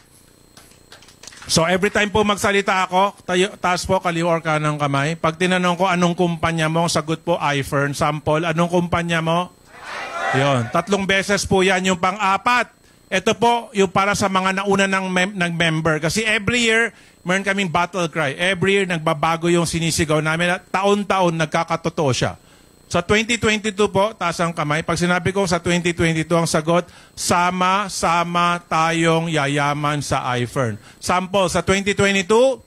So every time po magsalita ako, tayo, taas po kaliwa or kanang kamay. Pag tinanong ko anong kumpanya mo, sagot po iFern. Sample, anong kumpanya mo? Yon, tatlong beses po yan yung pang-apat. Ito po yung para sa mga nauna ng, mem- ng member. Kasi every year, meron kaming battle cry. Every year, nagbabago yung sinisigaw namin. Taon-taon, nagkakatotoo siya. Sa 2022 po, taas ang kamay. Pag sinabi ko sa 2022 ang sagot, sama-sama tayong yayaman sa iFern. Sample, sa 2022?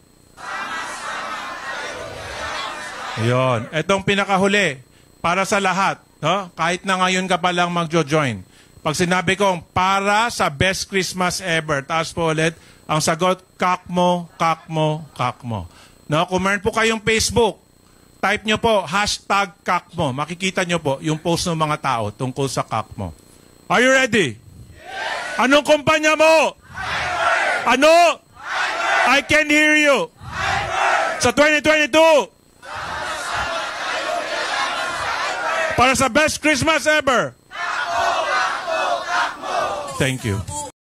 Yon. Itong pinakahuli, para sa lahat, no? kahit na ngayon ka pa lang magjo-join. Pag sinabi kong para sa best Christmas ever, taas po ulit, ang sagot, kakmo, kakmo, kakmo. No? Kung meron po kayong Facebook, type nyo po, hashtag kakmo. Makikita nyo po yung post ng mga tao tungkol sa kakmo. Are you ready? Yes! Anong kumpanya mo? Ano? I can hear you. Sa 2022, para sa best Christmas ever. Thank you.